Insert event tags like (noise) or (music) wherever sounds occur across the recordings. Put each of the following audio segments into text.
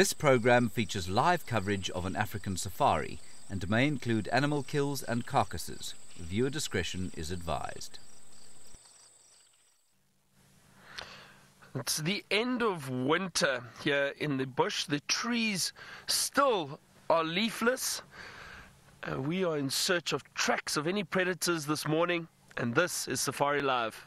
This program features live coverage of an African safari and may include animal kills and carcasses. Viewer discretion is advised. It's the end of winter here in the bush. The trees still are leafless. Uh, we are in search of tracks of any predators this morning, and this is Safari Live.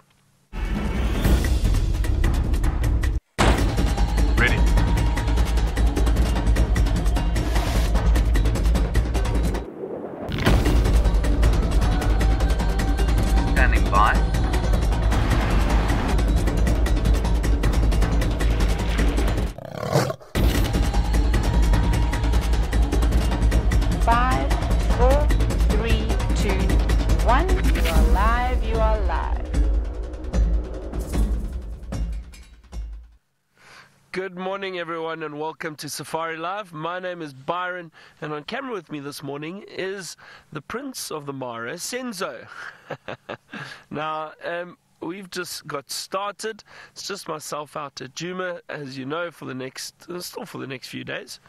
Welcome to Safari Live. My name is Byron, and on camera with me this morning is the Prince of the Mara, Senzo. (laughs) now, um, we've just got started. It's just myself out at Djuma, as you know, for the next, uh, still for the next few days.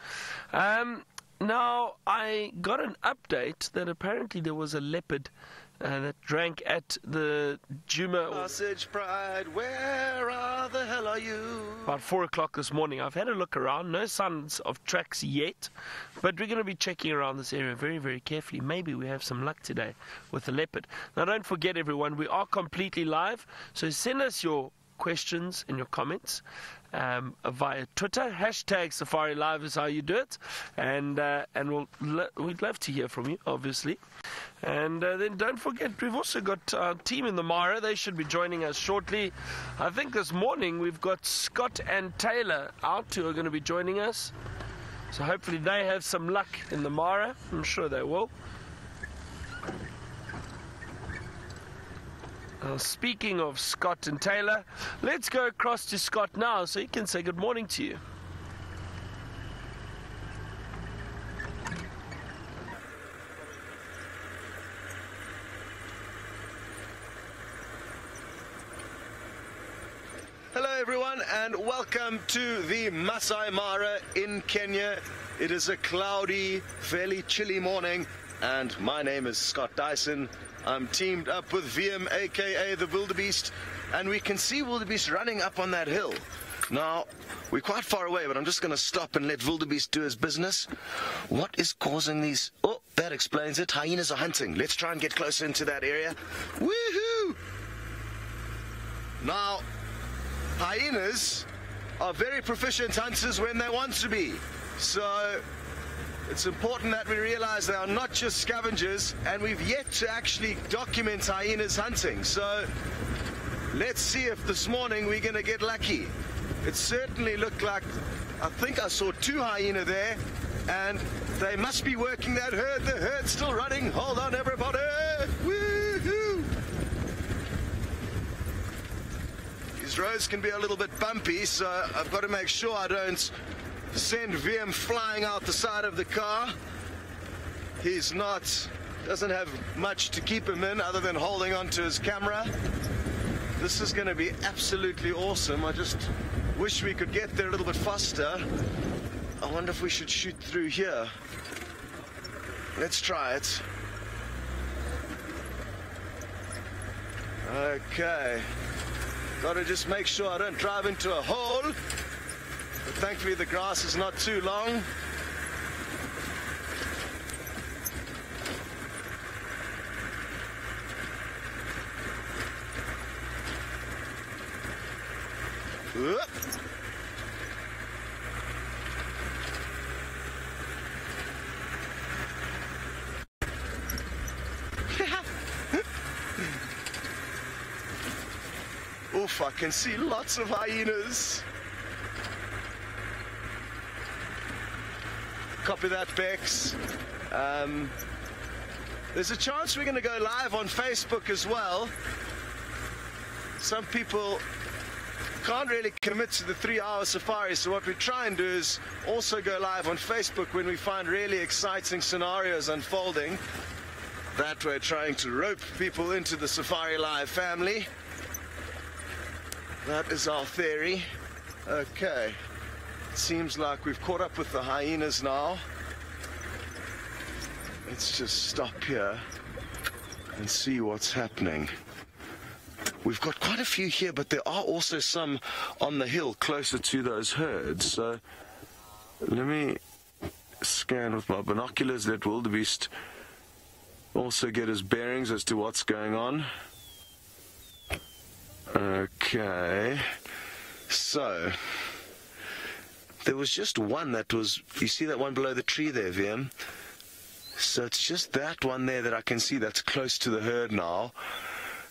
Um, now, I got an update that apparently there was a leopard uh, that drank at the Djuma. Sausage Pride, where are the hell are you? about four o'clock this morning. I've had a look around, no signs of tracks yet, but we're going to be checking around this area very, very carefully. Maybe we have some luck today with the leopard. Now, don't forget, everyone, we are completely live, so send us your questions and your comments um, via Twitter. Hashtag Safari Live is how you do it, and uh, and we'll lo- we'd love to hear from you, obviously. And uh, then don't forget, we've also got our team in the Mara. They should be joining us shortly. I think this morning we've got Scott and Taylor out who are going to be joining us. So hopefully they have some luck in the Mara. I'm sure they will. Uh, speaking of Scott and Taylor, let's go across to Scott now so he can say good morning to you. Hello, everyone, and welcome to the Masai Mara in Kenya. It is a cloudy, fairly chilly morning, and my name is Scott Dyson. I'm teamed up with VM, aka the Wildebeest, and we can see Wildebeest running up on that hill. Now, we're quite far away, but I'm just going to stop and let Wildebeest do his business. What is causing these? Oh, that explains it. Hyenas are hunting. Let's try and get closer into that area. Woohoo! Now, hyenas are very proficient hunters when they want to be. So it's important that we realize they are not just scavengers, and we've yet to actually document hyenas hunting. So let's see if this morning we're going to get lucky. It certainly looked like, I think I saw two hyena there, and they must be working that herd. The herd's still running. Hold on, everybody. Woohoo! These roads can be a little bit bumpy, so I've got to make sure I don't send VM flying out the side of the car. He's not, doesn't have much to keep him in other than holding onto his camera. This is going to be absolutely awesome. I just wish we could get there a little bit faster. I wonder if we should shoot through here. Let's try it. Okay. Gotta just make sure I don't drive into a hole. But thankfully the grass is not too long. Whoop. I can see lots of hyenas. Copy that, Bex. Um, there's a chance we're going to go live on Facebook as well. Some people can't really commit to the three hour safari, so what we try and do is also go live on Facebook when we find really exciting scenarios unfolding. That we're trying to rope people into the Safari Live family. That is our theory. Okay. It seems like we've caught up with the hyenas now. Let's just stop here and see what's happening. We've got quite a few here, but there are also some on the hill closer to those herds. So let me scan with my binoculars. Let wildebeest also get his bearings as to what's going on. Okay. So there was just one that was you see that one below the tree there, VM? So it's just that one there that I can see that's close to the herd now.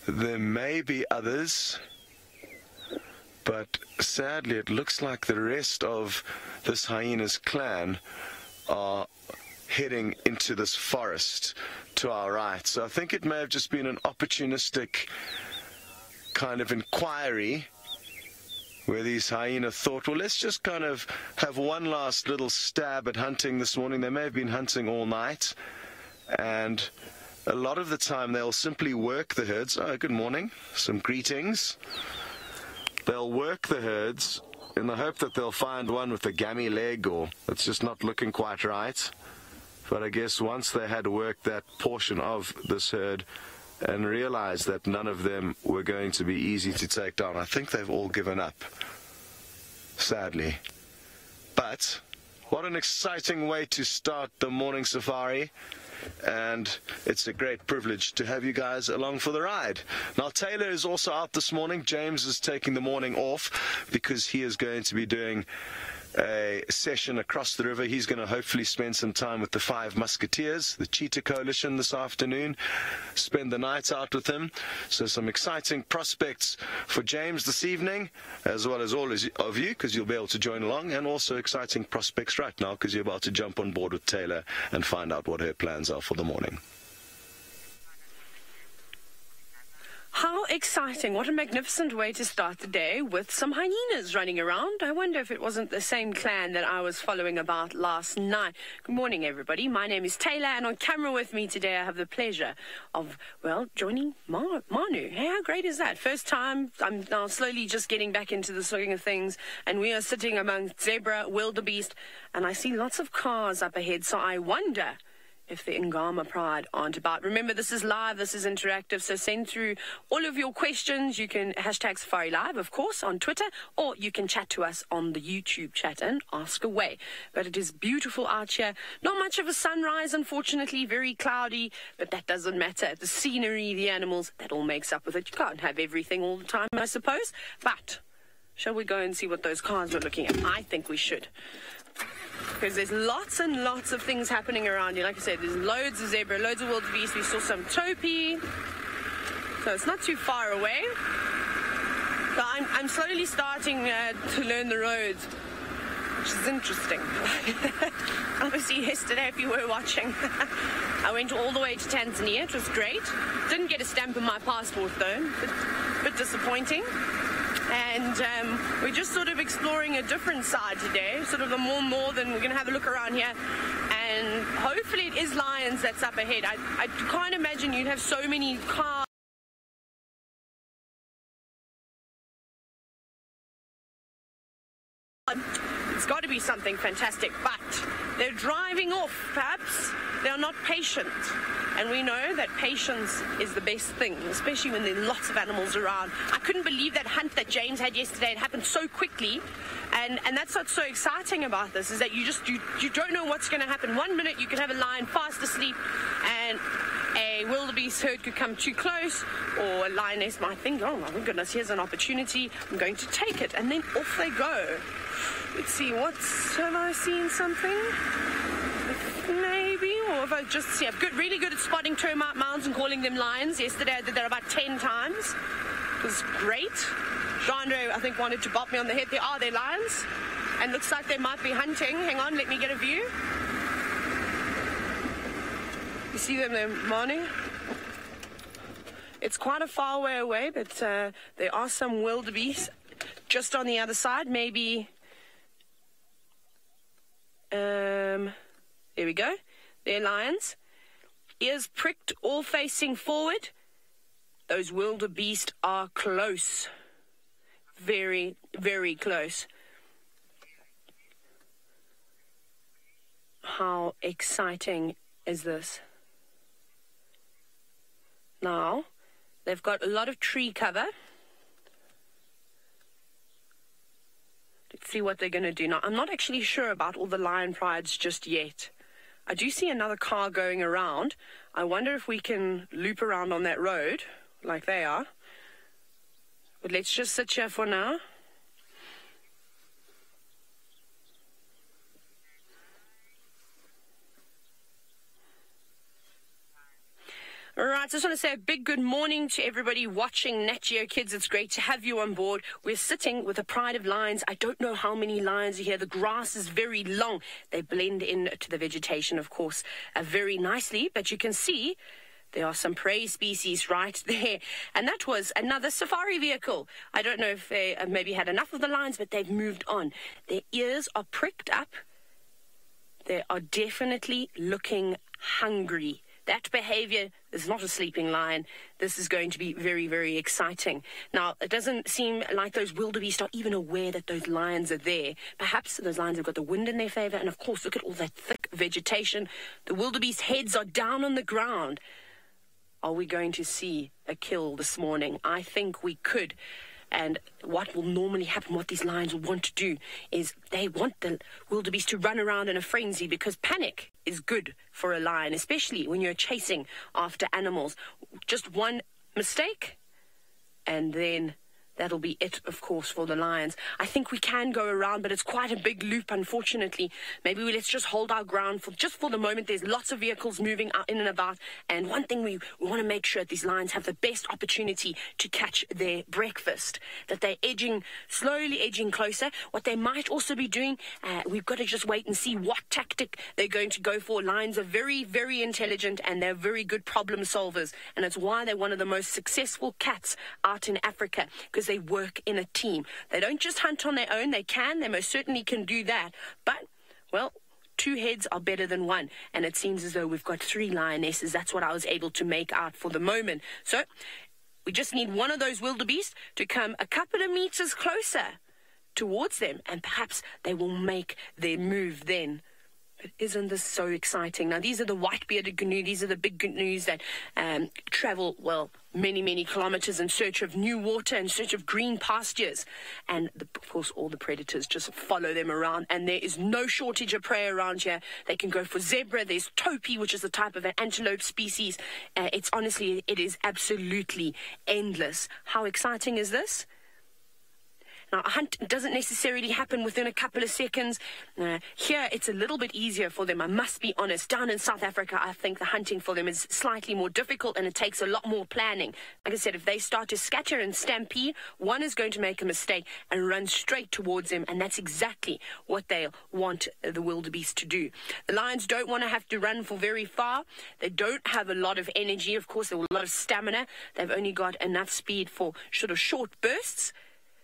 There may be others, but sadly it looks like the rest of this hyena's clan are heading into this forest to our right. So I think it may have just been an opportunistic kind of inquiry where these hyena thought, well, let's just kind of have one last little stab at hunting this morning. They may have been hunting all night, and a lot of the time they'll simply work the herds. Oh, good morning. Some greetings. They'll work the herds in the hope that they'll find one with a gammy leg or it's just not looking quite right. But I guess once they had worked that portion of this herd, and realized that none of them were going to be easy to take down. I think they've all given up, sadly. But what an exciting way to start the morning safari. And it's a great privilege to have you guys along for the ride. Now, Taylor is also out this morning. James is taking the morning off because he is going to be doing a session across the river. He's going to hopefully spend some time with the Five Musketeers, the Cheetah Coalition this afternoon, spend the night out with him. So, some exciting prospects for James this evening, as well as all of you, because you'll be able to join along, and also exciting prospects right now, because you're about to jump on board with Taylor and find out what her plans are for the morning. How exciting. What a magnificent way to start the day with some hyenas running around. I wonder if it wasn't the same clan that I was following about last night. Good morning, everybody. My name is Taylor, and on camera with me today, I have the pleasure of, well, joining Mar- Manu. Hey, how great is that? First time. I'm now slowly just getting back into the swing of things, and we are sitting among zebra, wildebeest, and I see lots of cars up ahead, so I wonder if the Ngama Pride aren't about. Remember, this is live, this is interactive, so send through all of your questions. You can hashtag Safari Live, of course, on Twitter, or you can chat to us on the YouTube chat and ask away. But it is beautiful out here. Not much of a sunrise, unfortunately, very cloudy, but that doesn't matter. The scenery, the animals, that all makes up with it. You can't have everything all the time, I suppose. But shall we go and see what those cars are looking at? I think we should because there's lots and lots of things happening around you. Like I said, there's loads of zebra, loads of wildebeest. We saw some topi, so it's not too far away. So I'm, I'm slowly starting uh, to learn the roads, which is interesting. (laughs) Obviously, yesterday, if you were watching, (laughs) I went all the way to Tanzania. It was great. Didn't get a stamp in my passport though, a bit disappointing and um, we're just sort of exploring a different side today, sort of a more northern. We're going to have a look around here, and hopefully it is lions that's up ahead. I, I can't imagine you'd have so many cars. It's got to be something fantastic, but they're driving off, perhaps. They're not patient. And we know that patience is the best thing, especially when there are lots of animals around. I couldn't believe that hunt that James had yesterday. It happened so quickly. And, and that's what's so exciting about this is that you just you, you don't know what's going to happen. One minute you could have a lion fast asleep and a wildebeest herd could come too close, or a lioness might think, oh my goodness, here's an opportunity, I'm going to take it, and then off they go. Let's see, what's, have I seen something? Maybe, or have I just see, I'm good, really good at spotting termite mounds and calling them lions. Yesterday I did that about 10 times. It was great. Jandre, I think, wanted to bop me on the head. There are they lions, and looks like they might be hunting. Hang on, let me get a view. You see them there, Manu? It's quite a far way away, but uh, there are some wildebeest just on the other side, maybe um, there we go. They're lions. Ears pricked, all facing forward. Those wildebeest are close. Very, very close. how exciting is this? Now, they've got a lot of tree cover. See what they're going to do. Now, I'm not actually sure about all the lion prides just yet. I do see another car going around. I wonder if we can loop around on that road like they are. But let's just sit here for now. All right, I just want to say a big good morning to everybody watching Nat Geo Kids. It's great to have you on board. We're sitting with a pride of lions. I don't know how many lions are here. The grass is very long. They blend in to the vegetation, of course, uh, very nicely. But you can see there are some prey species right (laughs) there. And that was another safari vehicle. I don't know if they uh, maybe had enough of the lions, but they've moved on. Their ears are pricked up. They are definitely looking hungry. That behavior is not a sleeping lion. This is going to be very, very exciting. Now, it doesn't seem like those wildebeest are even aware that those lions are there. Perhaps those lions have got the wind in their favor. And of course, look at all that thick vegetation. The wildebeest heads are down on the ground. Are we going to see a kill this morning? I think we could. And what will normally happen, what these lions will want to do, is they want the wildebeest to run around in a frenzy because panic is good for a lion, especially when you're chasing after animals. Just one mistake, and then That'll be it, of course, for the Lions. I think we can go around, but it's quite a big loop, unfortunately. Maybe we, let's just hold our ground for just for the moment. There's lots of vehicles moving in and about, and one thing we, we want to make sure that these Lions have the best opportunity to catch their breakfast. That they're edging slowly, edging closer. What they might also be doing, uh, we've got to just wait and see what tactic they're going to go for. Lions are very, very intelligent, and they're very good problem solvers, and it's why they're one of the most successful cats out in Africa because because they work in a team. They don't just hunt on their own. They can, they most certainly can do that. But, well, two heads are better than one. And it seems as though we've got three lionesses. That's what I was able to make out for the moment. So we just need one of those wildebeest to come a couple of meters closer towards them, and perhaps they will make their move then. Isn't this so exciting? Now, these are the white-bearded gnu. These are the big gnus that um, travel, well, many, many kilometers in search of new water, in search of green pastures. And, the, of course, all the predators just follow them around. And there is no shortage of prey around here. They can go for zebra. There's topi, which is a type of an antelope species. Uh, it's honestly, it is absolutely endless. How exciting is this? Now, a hunt doesn't necessarily happen within a couple of seconds. Uh, here, it's a little bit easier for them, I must be honest. Down in South Africa, I think the hunting for them is slightly more difficult and it takes a lot more planning. Like I said, if they start to scatter and stampede, one is going to make a mistake and run straight towards them, and that's exactly what they want the wildebeest to do. The lions don't want to have to run for very far. They don't have a lot of energy, of course, a lot of stamina. They've only got enough speed for sort of short bursts.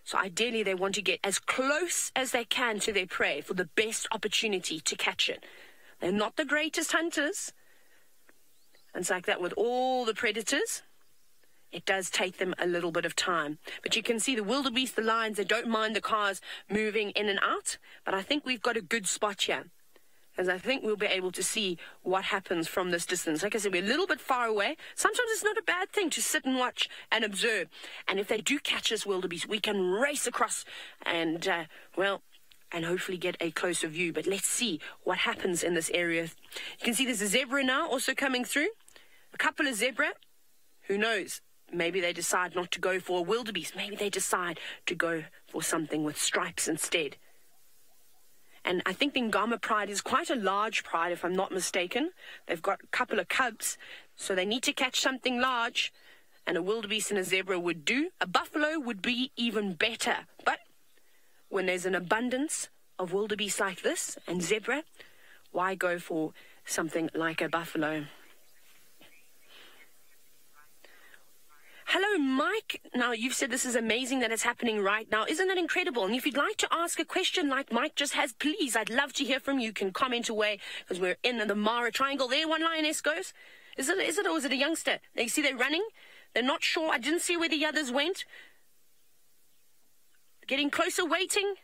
So ideally, they want to get as close as they can to their prey for the best opportunity to catch it. They're not the greatest hunters. And it's like that with all the predators. It does take them a little bit of time. But you can see the wildebeest, the lions, they don't mind the cars moving in and out. But I think we've got a good spot here as I think we'll be able to see what happens from this distance. Like I said, we're a little bit far away. Sometimes it's not a bad thing to sit and watch and observe. And if they do catch us wildebeest, we can race across and, uh, well, and hopefully get a closer view. But let's see what happens in this area. You can see there's a zebra now also coming through. A couple of zebra. Who knows? Maybe they decide not to go for a wildebeest. Maybe they decide to go for something with stripes instead. And I think the Ngama pride is quite a large pride, if I'm not mistaken. They've got a couple of cubs, so they need to catch something large. And a wildebeest and a zebra would do. A buffalo would be even better. But when there's an abundance of wildebeest like this and zebra, why go for something like a buffalo? Hello, Mike. Now, you've said this is amazing that it's happening right now. Isn't that incredible? And if you'd like to ask a question like Mike just has, please, I'd love to hear from you. You can comment away because we're in the Mara Triangle. There, one lioness goes. Is it, is it, or is it a youngster? They see they're running. They're not sure. I didn't see where the others went. Getting closer, waiting.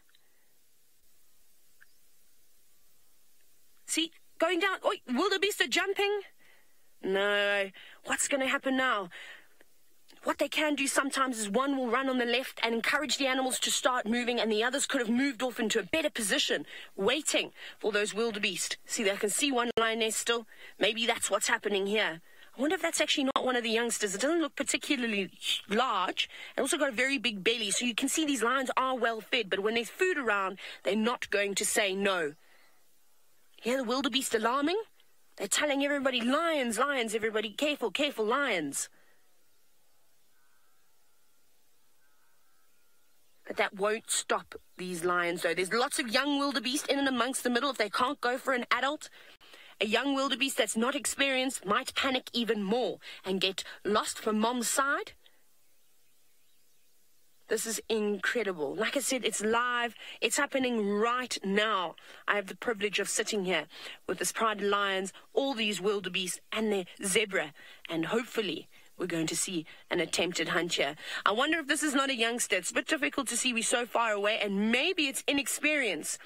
See, going down. Oh, wildebeest are jumping. No. What's going to happen now? What they can do sometimes is one will run on the left and encourage the animals to start moving, and the others could have moved off into a better position, waiting for those wildebeest. See, they can see one lioness still. Maybe that's what's happening here. I wonder if that's actually not one of the youngsters. It doesn't look particularly large. It also got a very big belly, so you can see these lions are well fed, but when there's food around, they're not going to say no. Hear the wildebeest alarming? They're telling everybody, lions, lions, everybody, careful, careful, lions. But that won't stop these lions, though. There's lots of young wildebeest in and amongst the middle. If they can't go for an adult, a young wildebeest that's not experienced might panic even more and get lost from mom's side. This is incredible. Like I said, it's live. It's happening right now. I have the privilege of sitting here with this pride of lions, all these wildebeest, and their zebra. And hopefully, we're going to see an attempted hunt here. I wonder if this is not a youngster. It's a bit difficult to see. We're so far away, and maybe it's inexperience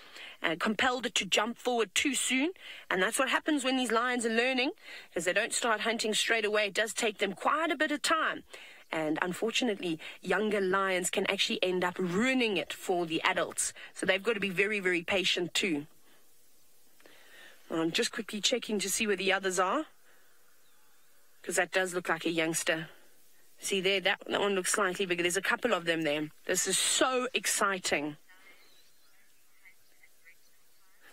uh, compelled it to jump forward too soon. And that's what happens when these lions are learning, because they don't start hunting straight away. It does take them quite a bit of time. And unfortunately, younger lions can actually end up ruining it for the adults. So they've got to be very, very patient too. I'm just quickly checking to see where the others are. Because that does look like a youngster. See there, that, that one looks slightly bigger. There's a couple of them there. This is so exciting.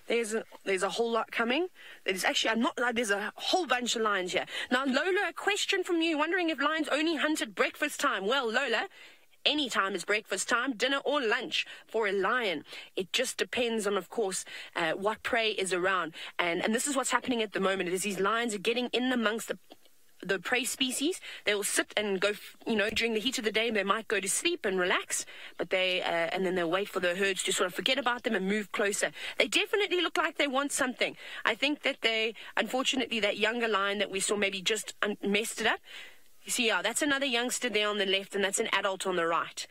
There's a, there's a whole lot coming. There's actually, I'm not, there's a whole bunch of lions here. Now, Lola, a question from you, wondering if lions only hunt at breakfast time. Well, Lola, any time is breakfast time, dinner or lunch for a lion. It just depends on, of course, uh, what prey is around. And, and this is what's happening at the moment. Is these lions are getting in amongst the the prey species. They will sit and go, you know, during the heat of the day, they might go to sleep and relax, but they, uh, and then they'll wait for the herds to sort of forget about them and move closer. They definitely look like they want something. I think that they, unfortunately, that younger lion that we saw maybe just messed it up. You see, yeah, that's another youngster there on the left, and that's an adult on the right.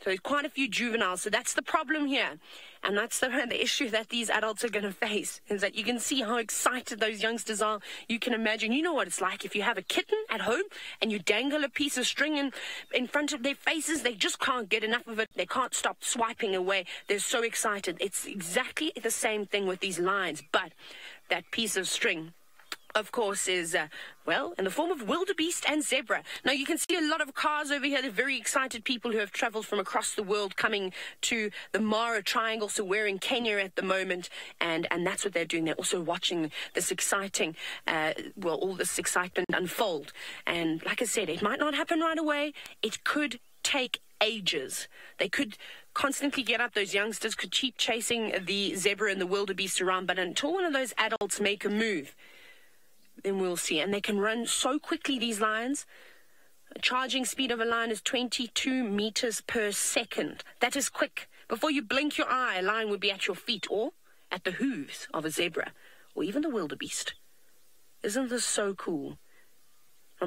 So there's quite a few juveniles. So that's the problem here. And that's the, (laughs) the issue that these adults are going to face is that you can see how excited those youngsters are. You can imagine, you know what it's like if you have a kitten at home and you dangle a piece of string in, in front of their faces. They just can't get enough of it. They can't stop swiping away. They're so excited. It's exactly the same thing with these lions. But that piece of string of course, is, uh, well, in the form of wildebeest and zebra. Now, you can see a lot of cars over here. They're very excited people who have traveled from across the world coming to the Mara Triangle. So we're in Kenya at the moment, and, and that's what they're doing. They're also watching this exciting, uh, well, all this excitement unfold. And like I said, it might not happen right away. It could take ages. They could constantly get up. Those youngsters could keep chasing the zebra and the wildebeest around, but until one of those adults make a move, then we'll see. And they can run so quickly, these lions. A charging speed of a lion is 22 meters per second. That is quick. Before you blink your eye, a lion would be at your feet or at the hooves of a zebra or even the wildebeest. Isn't this so cool?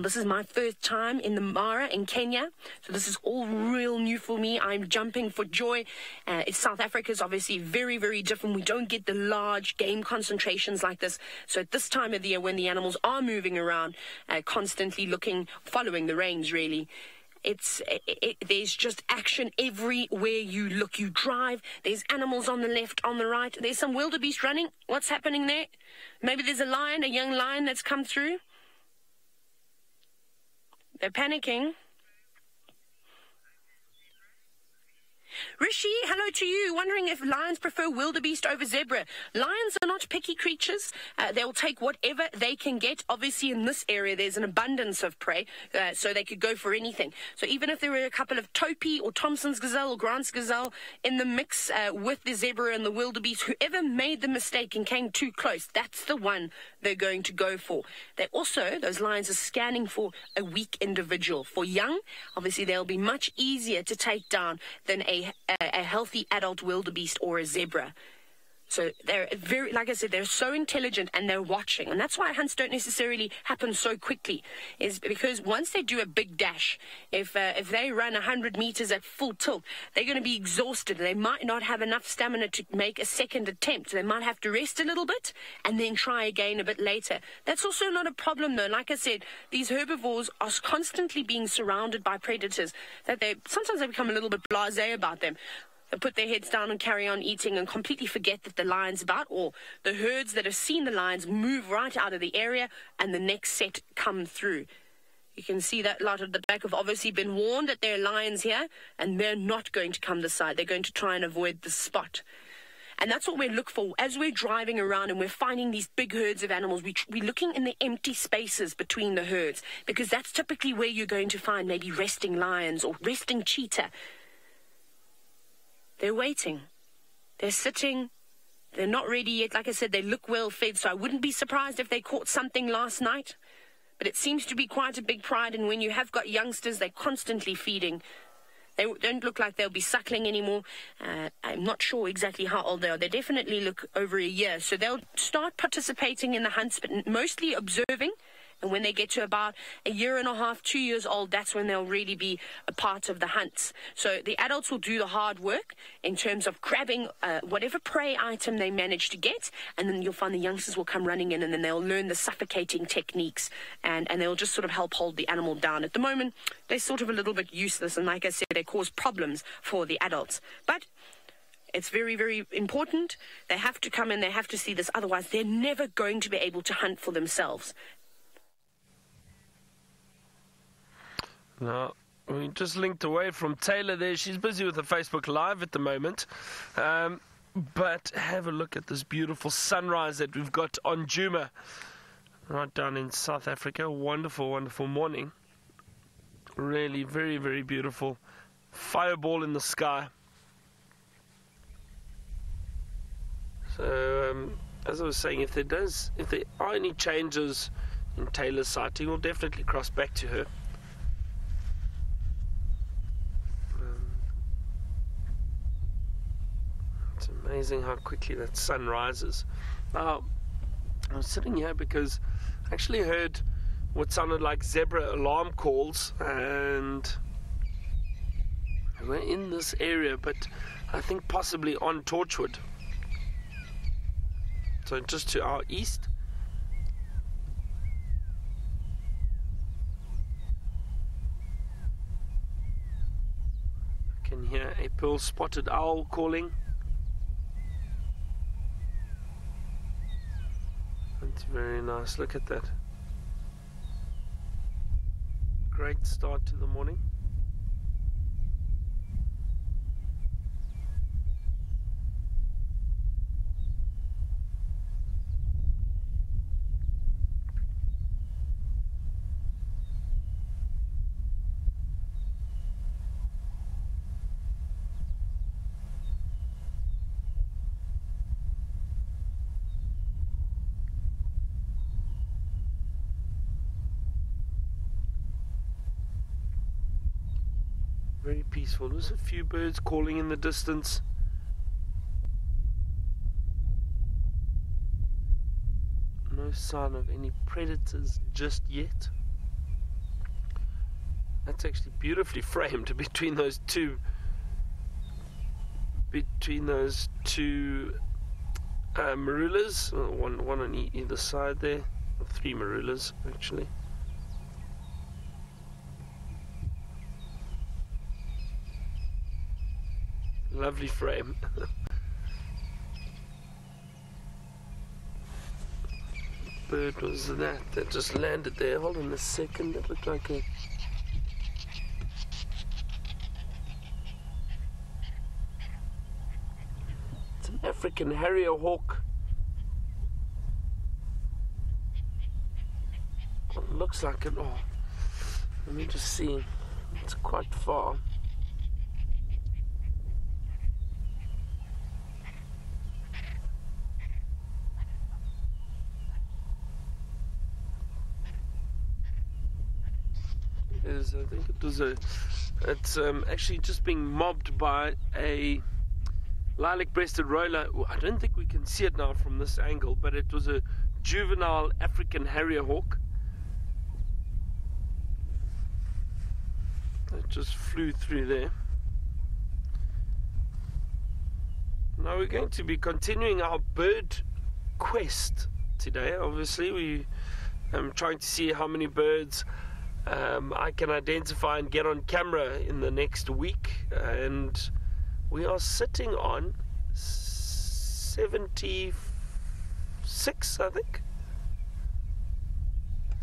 This is my first time in the Mara in Kenya, so this is all real new for me. I'm jumping for joy. Uh, South Africa is obviously very, very different. We don't get the large game concentrations like this. So at this time of the year, when the animals are moving around, uh, constantly looking, following the rains, really, it's it, it, there's just action everywhere you look. You drive. There's animals on the left, on the right. There's some wildebeest running. What's happening there? Maybe there's a lion, a young lion that's come through. They're panicking. Rishi, hello to you. Wondering if lions prefer wildebeest over zebra. Lions are not picky creatures. Uh, they'll take whatever they can get. Obviously, in this area, there's an abundance of prey, uh, so they could go for anything. So even if there were a couple of Topi or Thomson's gazelle or Grant's gazelle in the mix uh, with the zebra and the wildebeest, whoever made the mistake and came too close, that's the one they're going to go for. They also, those lions are scanning for a weak individual. For young, obviously, they'll be much easier to take down than a a, a healthy adult wildebeest or a zebra. So they're very, like I said, they're so intelligent and they're watching. And that's why hunts don't necessarily happen so quickly, is because once they do a big dash, if, uh, if they run 100 meters at full tilt, they're going to be exhausted. They might not have enough stamina to make a second attempt. They might have to rest a little bit and then try again a bit later. That's also not a problem, though. Like I said, these herbivores are constantly being surrounded by predators that they sometimes they become a little bit blasé about them put their heads down and carry on eating and completely forget that the lion's about, or the herds that have seen the lions move right out of the area and the next set come through. You can see that lot at the back have obviously been warned that there are lions here, and they're not going to come this side. They're going to try and avoid the spot. And that's what we look for as we're driving around and we're finding these big herds of animals. We, we're looking in the empty spaces between the herds because that's typically where you're going to find maybe resting lions or resting cheetah. They're waiting. They're sitting. They're not ready yet. Like I said, they look well fed, so I wouldn't be surprised if they caught something last night. But it seems to be quite a big pride, and when you have got youngsters, they're constantly feeding. They don't look like they'll be suckling anymore. Uh, I'm not sure exactly how old they are. They definitely look over a year. So they'll start participating in the hunts, but mostly observing and when they get to about a year and a half, two years old, that's when they'll really be a part of the hunts. So the adults will do the hard work in terms of grabbing uh, whatever prey item they manage to get, and then you'll find the youngsters will come running in and then they'll learn the suffocating techniques and, and they'll just sort of help hold the animal down. At the moment, they're sort of a little bit useless, and like I said, they cause problems for the adults. But it's very, very important. They have to come in, they have to see this, otherwise, they're never going to be able to hunt for themselves. No, we just linked away from Taylor there. She's busy with the Facebook Live at the moment. Um, but have a look at this beautiful sunrise that we've got on Djuma, right down in South Africa. Wonderful, wonderful morning. Really, very, very beautiful. Fireball in the sky. So, um, as I was saying, if there does, if there are any changes in Taylor's sighting, we'll definitely cross back to her. Amazing how quickly that sun rises. Now, I'm sitting here because I actually heard what sounded like zebra alarm calls, and we're in this area, but I think possibly on Torchwood. So just to our east. I can hear a pearl spotted owl calling. It's very nice. Look at that. Great start to the morning. Very peaceful. There's a few birds calling in the distance. No sign of any predators just yet. That's actually beautifully (laughs) framed between those two between those two uh, marulas, one one on either side there, three marulas actually. Lovely frame. bird was that that just landed there? Hold on a second. That looked like a. It's an African harrier hawk. It looks like it. Oh, let me just see. It's quite far. I think it was a. It's um, actually just being mobbed by a lilac-breasted roller. I don't think we can see it now from this angle, but it was a juvenile African harrier hawk. It just flew through there. Now we're going to be continuing our bird quest today. Obviously, we am trying to see how many birds um, I can identify and get on camera in the next week, and we are sitting on 76, I think.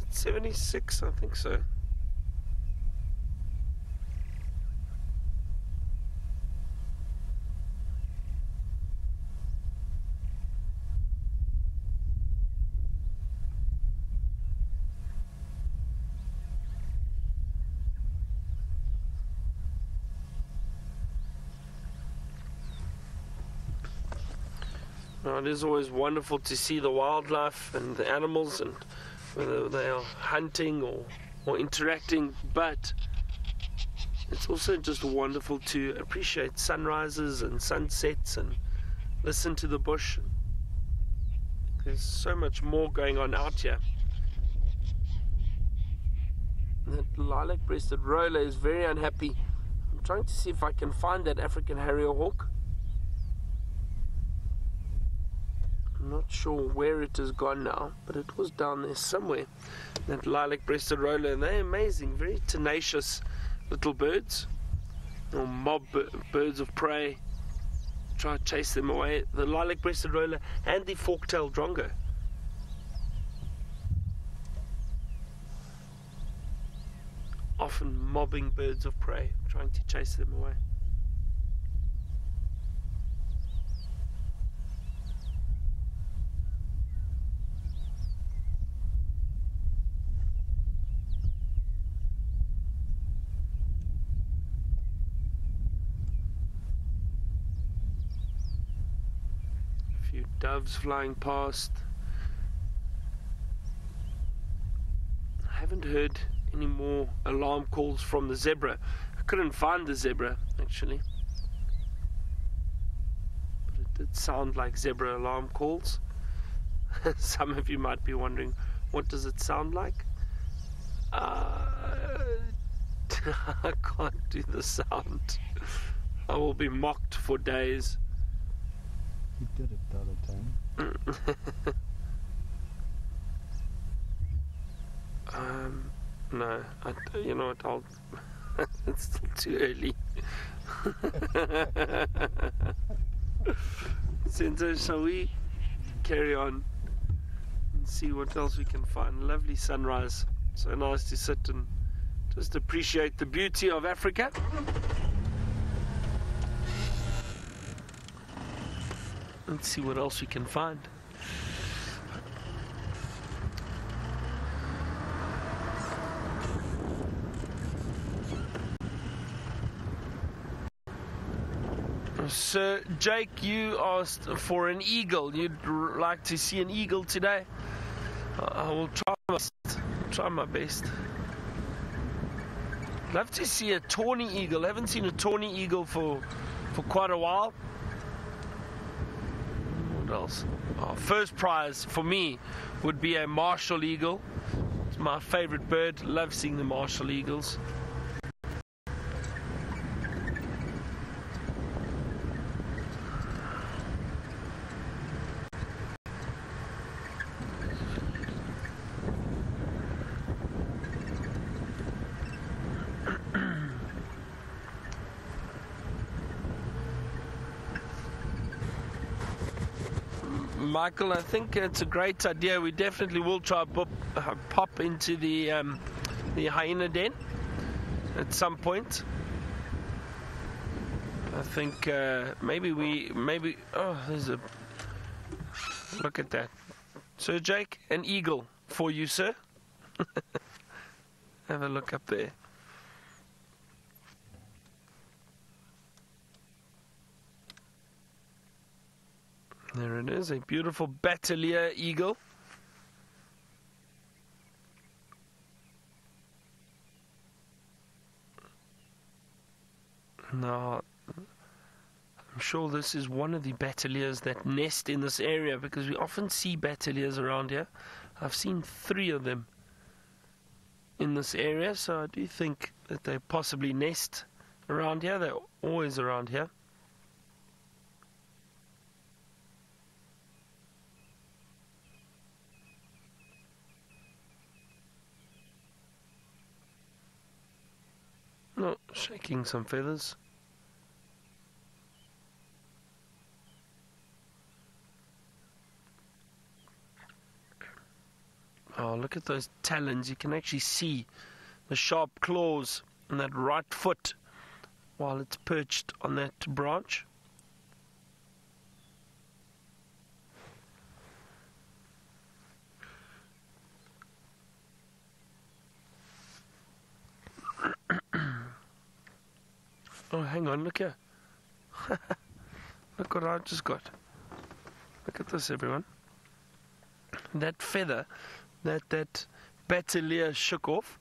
76, I think so. It is always wonderful to see the wildlife and the animals and whether they are hunting or, or interacting, but it's also just wonderful to appreciate sunrises and sunsets and listen to the bush. There's so much more going on out here. That lilac breasted roller is very unhappy. I'm trying to see if I can find that African harrier hawk. I'm not sure where it has gone now, but it was down there somewhere. That lilac breasted roller, and they're amazing, very tenacious little birds, or mob birds of prey. Try to chase them away. The lilac breasted roller and the fork tailed drongo. Often mobbing birds of prey, trying to chase them away. few doves flying past. I haven't heard any more alarm calls from the zebra. I couldn't find the zebra actually. But it did sound like zebra alarm calls. (laughs) Some of you might be wondering, what does it sound like? Uh, (laughs) I can't do the sound. I will be mocked for days. Did it the other time. (laughs) Um, no, I, you know what? I'll. (laughs) it's still too early. (laughs) Sento, shall we carry on and see what else we can find? Lovely sunrise. So nice to sit and just appreciate the beauty of Africa. Let's see what else we can find. Sir Jake, you asked for an eagle. You'd like to see an eagle today? I I will try my best. Try my best. Love to see a tawny eagle. Haven't seen a tawny eagle for for quite a while. Oh, first prize for me would be a martial eagle. It's my favorite bird. Love seeing the martial eagles. Michael, I think it's a great idea. We definitely will try pop, uh, pop into the um, the hyena den at some point. I think uh, maybe we maybe oh there's a look at that, Sir Jake, an eagle for you, sir. (laughs) Have a look up there. There it is, a beautiful Bateleur eagle. Now, I'm sure this is one of the bateleurs that nest in this area because we often see bateleurs around here. I've seen three of them in this area, so I do think that they possibly nest around here. They're always around here. No, shaking some feathers. Oh, look at those talons. You can actually see the sharp claws on that right foot while it's perched on that branch. Oh, hang on, look here. (laughs) look what I just got. Look at this, everyone. That feather that that Bateleur shook off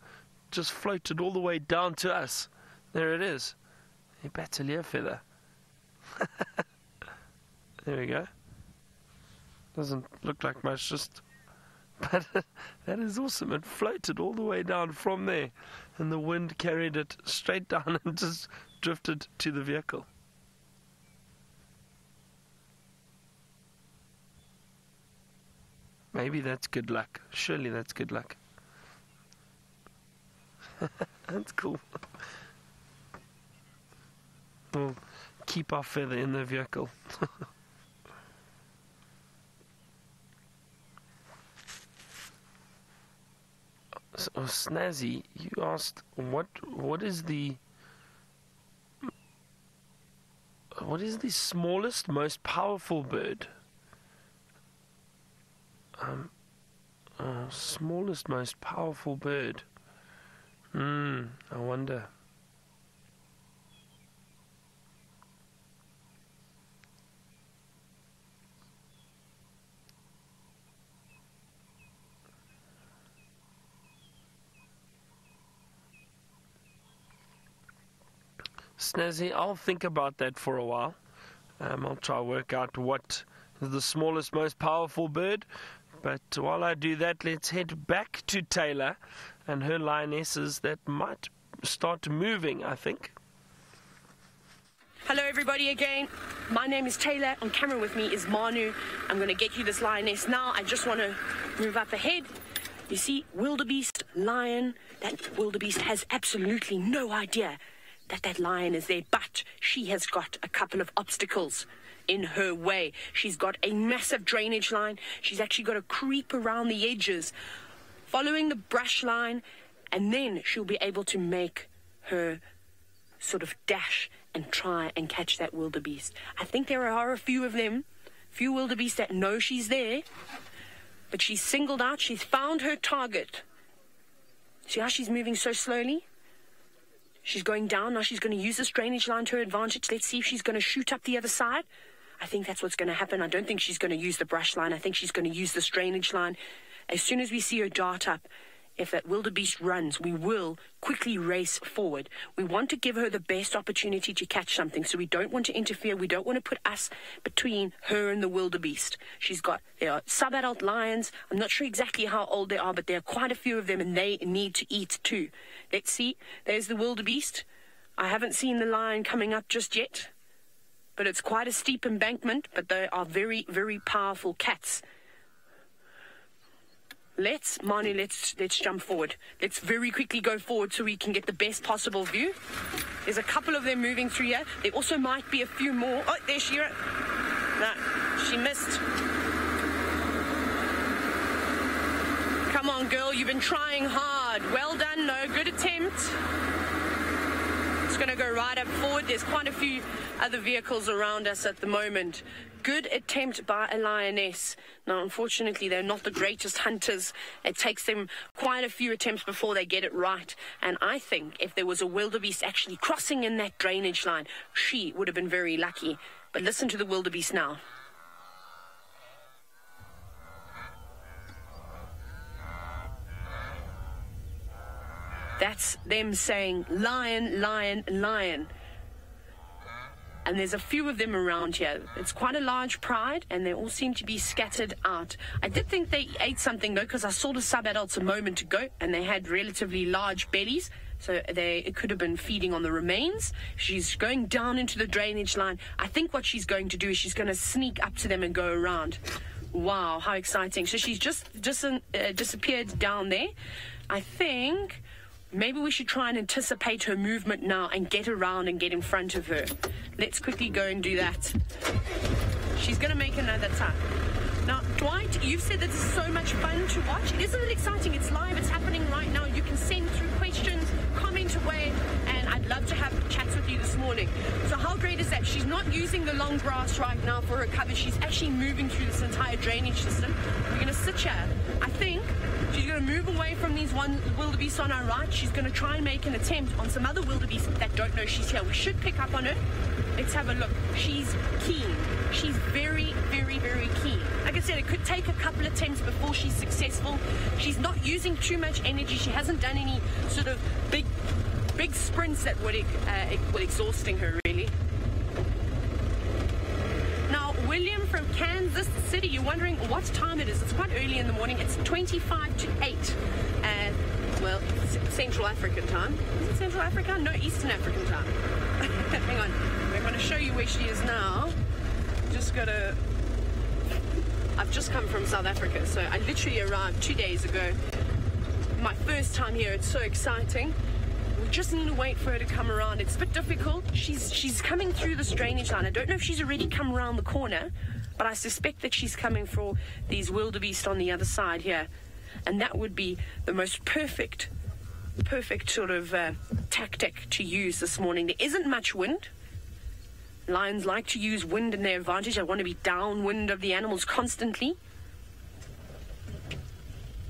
just floated all the way down to us. There it is. A Bateleur feather. (laughs) there we go. Doesn't look like much, just. (laughs) But that is awesome. It floated all the way down from there, and the wind carried it straight down and just drifted to the vehicle. Maybe that's good luck. Surely that's good luck. (laughs) that's cool. we'll keep our feather in the vehicle. (laughs) so, Snazzy, you asked what what is the what is the smallest, most powerful bird? Um, uh, smallest, most powerful bird. Hmm, I wonder. Snazzy, I'll think about that for a while. Um, I'll try to work out what is the smallest, most powerful bird. But while I do that, let's head back to Taylor and her lionesses that might start moving, I think. Hello, everybody, again. My name is Taylor. On camera with me is Manu. I'm going to get you this lioness now. I just want to move up ahead. You see, wildebeest, lion. That wildebeest has absolutely no idea that that lion is there, but she has got a couple of obstacles in her way. She's got a massive drainage line. She's actually got to creep around the edges, following the brush line, and then she'll be able to make her sort of dash and try and catch that wildebeest. I think there are a few of them, few wildebeest that know she's there, but she's singled out, she's found her target. See how she's moving so slowly? She's going down. Now she's going to use this drainage line to her advantage. Let's see if she's going to shoot up the other side. I think that's what's going to happen. I don't think she's going to use the brush line. I think she's going to use this drainage line. As soon as we see her dart up, if that wildebeest runs, we will quickly race forward. We want to give her the best opportunity to catch something, so we don't want to interfere. We don't want to put us between her and the wildebeest. She's got there are sub-adult lions. I'm not sure exactly how old they are, but there are quite a few of them, and they need to eat too. Let's see. There's the wildebeest. I haven't seen the lion coming up just yet, but it's quite a steep embankment. But they are very, very powerful cats. Let's, Manu, let's let's jump forward. Let's very quickly go forward so we can get the best possible view. There's a couple of them moving through here. There also might be a few more. Oh, there she is. No, she missed. Come on, girl, you've been trying hard. Well done, no, good attempt. It's going to go right up forward. There's quite a few other vehicles around us at the moment. Good attempt by a lioness. Now, unfortunately, they're not the greatest hunters. It takes them quite a few attempts before they get it right. And I think if there was a wildebeest actually crossing in that drainage line, she would have been very lucky. But listen to the wildebeest now. That's them saying lion, lion, lion. And there's a few of them around here. It's quite a large pride, and they all seem to be scattered out. I did think they ate something though, because I saw the sub-adults a moment ago, and they had relatively large bellies. So they it could have been feeding on the remains. She's going down into the drainage line. I think what she's going to do is she's going to sneak up to them and go around. Wow, how exciting! So she's just dis- uh, disappeared down there. I think maybe we should try and anticipate her movement now and get around and get in front of her. Let's quickly go and do that. She's going to make another attack. Now, Dwight, you've said that this is so much fun to watch. Isn't it exciting? It's live, it's happening right now. You can send through questions, comment away, I'd love to have chats with you this morning. So, how great is that? She's not using the long grass right now for her cover. She's actually moving through this entire drainage system. We're going to sit here. I think she's going to move away from these one wildebeest on our right. She's going to try and make an attempt on some other wildebeest that don't know she's here. We should pick up on her. Let's have a look. She's keen. She's very, very, very keen. Like I said, it could take a couple of attempts before she's successful. She's not using too much energy. She hasn't done any sort of big, big sprints that were, uh, would exhausting her really. Now, William from Kansas City, you're wondering what time it is. It's quite early in the morning. It's 25 to 8. Uh, well, Central African time. Is it Central Africa? No, Eastern African time. (laughs) Hang on. We're going to show you where she is now. Just got to. I've just come from South Africa, so I literally arrived two days ago. My first time here. It's so exciting. Just need to wait for her to come around. It's a bit difficult. She's she's coming through this drainage line. I don't know if she's already come around the corner, but I suspect that she's coming for these wildebeest on the other side here, and that would be the most perfect, perfect sort of uh, tactic to use this morning. There isn't much wind. Lions like to use wind in their advantage. I want to be downwind of the animals constantly.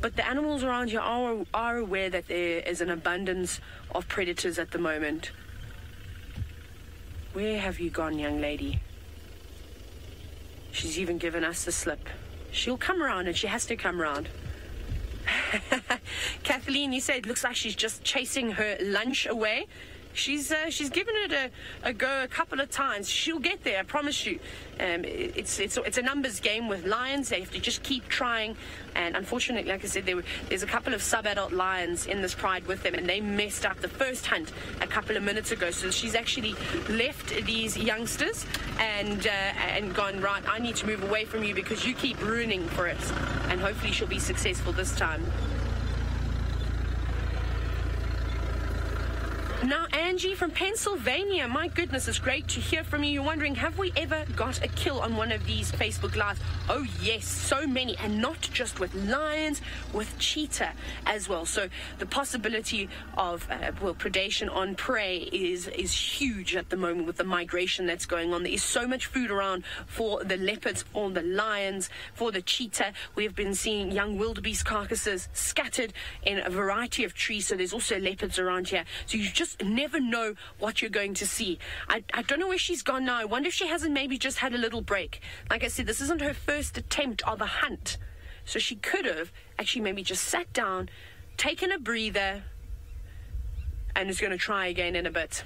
But the animals around here are, are aware that there is an abundance of predators at the moment. Where have you gone, young lady? She's even given us the slip. She'll come around and she has to come around. (laughs) Kathleen, you say it looks like she's just chasing her lunch away. She's uh, she's given it a, a go a couple of times. She'll get there, I promise you. Um, it's it's it's a numbers game with lions. They have to just keep trying. And unfortunately, like I said, there were, there's a couple of sub-adult lions in this pride with them, and they messed up the first hunt a couple of minutes ago. So she's actually left these youngsters and uh, and gone right. I need to move away from you because you keep ruining for it. And hopefully she'll be successful this time. Now, Angie from Pennsylvania, my goodness, it's great to hear from you. You're wondering, have we ever got a kill on one of these Facebook Lives? Oh, yes, so many, and not just with lions, with cheetah as well. So the possibility of uh, well predation on prey is is huge at the moment with the migration that's going on. There is so much food around for the leopards, for the lions, for the cheetah. We have been seeing young wildebeest carcasses scattered in a variety of trees. So there's also leopards around here. So you just never know what you're going to see. I, I don't know where she's gone now. I wonder if she hasn't maybe just had a little break. Like I said, this isn't her first attempt of a hunt. So she could have actually maybe just sat down, taken a breather, and is going to try again in a bit.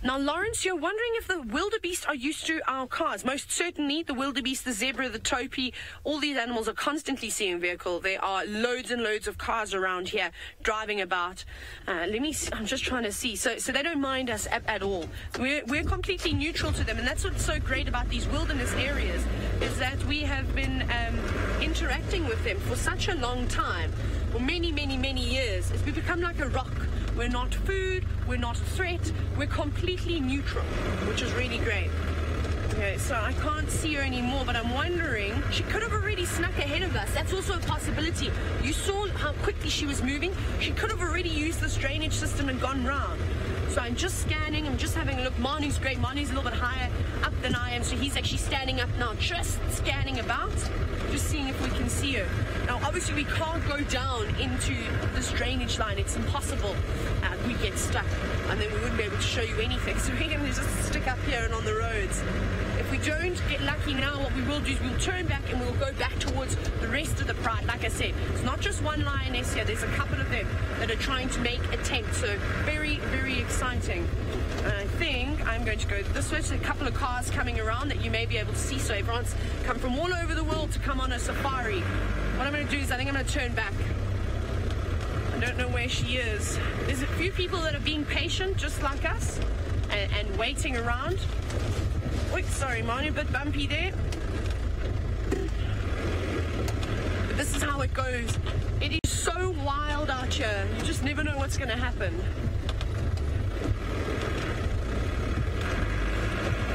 Now, Lawrence, you're wondering if the wildebeest are used to our cars. Most certainly, the wildebeest, the zebra, the topi, all these animals are constantly seeing vehicle. There are loads and loads of cars around here driving about. Uh, let me. See, I'm just trying to see. So, so they don't mind us at, at all. We're we're completely neutral to them, and that's what's so great about these wilderness areas is that we have been um, interacting with them for such a long time, for many, many, many years. It's we become like a rock. We're not food, we're not a threat, we're completely neutral, which is really great. Okay, so I can't see her anymore, but I'm wondering, she could have already snuck ahead of us. That's also a possibility. You saw how quickly she was moving. She could have already used this drainage system and gone round. So I'm just scanning, I'm just having a look. Manu's great. Manu's a little bit higher up than I am, so he's actually standing up now, just scanning about, just seeing if we can see her. Now, obviously, we can't go down into this drainage line. It's impossible. Uh, we get stuck, and then we wouldn't be able to show you anything. (laughs) So we're going to just stick up here and on the roads. If we don't get lucky now, what we will do is we'll turn back and we'll go back towards the rest of the pride. Like I said, it's not just one lioness here. There's a couple of them that are trying to make attempts. So very, very exciting. I think I'm going to go this way. A couple of cars coming around that you may be able to see. So everyone's come from all over the world to come on a safari. What I'm going to do is I think I'm going to turn back. I don't know where she is. There's a few people that are being patient, just like us, and, and waiting around. Wait, sorry, Manu, a bit bumpy there. But this is how it goes. It is so wild out here. You just never know what's going to happen.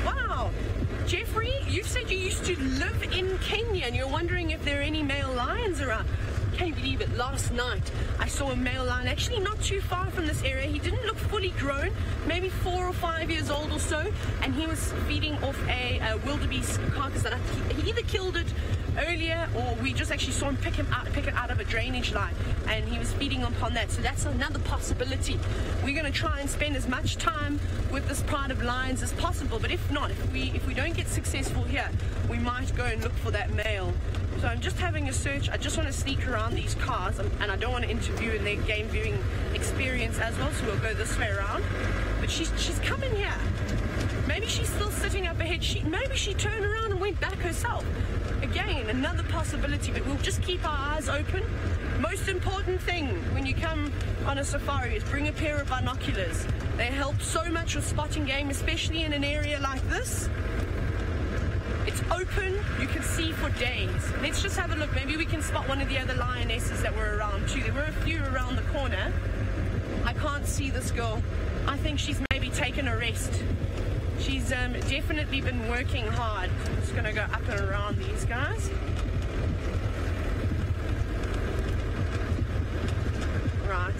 Wow. Jeffrey, you said you used to live in Kenya and you're wondering if there are any male lions around. Can't believe it? Last night I saw a male lion, actually not too far from this area. He didn't look fully grown, maybe four or five years old or so, and he was feeding off a, a wildebeest carcass that he either killed it earlier or we just actually saw him pick him out pick it out of a drainage line and he was feeding upon that so that's another possibility we're going to try and spend as much time with this pride of lions as possible but if not if we if we don't get successful here we might go and look for that male so I'm just having a search. I just want to sneak around these cars, and, I don't want to interview in their game viewing experience as well. So we'll go this way around. But she's she's coming here. Maybe she's still sitting up ahead. She maybe she turned around and went back herself. Again, another possibility. But we'll just keep our eyes open. Most important thing when you come on a safari is bring a pair of binoculars. They help so much with spotting game, especially in an area like this. It's open, you can see for days. Let's just have a look. Maybe we can spot one of the other lionesses that were around too. There were a few around the corner. I can't see this girl. I think she's maybe taken a rest. She's um, definitely been working hard. Just gonna go up and around these guys. Right.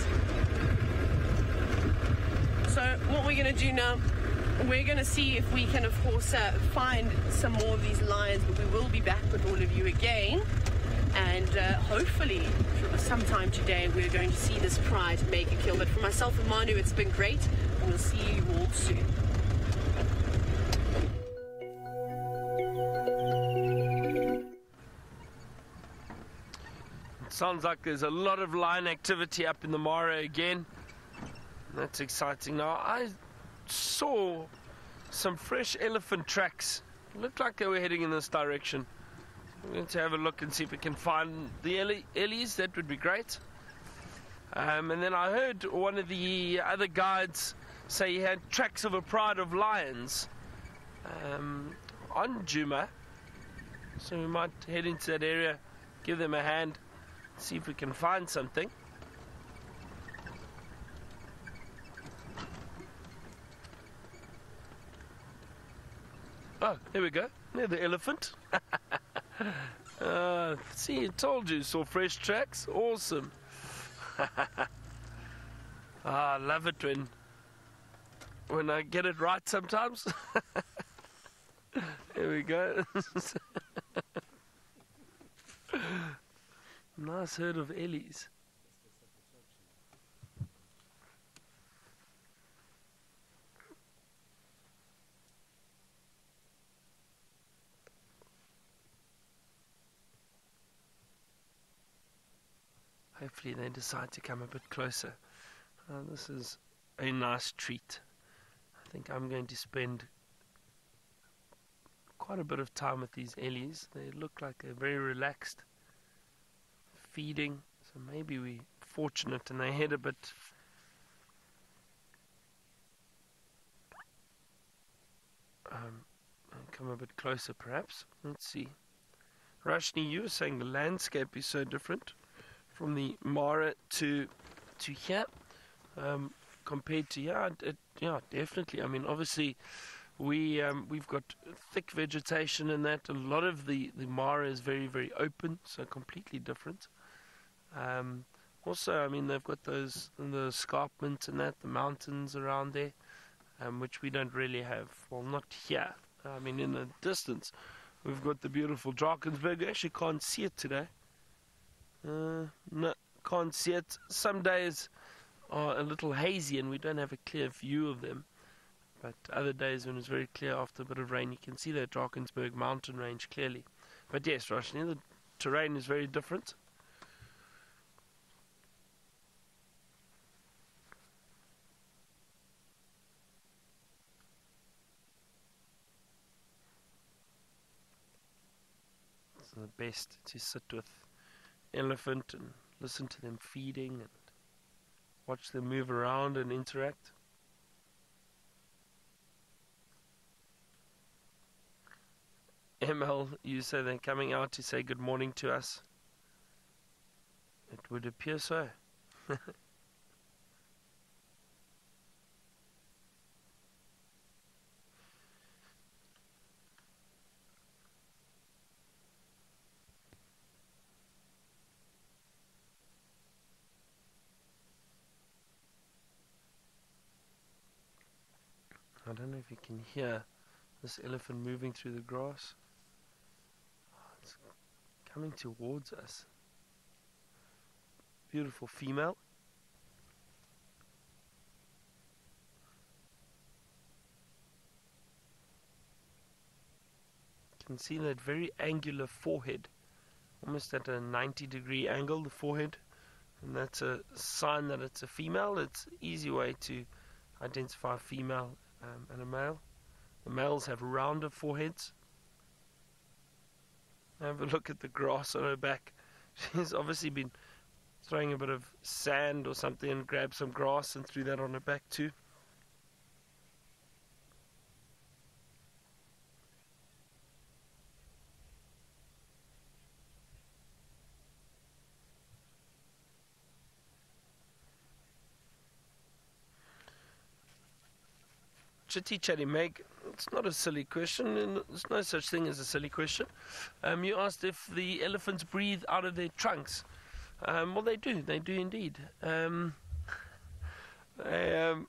So what we're gonna do now we're going to see if we can, of course, uh, find some more of these lions, but we will be back with all of you again. And uh, hopefully, sometime today, we're going to see this pride make a kill. But for myself and Manu, it's been great, and we'll see you all soon. Sounds like there's a lot of lion activity up in the Mara again. That's exciting. Now, I saw some fresh elephant tracks. Looked like they were heading in this direction. We're going to have a look and see if we can find the Ellie, Ellies. That would be great. Um, and then I heard one of the other guides say he had tracks of a pride of lions um, on Djuma. So we might head into that area, give them a hand, see if we can find something. Oh, here we go. Near the elephant. uh, (laughs) see, I told you, saw fresh tracks. Awesome. (laughs) ah, I love it when when I get it right sometimes. (laughs) Here we go. Nice herd of Ellies. Hopefully they decide to come a bit closer. Uh, this is a nice treat. I think I'm going to spend quite a bit of time with these Ellies. They look like they're very relaxed, feeding. So maybe we're fortunate and they head a bit um, come a bit closer perhaps. Let's see. Rashni, you were saying the landscape is so different from the Mara to to here um, compared to yeah, it, yeah, definitely. I mean, obviously, we um, we've got thick vegetation in that. A lot of the the Mara is very very open, so completely different. Um, also, I mean, they've got those the escarpment and that the mountains around there, um, which we don't really have. Well, not here. I mean, in the distance, we've got the beautiful Drakensberg. I actually can't see it today. Uh, no, can't see it. Some days are a little hazy and we don't have a clear view of them. But other days when it's very clear after a bit of rain, you can see that Drakensberg mountain range clearly. But yes, Roshni, the terrain is very different. The best to sit with elephant and listen to them feeding and watch them move around and interact. ML, you say they're coming out to say good morning to us. It would appear so. (laughs) I don't know if you can hear this elephant moving through the grass. It's coming towards us. Beautiful female. You can see that very angular forehead, almost at a 90 degree angle, the forehead. And that's a sign that it's a female. It's an easy way to identify female um, and a male. The males have rounder foreheads. Have a look at the grass on her back. (laughs) She's obviously been throwing a bit of sand or something and grabbed some grass and threw that on her back too. Chitty Chatty Meg, it's not a silly question, and there's no such thing as a silly question. Um, you asked if the elephants breathe out of their trunks. Um, well, they do. They do indeed. Um, they, um,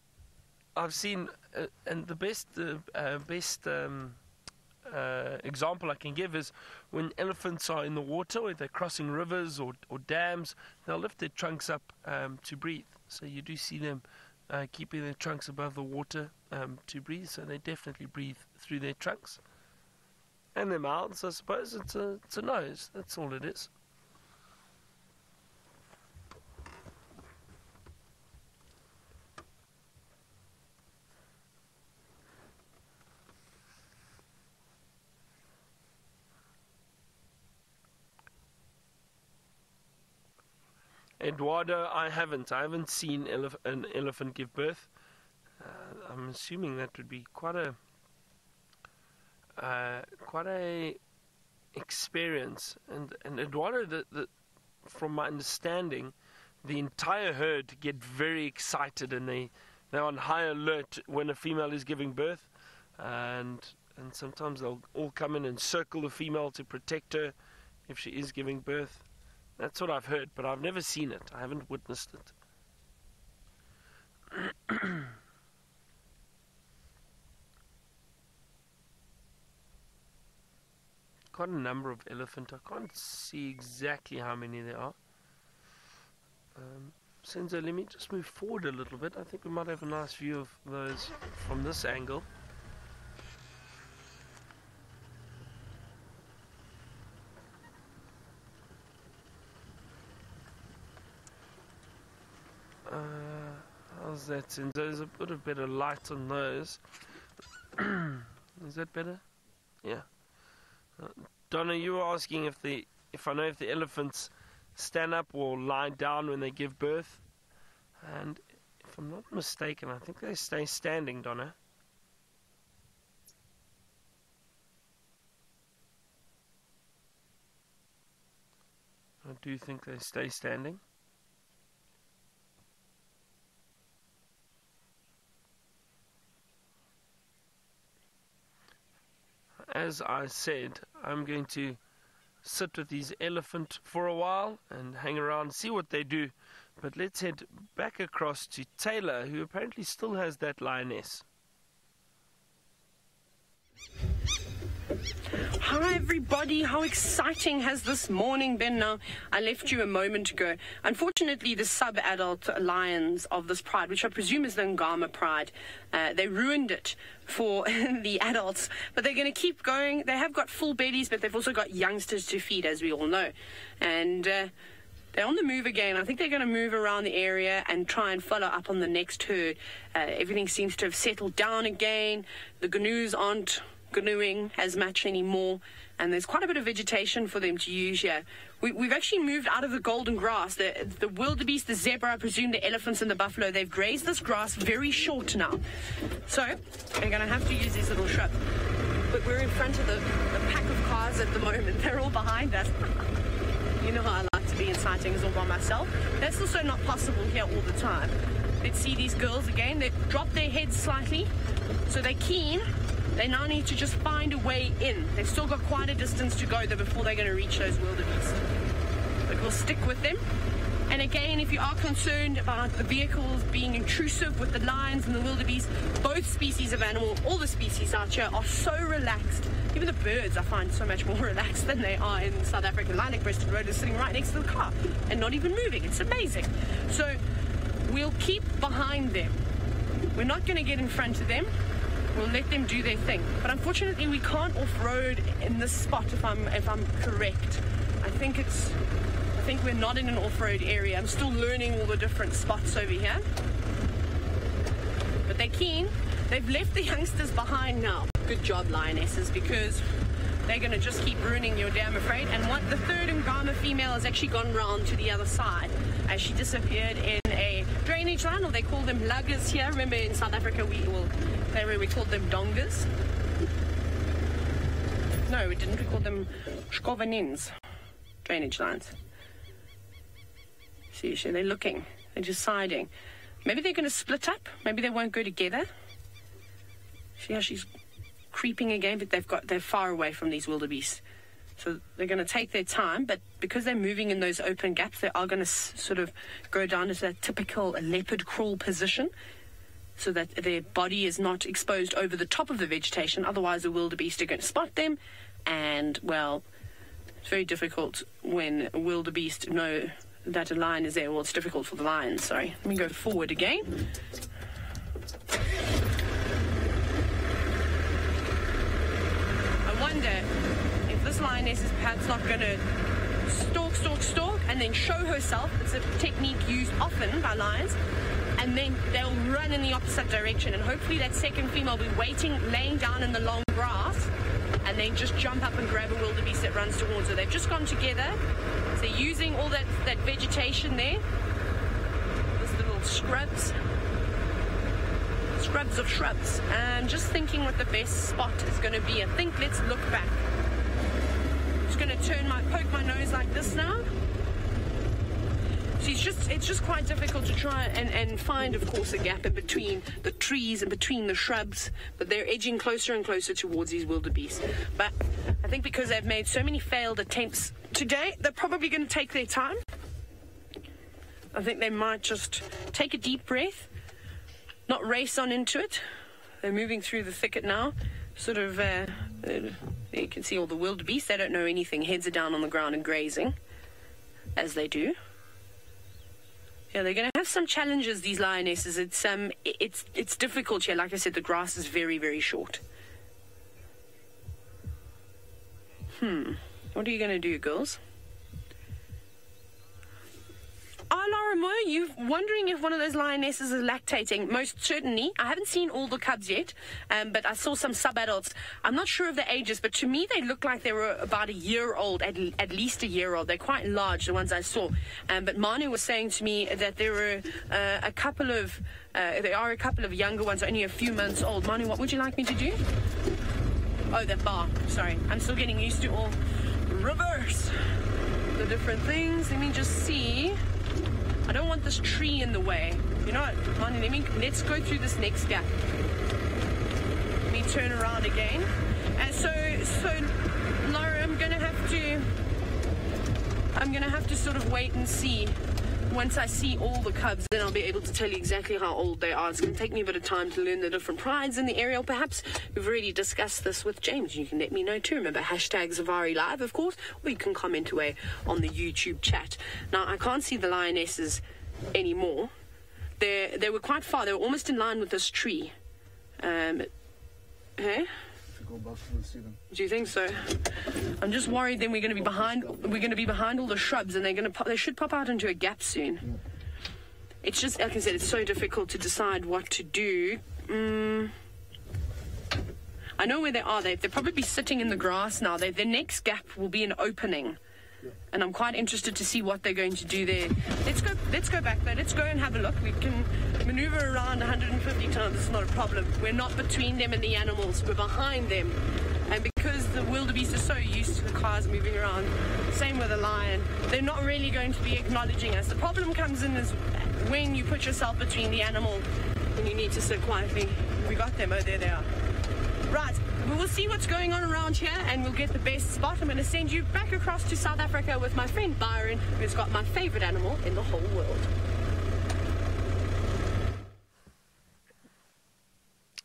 I've seen, uh, and the best, uh, uh, best um, uh, example I can give is when elephants are in the water, or they're crossing rivers or, or dams, they'll lift their trunks up um, to breathe. So you do see them uh, keeping their trunks above the water um, to breathe. So they definitely breathe through their trunks and their mouths. I suppose it's a it's a nose. That's all it is. Eduardo, I haven't. I haven't seen elef- an elephant give birth. Uh, I'm assuming that would be quite a uh, quite a experience. And and Eduardo, the, the, from my understanding, the entire herd get very excited and they they're on high alert when a female is giving birth, and and sometimes they'll all come in and circle the female to protect her if she is giving birth. That's what I've heard, but I've never seen it. I haven't witnessed it. (clears throat) Quite a number of elephant. I can't see exactly how many there are. Um, Senzo, let me just move forward a little bit. I think we might have a nice view of those from this angle. Uh, that? Senzo? There's a bit of better light on those. (clears throat) Is that better? Yeah. Uh, Donna, you were asking if the if I know if the elephants stand up or lie down when they give birth, and if I'm not mistaken, I think they stay standing, Donna. I do think they stay standing. As I said, I'm going to sit with these elephant for a while and hang around, see what they do. But let's head back across to Taylor, who apparently still has that lioness. Hi, everybody. How exciting has this morning been now? I left you a moment ago. Unfortunately, the sub adult lions of this pride, which I presume is the Ngama pride, uh, they ruined it for (laughs) the adults. But they're going to keep going. They have got full bellies, but they've also got youngsters to feed, as we all know. And. Uh, they're on the move again. I think they're going to move around the area and try and follow up on the next herd. Uh, everything seems to have settled down again. The gnu's aren't canoeing as much anymore, and there's quite a bit of vegetation for them to use here. We, we've actually moved out of the golden grass. The, the wildebeest, the zebra, I presume the elephants and the buffalo, they've grazed this grass very short now. So they're going to have to use these little shrubs. But we're in front of the, the pack of cars at the moment. (laughs) They're all behind us. you know how I like to be in sightings all by myself. That's also not possible here all the time. Let's see these girls again. They've dropped their heads slightly, so they're keen. They now need to just find a way in. They've still got quite a distance to go though before they're going to reach those wildebeest. But we'll stick with them. And again, if you are concerned about the vehicles being intrusive with the lions and the wildebeest, both species of animal, all the species out here, are so relaxed. Even the birds I find so much more (laughs) relaxed than they are in South Africa. Lilac breasted road is sitting right next to the car and not even moving. It's amazing. So we'll keep behind them. We're not going to get in front of them. We'll let them do their thing. But unfortunately, we can't off-road in this spot. If I'm if I'm correct, I think it's. I think we're not in an off-road area. I'm still learning all the different spots over here. But they're keen. They've left the youngsters behind now. Good job, lionesses, because they're going to just keep ruining your day, I'm afraid. And what the third Ngama female has actually gone round to the other side as she disappeared in a drainage line, or they call them luggas here. Remember in South Africa, we we called them dongas. No, we didn't. We called them skovanins, drainage lines. See, so they're looking, they're deciding. Maybe they're going to split up. Maybe they won't go together. See how she's creeping again, but they've got they're far away from these wildebeest. So they're going to take their time, but because they're moving in those open gaps, they are going to sort of go down into that typical leopard crawl position so that their body is not exposed over the top of the vegetation. Otherwise, the wildebeest are going to spot them, and well, it's very difficult when a wildebeest know that a lion is there. Well, it's difficult for the lions. Sorry. Let me go forward again. I wonder if this lioness is perhaps not going to stalk, stalk, stalk, and then show herself. It's a technique used often by lions. And then they'll run in the opposite direction. And hopefully that second female will be waiting, laying down in the long grass, and then just jump up and grab a wildebeest that runs towards her. They've just gone together. So using all that, that vegetation there, those little scrubs, scrubs of shrubs, and just thinking what the best spot is going to be. I think let's look back. Just going to turn my poke my nose like this now. It's just it's just quite difficult to try and, and find, of course, a gap in between the trees and between the shrubs. But they're edging closer and closer towards these wildebeest. But I think because they've made so many failed attempts today, they're probably going to take their time. I think they might just take a deep breath, not race on into it. They're moving through the thicket now. Sort of, uh, uh, you can see all the wildebeest. They don't know anything. Heads are down on the ground and grazing, as they do. Yeah, they're going to have some challenges. These lionesses. It's um, it's it's difficult here. Like I said, the grass is very very short. Hmm. What are you going to do, girls? Oh, Laura Moore, you wondering if one of those lionesses is lactating? Most certainly. I haven't seen all the cubs yet, um, but I saw some sub-adults. I'm not sure of the ages, but to me they look like they were about a year old, at, at least a year old. They're quite large, the ones I saw. Um, but Manu was saying to me that there were uh, a couple of, uh, there are a couple of younger ones, only a few months old. Manu, what would you like me to do? Oh, that bar. Sorry, I'm still getting used to all reverse the different things. Let me just see. I don't want this tree in the way. You know what, let me let's go through this next gap. Let me turn around again. And so so Laura, I'm gonna have to I'm gonna have to sort of wait and see. Once I see all the cubs, then I'll be able to tell you exactly how old they are. It's going to take me a bit of time to learn the different prides in the area. Or perhaps we've already discussed this with James. You can let me know too. Remember, hashtag safariLIVE, of course, or you can comment away on the YouTube chat. Now, I can't see the lionesses anymore. They they were quite far. They were almost in line with this tree. Um, hey? Go back see them. Do you think so? I'm just worried. Then we're going to be behind. We're going to be behind all the shrubs, and they're going to. Pop, they should pop out into a gap soon. It's just like I said. It's so difficult to decide what to do. Mm, I know where they are. They, they're probably sitting in the grass now. They, their next gap will be an opening. And I'm quite interested to see what they're going to do there. Let's go. Let's go back there. Let's go and have a look. We can maneuver around 150 times. It's not a problem. We're not between them and the animals. We're behind them. And because the wildebeest are so used to the cars moving around, same with a lion, they're not really going to be acknowledging us. The problem comes in is when you put yourself between the animal and you need to sit quietly. We got them. Oh, there they are. Right, we will see what's going on around here and we'll get the best spot. I'm going to send you back across to South Africa with my friend Byron, who's got my favorite animal in the whole world.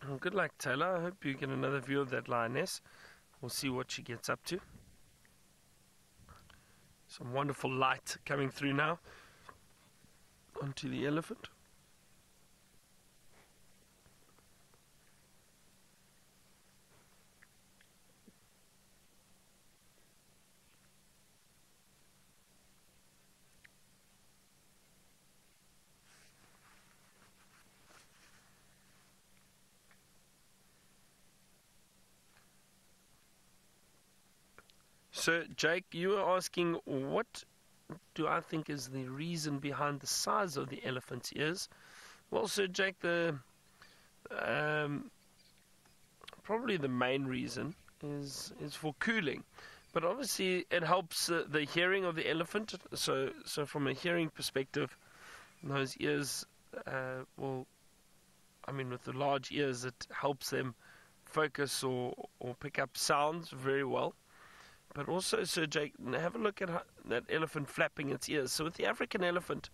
Well, good luck, Taylor. I hope you get another view of that lioness. We'll see what she gets up to. Some wonderful light coming through now onto the elephant. So, Jake, you were asking what do I think is the reason behind the size of the elephant's ears? Well, Sir Jake, the um, probably the main reason is is for cooling, but obviously it helps uh, the hearing of the elephant. So, so from a hearing perspective, those ears uh, I mean, with the large ears, it helps them focus or or pick up sounds very well. But also, Sir Jake, have a look at that elephant flapping its ears. So, with the African elephant,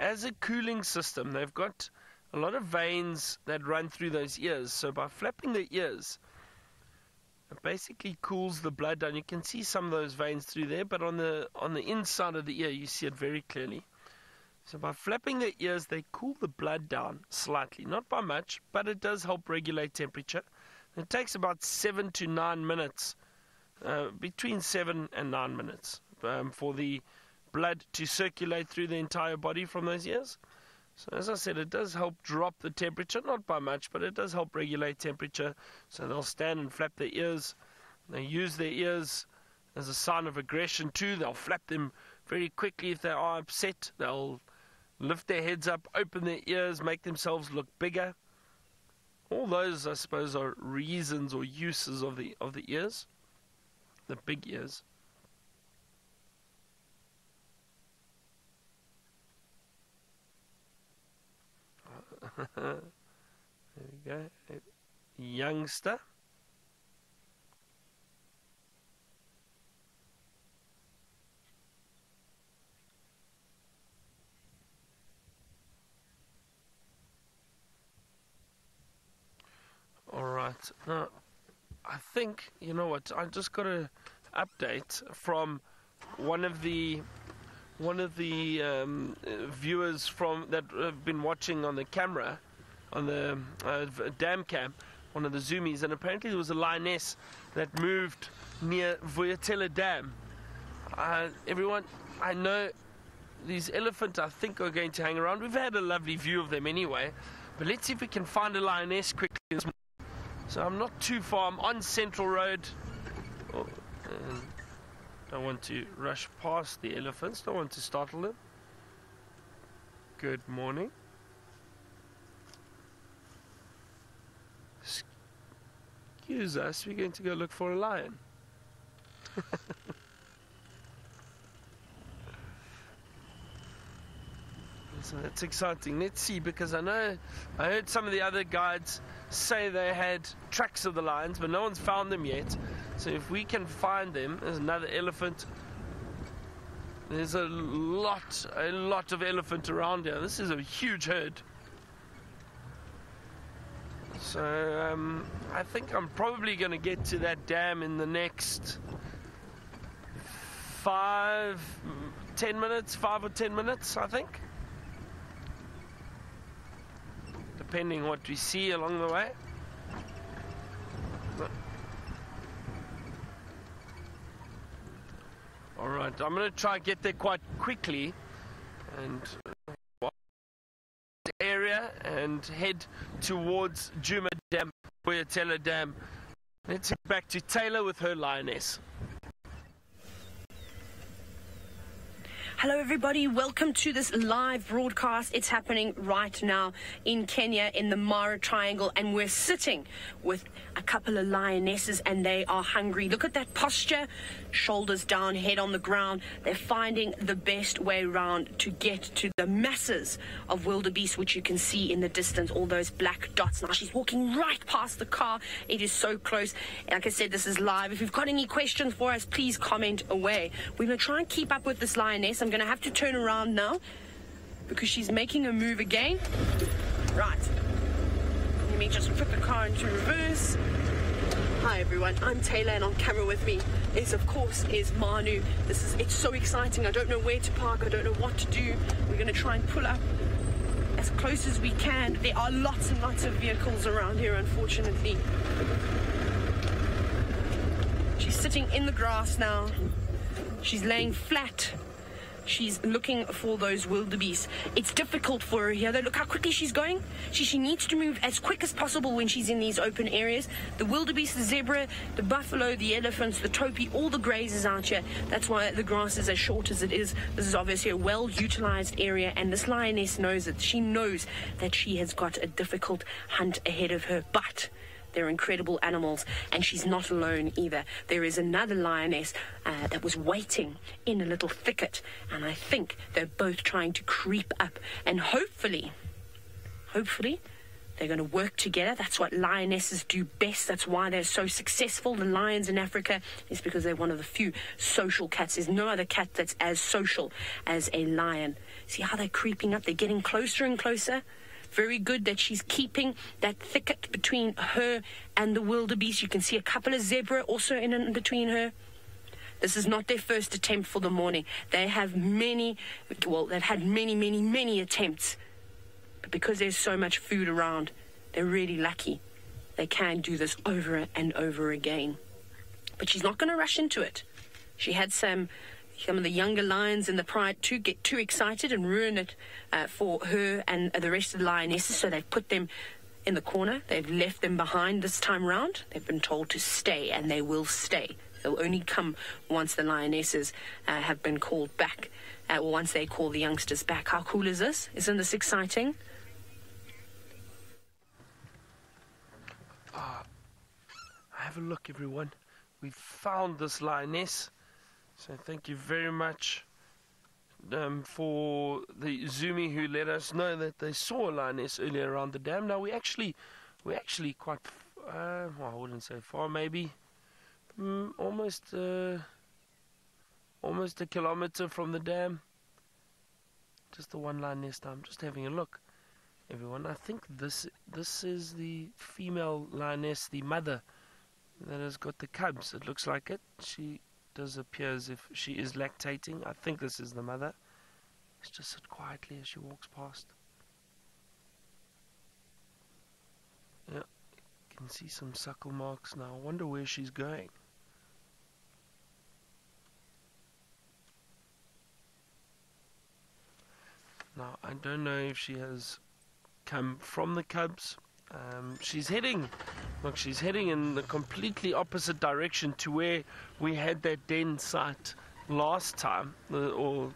as a cooling system, they've got a lot of veins that run through those ears. So, by flapping the ears, it basically cools the blood down. You can see some of those veins through there, but on the on the inside of the ear, you see it very clearly. So, by flapping the ears, they cool the blood down slightly, not by much, but it does help regulate temperature. It takes about seven to nine minutes uh, between seven and nine minutes um, for the blood to circulate through the entire body from those ears. So, as I said, it does help drop the temperature, not by much, but it does help regulate temperature. So, they'll stand and flap their ears. They use their ears as a sign of aggression, too. They'll flap them very quickly if they are upset. They'll lift their heads up, open their ears, make themselves look bigger. All those, I suppose, are reasons or uses of the of the ears the big years. (laughs) there we go. Youngster. All right. Now, I think you know what. I just got an update from one of the one of the um, viewers from that have been watching on the camera on the uh, dam cam, one of the zoomies, and apparently there was a lioness that moved near Vuyatela Dam. Uh, everyone, I know these elephants. I think are going to hang around. We've had a lovely view of them anyway, but let's see if we can find a lioness quickly. So I'm not too far. I'm on Central Road. Oh, don't want to rush past the elephants. Don't want to startle them. Good morning. Excuse us, we're going to go look for a lion. (laughs) so that's exciting. Let's see, because I know I heard some of the other guides say they had tracks of the lions, but no one's found them yet. So if we can find them, there's another elephant. There's a lot, a lot of elephant around here. This is a huge herd. So um, I think I'm probably going to get to that dam in the next five, ten minutes, five or ten minutes, I think. Depending what we see along the way. Alright, I'm going to try and get there quite quickly and uh, area and head towards Djuma Dam. Vuyatela Dam. Let's head back to Taylor with her lioness. Hello, everybody. Welcome to this live broadcast. It's happening right now in Kenya in the Mara Triangle, and we're sitting with a couple of lionesses, and they are hungry. Look at that posture shoulders down, head on the ground. They're finding the best way round to get to the masses of wildebeest, which you can see in the distance, all those black dots. Now she's walking right past the car. It is so close. Like I said, this is live. If you've got any questions for us, please comment away. We're going to try and keep up with this lioness. I'm going to have to turn around now because she's making a move again. Right. Let me just put the car into reverse. Hi everyone, I'm Taylor and on camera with me is of course is Manu. This is it's so exciting. I don't know where to park, I don't know what to do. We're gonna try and pull up as close as we can. There are lots and lots of vehicles around here unfortunately. She's sitting in the grass now. She's laying flat She's looking for those wildebeest. It's difficult for her here, though. Look how quickly she's going. She, she needs to move as quick as possible when she's in these open areas. The wildebeest, the zebra, the buffalo, the elephants, the topi, all the grazers out here. That's why the grass is as short as it is. This is obviously a well utilized area, and this lioness knows it. She knows that she has got a difficult hunt ahead of her, but they're incredible animals, and she's not alone either. There is another lioness uh, that was waiting in a little thicket, and I think they're both trying to creep up, and hopefully, hopefully, they're going to work together. That's what lionesses do best. That's why they're so successful. The lions in Africa is because they're one of the few social cats. There's no other cat that's as social as a lion. See how they're creeping up? They're getting closer and closer very good that she's keeping that thicket between her and the wildebeest. You can see a couple of zebra also in, in between her. This is not their first attempt for the morning. They have many, well, they've had many, many, many attempts. But because there's so much food around, they're really lucky. They can do this over and over again. But she's not going to rush into it. She had some some of the younger lions in the pride to get too excited and ruin it uh, for her and the rest of the lionesses. So they've put them in the corner. They've left them behind this time round. They've been told to stay, and they will stay. They'll only come once the lionesses uh, have been called back, uh, or once they call the youngsters back. How cool is this? Isn't this exciting? Uh, have a look, everyone. We've found this lioness. So thank you very much um, for the Zumi who let us know that they saw a lioness earlier around the dam. Now we actually, we actually quite, uh, well, I wouldn't say far, maybe mm, almost, uh, almost a kilometer from the dam. Just the one lioness. I'm just having a look, everyone. I think this this is the female lioness, the mother that has got the cubs. It looks like it. She does appear as if she is lactating. I think this is the mother. Let's just sit quietly as she walks past. Yeah, you can see some suckle marks now. I wonder where she's going. Now, I don't know if she has come from the cubs um, she's heading, look, she's heading in the completely opposite direction to where we had that den site last time, or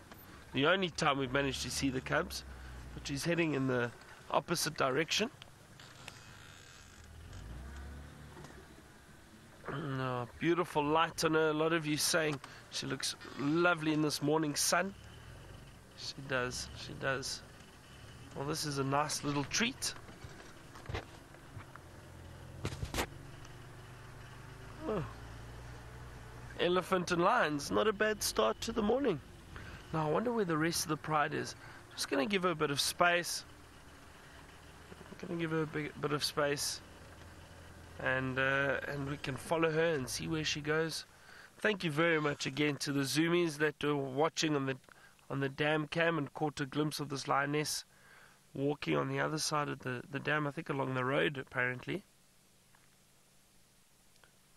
the only time we've managed to see the cubs. But she's heading in the opposite direction. No, (clears throat) beautiful light on her. A lot of you saying she looks lovely in this morning sun. She does, she does. Well, this is a nice little treat. Elephant and lions. Not a bad start to the morning. Now I wonder where the rest of the pride is. Just going to give her a bit of space. Going to give her a big, bit of space, and uh, and we can follow her and see where she goes. Thank you very much again to the zoomies that were watching on the on the dam cam and caught a glimpse of this lioness walking on the other side of the, the dam. I think along the road apparently.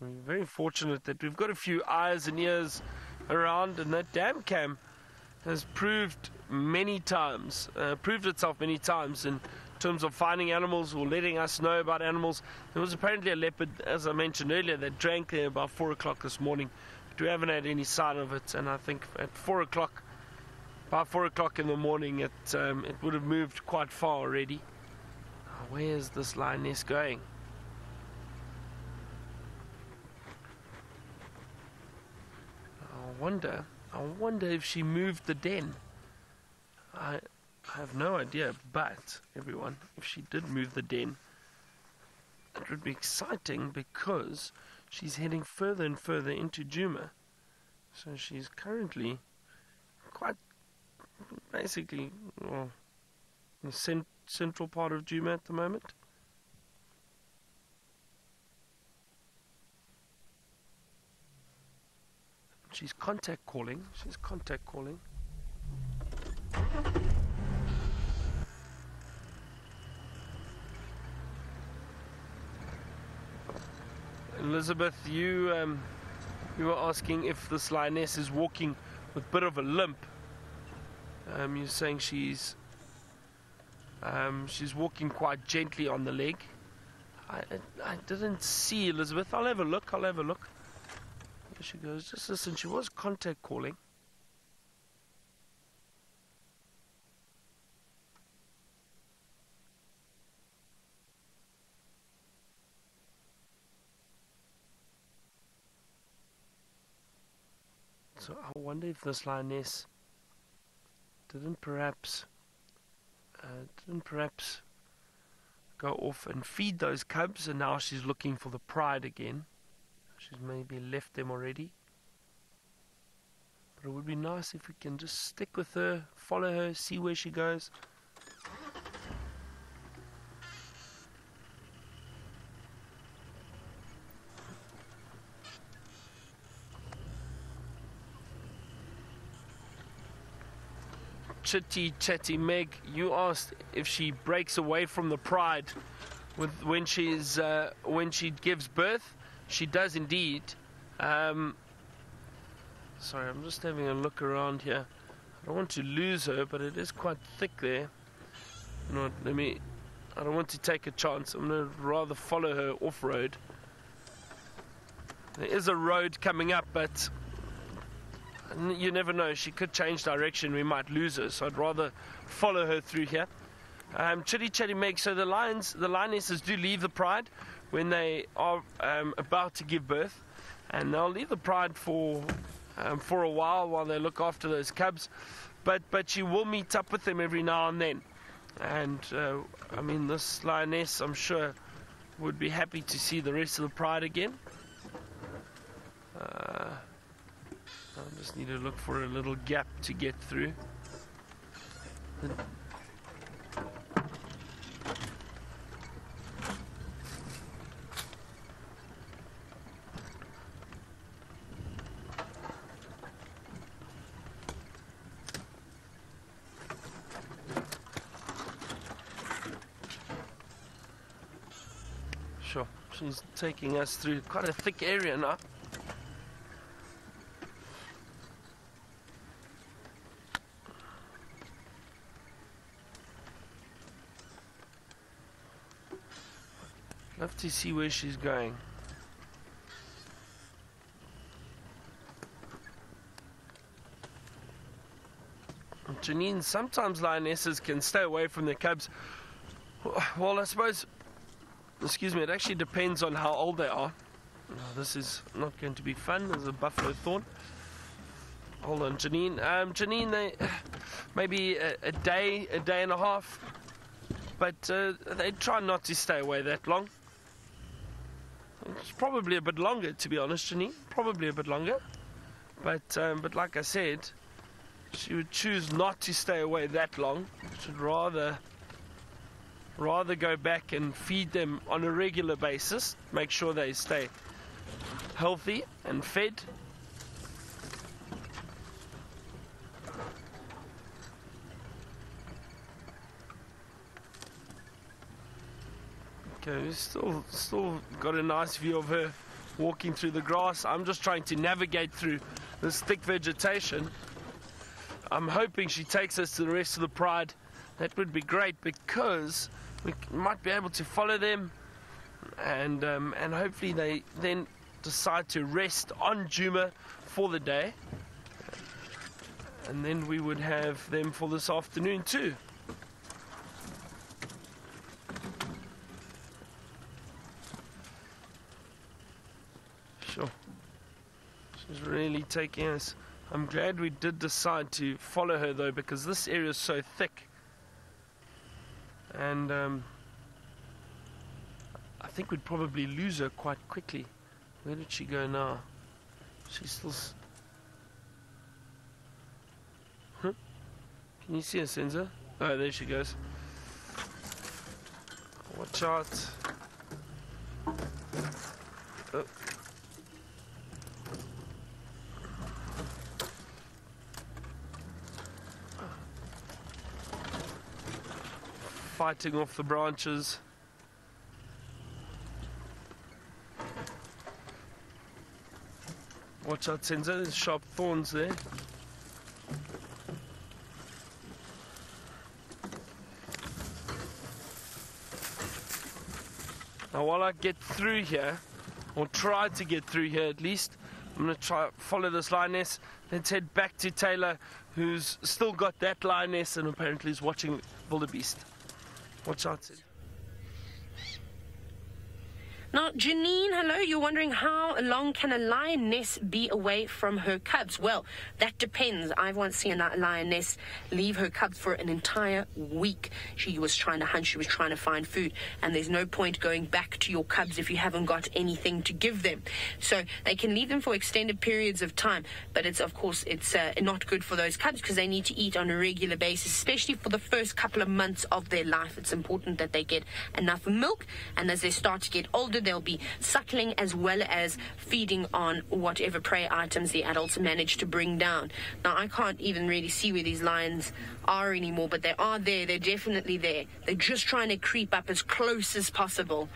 We're very fortunate that we've got a few eyes and ears around, and that dam cam has proved many times, uh, proved itself many times, in terms of finding animals or letting us know about animals. There was apparently a leopard, as I mentioned earlier, that drank there about 4 o'clock this morning. But we haven't had any sign of it, and I think at 4 o'clock, by 4 o'clock in the morning, it, um, it would have moved quite far already. Where is this lioness going? Wonder, I wonder if she moved the den. I, I have no idea, but everyone, if she did move the den, it would be exciting because she's heading further and further into Djuma. So she's currently quite basically well, in the cent- central part of Djuma at the moment. She's contact calling. She's contact calling. Elizabeth, you um, you were asking if this lioness is walking with a bit of a limp. Um, you're saying she's um, she's walking quite gently on the leg. I, I didn't see Elizabeth. I'll have a look. I'll have a look. She goes. Just listen. She was contact calling. So I wonder if this lioness didn't perhaps uh, didn't perhaps go off and feed those cubs, and now she's looking for the pride again. She's maybe left them already. But it would be nice if we can just stick with her, follow her, see where she goes. Chitty Chatty Meg, you asked if she breaks away from the pride with when she's uh, when she gives birth. She does indeed. Um, sorry, I'm just having a look around here. I don't want to lose her, but it is quite thick there. You know, let me. I don't want to take a chance. I'm going to rather follow her off road. There is a road coming up, but you never know. She could change direction. We might lose her. So I'd rather follow her through here. Um, Chitty Chatty Meg. So the lions, the lionesses do leave the pride when they are um, about to give birth, and they'll leave the pride for um, for a while while they look after those cubs. But but she will meet up with them every now and then. And uh, I mean, this lioness, I'm sure, would be happy to see the rest of the pride again. Uh, I just need to look for a little gap to get through. Sure, she's taking us through quite a thick area now. Love to see where she's going. Janine, sometimes lionesses can stay away from their cubs. Well, I suppose, excuse me, it actually depends on how old they are. This is not going to be fun. There's a buffalo thorn. Hold on, Janine. Um, Janine, they maybe a, a day, a day and a half, but uh, they try not to stay away that long. It's probably a bit longer, to be honest, Janine. Probably a bit longer. But um, but like I said, she would choose not to stay away that long. She'd rather rather go back and feed them on a regular basis, make sure they stay healthy and fed. Okay, still still got a nice view of her walking through the grass. I'm just trying to navigate through this thick vegetation. I'm hoping she takes us to the rest of the pride. That would be great because we might be able to follow them, and um, and hopefully they then decide to rest on Djuma for the day, and then we would have them for this afternoon too. Sure. She's really taking us. I'm glad we did decide to follow her though, because this area is so thick. And um, I think we'd probably lose her quite quickly. Where did she go now? She's still. Huh? Can you see her, Senzo? Oh, there she goes. Watch out. Oh. Fighting off the branches. Watch out, Senzo. There's sharp thorns there. Now, while I get through here, or try to get through here at least, I'm going to try follow this lioness. Let's head back to Taylor, who's still got that lioness and apparently is watching Wildebeest. Watch out, Senzo. Now, Janine, hello. You're wondering how long can a lioness be away from her cubs? Well, that depends. I've once seen a lioness leave her cubs for an entire week. She was trying to hunt, she was trying to find food, and there's no point going back to your cubs if you haven't got anything to give them. So they can leave them for extended periods of time, but it's of course it's uh, not good for those cubs because they need to eat on a regular basis, especially for the first couple of months of their life. It's important that they get enough milk, and as they start to get older, they'll be suckling as well as feeding on whatever prey items the adults manage to bring down. Now, I can't even really see where these lions are anymore, but they are there. They're definitely there. They're just trying to creep up as close as possible.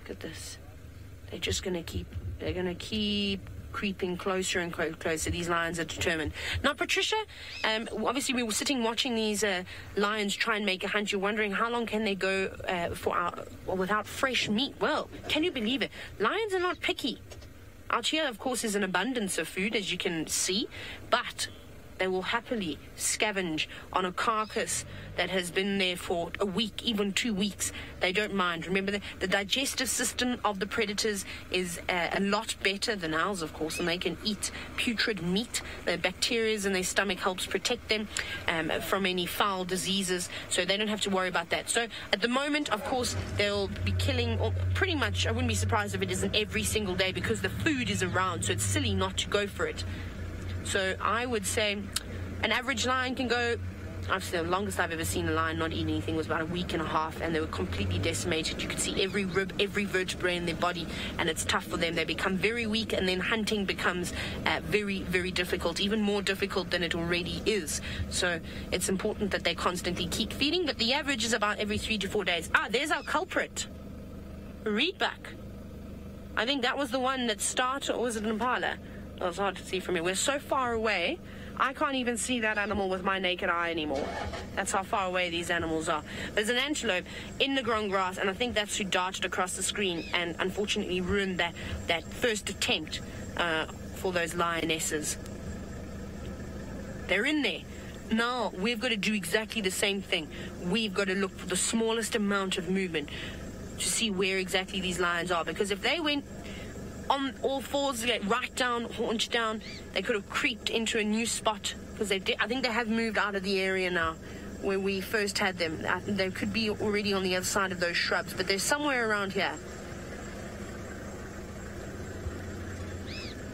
Look at this. They're just going to keep, they're going to keep creeping closer and closer. These lions are determined. Now, Patricia, um, obviously we were sitting watching these uh, lions try and make a hunt. You're wondering how long can they go uh, for our, without fresh meat? Well, can you believe it? Lions are not picky. Out here, of course, is an abundance of food, as you can see, but they will happily scavenge on a carcass that has been there for a week, even two weeks. They don't mind. Remember, the, the digestive system of the predators is uh, a lot better than ours, of course, and they can eat putrid meat. The bacteria in their stomach helps protect them um, from any foul diseases, so they don't have to worry about that. So at the moment, of course, they'll be killing pretty much. I wouldn't be surprised if it isn't every single day because the food is around, so it's silly not to go for it. So I would say an average lion can go. Seen the longest I've ever seen a lion not eat anything was about a week and a half, and they were completely decimated. You could see every rib, every vertebrae in their body, and it's tough for them. They become very weak, and then hunting becomes uh, very, very difficult, even more difficult than it already is. So it's important that they constantly keep feeding, but the average is about every three to four days. Ah, there's our culprit, a reedbuck. I think that was the one that started, or was it impala? It's hard to see from here. We're so far away, I can't even see that animal with my naked eye anymore. That's how far away these animals are. There's an antelope in the grown grass, and I think that's who darted across the screen and unfortunately ruined that, that first attempt uh, for those lionesses. They're in there. Now, we've got to do exactly the same thing. We've got to look for the smallest amount of movement to see where exactly these lions are. Because if they went on all fours, get right down, haunch down, they could have creeped into a new spot. Because they, di- I think they have moved out of the area now where we first had them. I they could be already on the other side of those shrubs, but they're somewhere around here.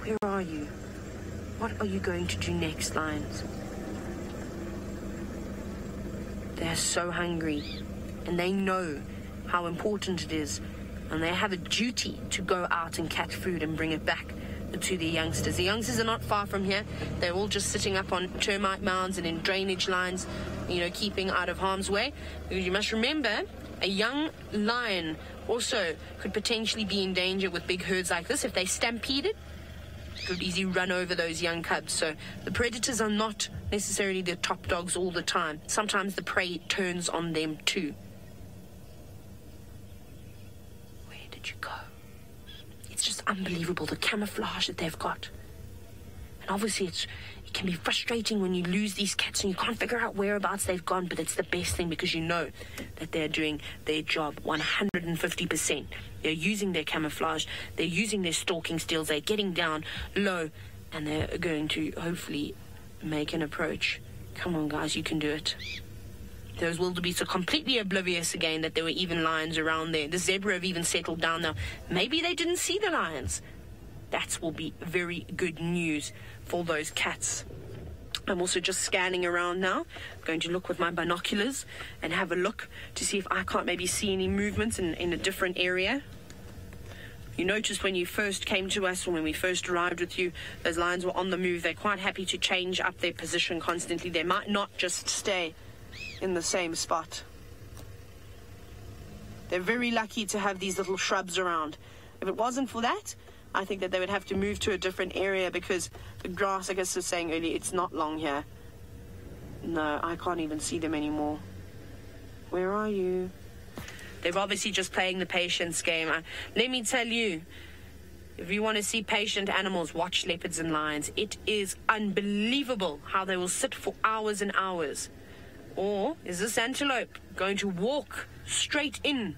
Where are you? What are you going to do next, lions? They're so hungry, and they know how important it is, and they have a duty to go out and catch food and bring it back to the youngsters. The youngsters are not far from here. They're all just sitting up on termite mounds and in drainage lines, you know, keeping out of harm's way. Because you must remember, a young lion also could potentially be in danger with big herds like this if they stampeded. could easily run over those young cubs. So the predators are not necessarily the top dogs all the time. Sometimes the prey turns on them too. It's just unbelievable the camouflage that they've got. And obviously, it's it can be frustrating when you lose these cats and you can't figure out whereabouts they've gone, but it's the best thing because you know that they're doing their job 150%. They're using their camouflage, they're using their stalking skills, they're getting down low, and they're going to hopefully make an approach. Come on, guys, you can do it. Those wildebeest are completely oblivious again that there were even lions around there. The zebra have even settled down now. Maybe they didn't see the lions. That will be very good news for those cats. I'm also just scanning around now. I'm going to look with my binoculars and have a look to see if I can't maybe see any movements in, in a different area. You noticed when you first came to us, or when we first arrived with you, those lions were on the move. They're quite happy to change up their position constantly. They might not just stay in the same spot. They're very lucky to have these little shrubs around. If it wasn't for that, I think that they would have to move to a different area because the grass, I guess, was saying earlier, it's not long here. No, I can't even see them anymore. Where are you? They're obviously just playing the patience game. I, let me tell you, if you want to see patient animals, watch leopards and lions. It is unbelievable how they will sit for hours and hours. Or is this antelope going to walk straight in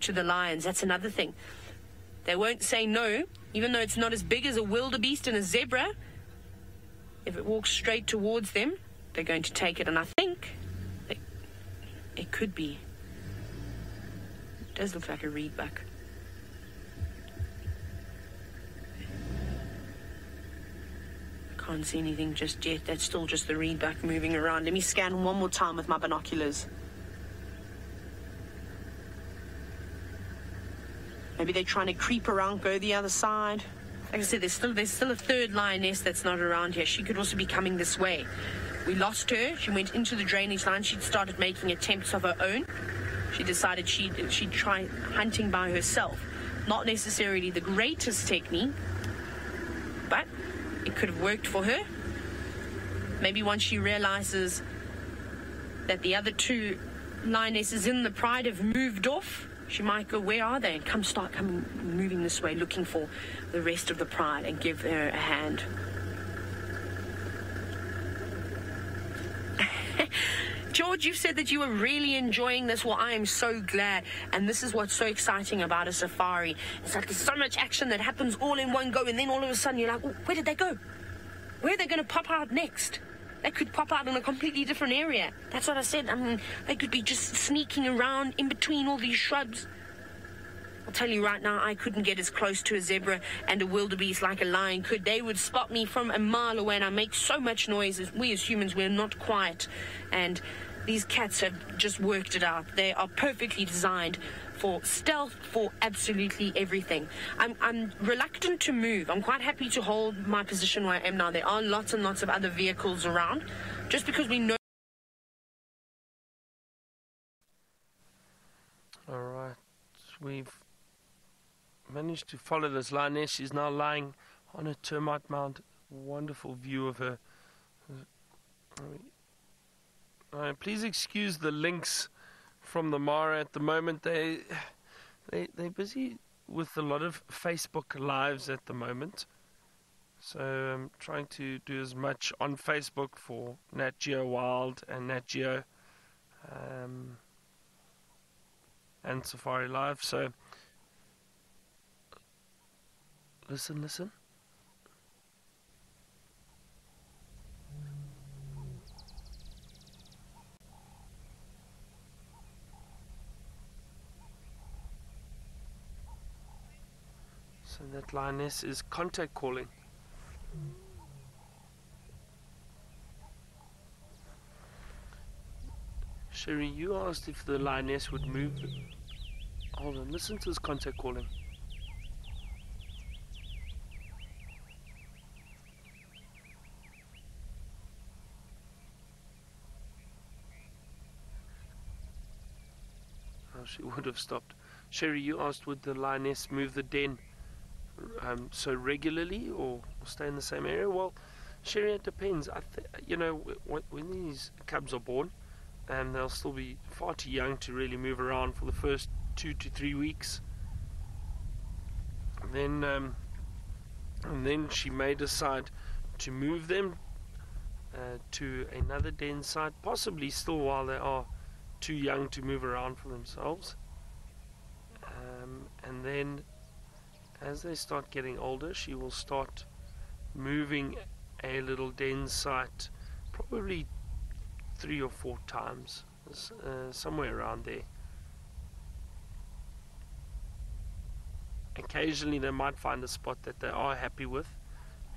to the lions? That's another thing. They won't say no, even though it's not as big as a wildebeest and a zebra. If it walks straight towards them, they're going to take it. And I think it, could be. It does look like a reedbuck. I can't see anything just yet. That's still just the reedbuck moving around. Let me scan one more time with my binoculars. Maybe they're trying to creep around, go the other side. Like I said, there's still there's still a third lioness that's not around here. She could also be coming this way. We lost her. She went into the drainage line. She'd started making attempts of her own. She decided she'd she'd try hunting by herself. Not necessarily the greatest technique, but it could have worked for her. Maybe once she realizes that the other two lionesses in the pride have moved off, she might go, Where are they? and come start coming, moving this way, looking for the rest of the pride and give her a hand. (laughs) George, you said that you were really enjoying this. Well, I am so glad. And this is what's so exciting about a safari. It's like there's so much action that happens all in one go, and then all of a sudden you're like, where did they go? Where are they going to pop out next? They could pop out in a completely different area. That's what I said. I mean, they could be just sneaking around in between all these shrubs. I'll tell you right now, I couldn't get as close to a zebra and a wildebeest like a lion could. They would spot me from a mile away, and I make so much noise. As we as humans, we're not quiet. And these cats have just worked it out. They are perfectly designed for stealth, for absolutely everything. I'm, I'm reluctant to move. I'm quite happy to hold my position where I am now. There are lots and lots of other vehicles around, just because we know. All right, we've managed to follow this lioness. She's now lying on a termite mound. Wonderful view of her. Uh, please excuse the links from the Mara at the moment. They they they're busy with a lot of Facebook lives at the moment. So I'm trying to do as much on Facebook for Nat Geo Wild and Nat Geo um, and Safari Live. So listen, listen. So that lioness is contact calling. Sherry, you asked if the lioness would move. Hold on, listen to this contact calling. She would have stopped. Sherry, you asked would the lioness move the den um, so regularly or stay in the same area? Well, Sherry, it depends. I th- you know, w- when these cubs are born, and they'll still be far too young to really move around for the first two to three weeks. Then, um, and then she may decide to move them uh, to another den site, possibly still while they are too young to move around for themselves. Um, and then, as they start getting older, she will start moving a little den site, probably three or four times, uh, somewhere around there. Occasionally, they might find a spot that they are happy with,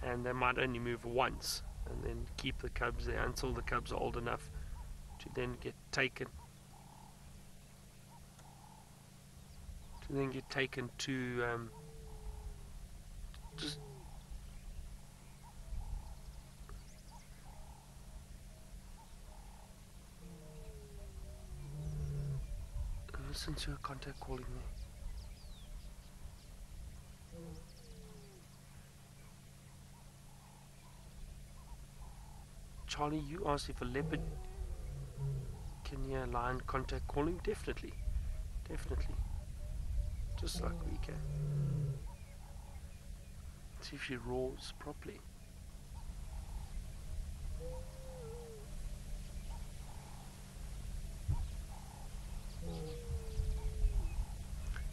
and they might only move once and then keep the cubs there until the cubs are old enough to then get taken. To then get taken to um, just listen to her contact calling me. Charlie, you asked if a leopard can hear a lion contact calling. Definitely. Definitely. Just like we can. See if she roars properly.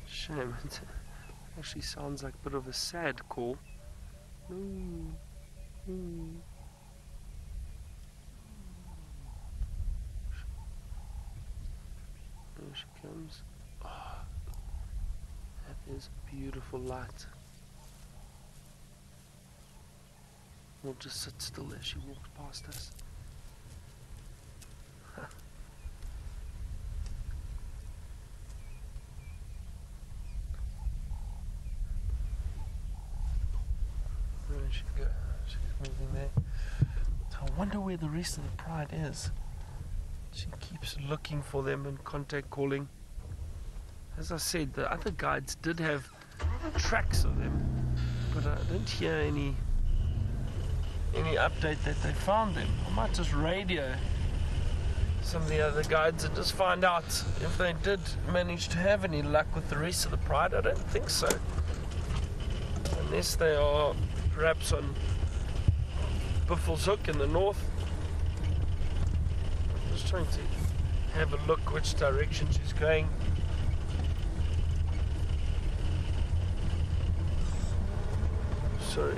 Shame. (laughs) It actually sounds like a bit of a sad call. There she comes. That is a beautiful light. We'll just sit still as she walks past us. There she goes. She's moving there. I wonder where the rest of the pride is. She keeps looking for them and contact calling. As I said, the other guides did have tracks of them, but I didn't hear any any update that they found them. I might just radio some of the other guides and just find out if they did manage to have any luck with the rest of the pride. I don't think so. Unless they are perhaps on Buffelshoek in the north. I'm Just trying to have a look which direction she's going. Sorry.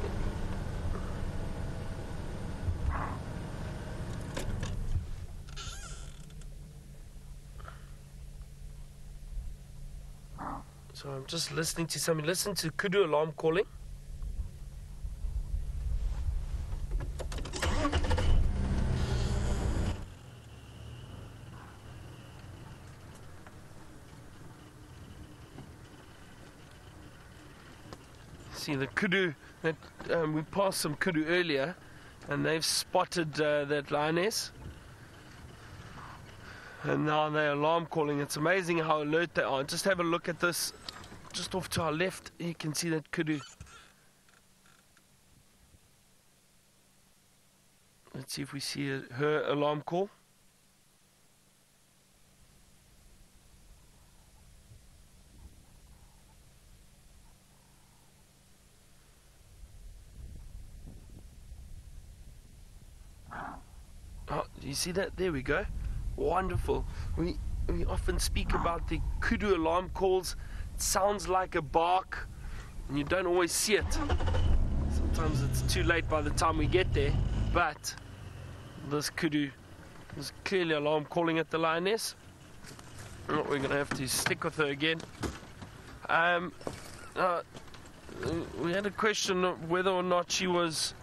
So I'm just listening to something. Listen to kudu alarm calling. See the kudu that um, we passed some kudu earlier, and they've spotted uh, that lioness. And now they're alarm calling. It's amazing how alert they are. Just have a look at this. Just off to our left, you can see that kudu. Let's see if we see her alarm call. Oh, do you see that? There we go. Wonderful. We we often speak about the kudu alarm calls. It sounds like a bark, and you don't always see it. Sometimes it's too late by the time we get there. But this kudu is clearly alarm calling at the lioness. Oh, we're gonna have to stick with her again. Um, uh, we had a question of whether or not she was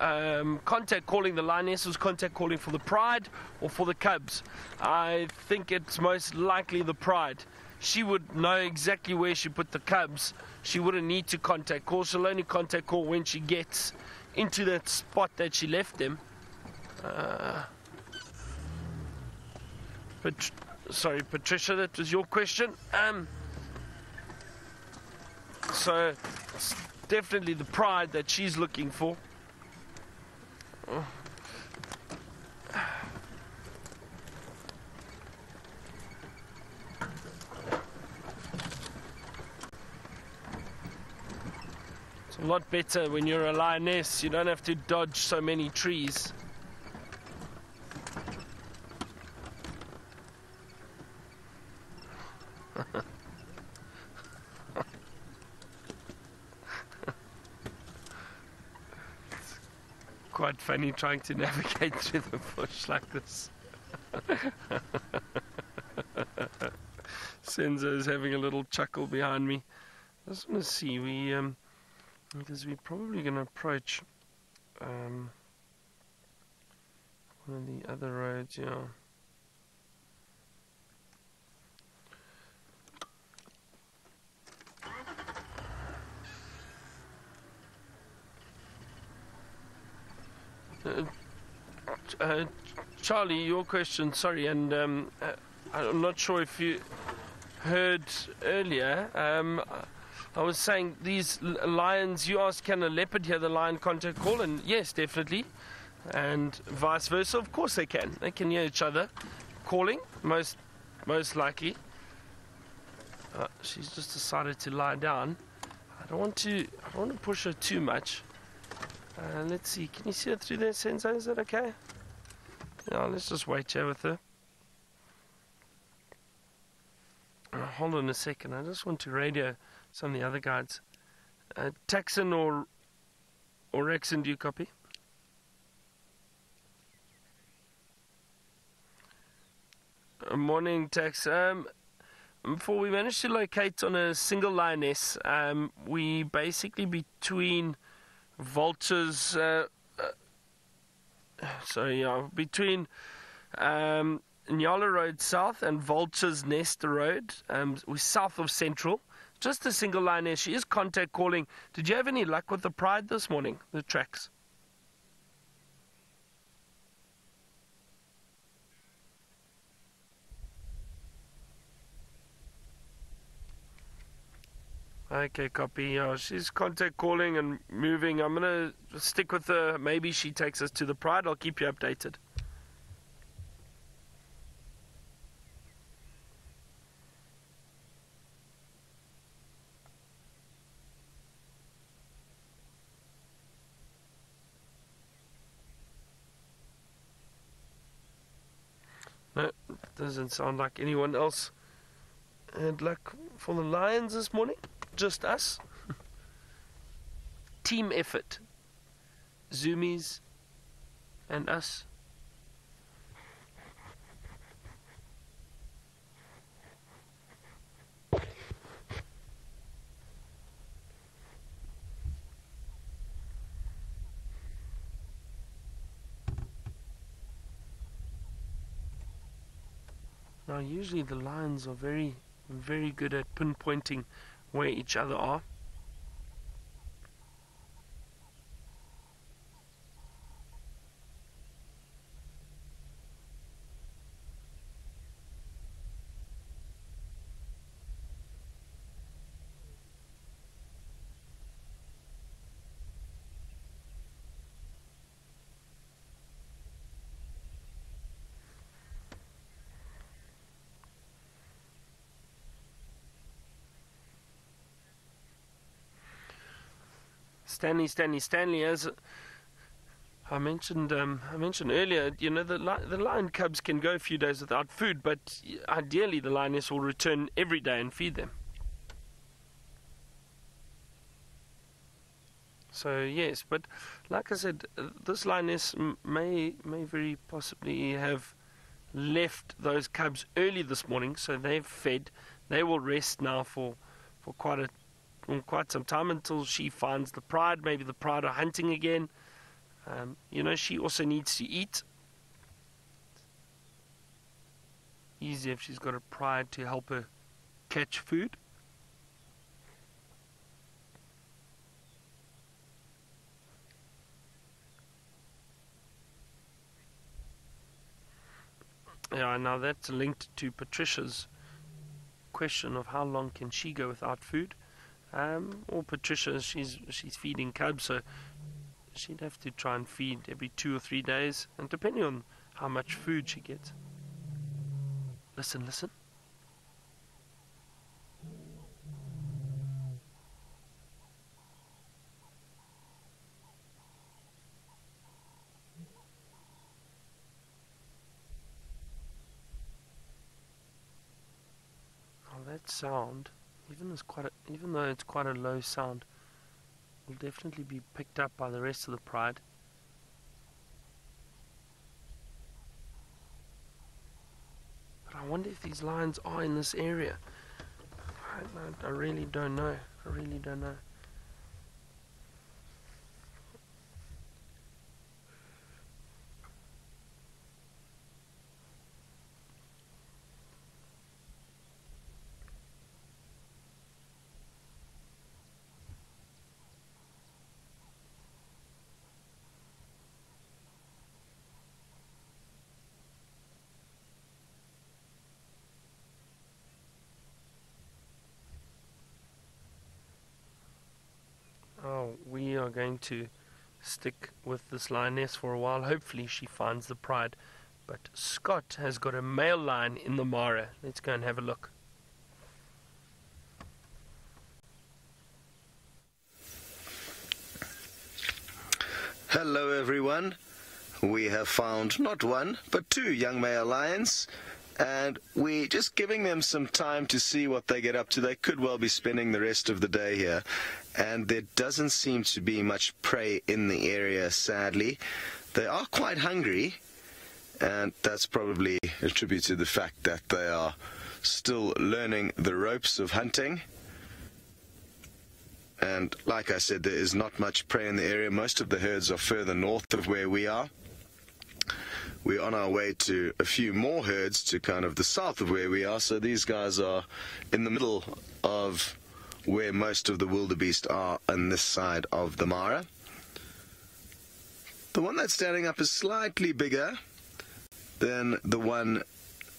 um, contact calling the lioness was contact calling for the pride or for the cubs. I think it's most likely the pride. She would know exactly where she put the cubs. She wouldn't need to contact call. She'll only contact call when she gets into that spot that she left them. Uh, sorry, Patricia, that was your question. Um, so definitely the pride that she's looking for. It's a lot better when you're a lioness. You don't have to dodge so many trees. (laughs) quite funny trying to navigate through the bush like this. (laughs) Senzo is having a little chuckle behind me. I just want to see we um because we're probably going to approach um one of the other roads, yeah. Uh, uh, Charlie, your question, sorry, and um, uh, I'm not sure if you heard earlier. Um, I was saying these lions, you asked, can a leopard hear the lion contact call? And yes, definitely. And vice versa, of course they can. They can hear each other calling, most, most likely. Uh, she's just decided to lie down. I don't want to. I don't want to push her too much. Uh, let's see. Can you see her through there, Senzo? Is that okay? Yeah, let's just wait here with her. Uh, hold on a second. I just want to radio some of the other guides. Uh, Texan or or Rexon, do you copy? Uh, morning, Tex. Um, before we managed to locate on a single lioness, um, we basically between vultures. Uh, so yeah, between um, Nyala Road South and Vultures Nest Road, um, we're south of Central. Just a single lioness. She is contact calling. Did you have any luck with the Pride this morning? The tracks. Okay, copy. She's contact calling and moving. I'm gonna stick with her. Maybe she takes us to the Pride. I'll keep you updated. No, doesn't sound like anyone else had luck for the Lions this morning. Just us. Team effort. Zoomies and us. Now, usually the lions are very, very good at pinpointing where each other are. Stanley, Stanley, Stanley. As I mentioned, um, I mentioned earlier, you know, the li- the lion cubs can go a few days without food, but ideally the lioness will return every day and feed them. So yes, but like I said, this lioness may may very possibly have left those cubs early this morning, so they've fed. They will rest now for for quite a quite some time until she finds the pride. Maybe the pride are hunting again. Um, you know, she also needs to eat. Easy if she's got a pride to help her catch food. Yeah, now that's linked to Patricia's question of how long can she go without food. Um, or Patricia, she's she's feeding cubs, so she'd have to try and feed every two or three days, and depending on how much food she gets. Listen, listen. Oh, that sound, even quite a, even though it's quite a low sound, will definitely be picked up by the rest of the pride. But I wonder if these lions are in this area. I, I, I really don't know. I really don't know. Oh, we are going to stick with this lioness for a while. Hopefully, she finds the pride. But Scott has got a male lion in the Mara. Let's go and have a look. Hello, everyone. We have found not one, but two young male lions, and we're just giving them some time to see what they get up to. They could well be spending the rest of the day here, and there doesn't seem to be much prey in the area, sadly. They are quite hungry, and that's probably attributed to the fact that they are still learning the ropes of hunting. And like I said, there is not much prey in the area. Most of the herds are further north of where we are. We're on our way to a few more herds to kind of the south of where we are. So these guys are in the middle of where most of the wildebeest are on this side of the Mara. The one that's standing up is slightly bigger than the one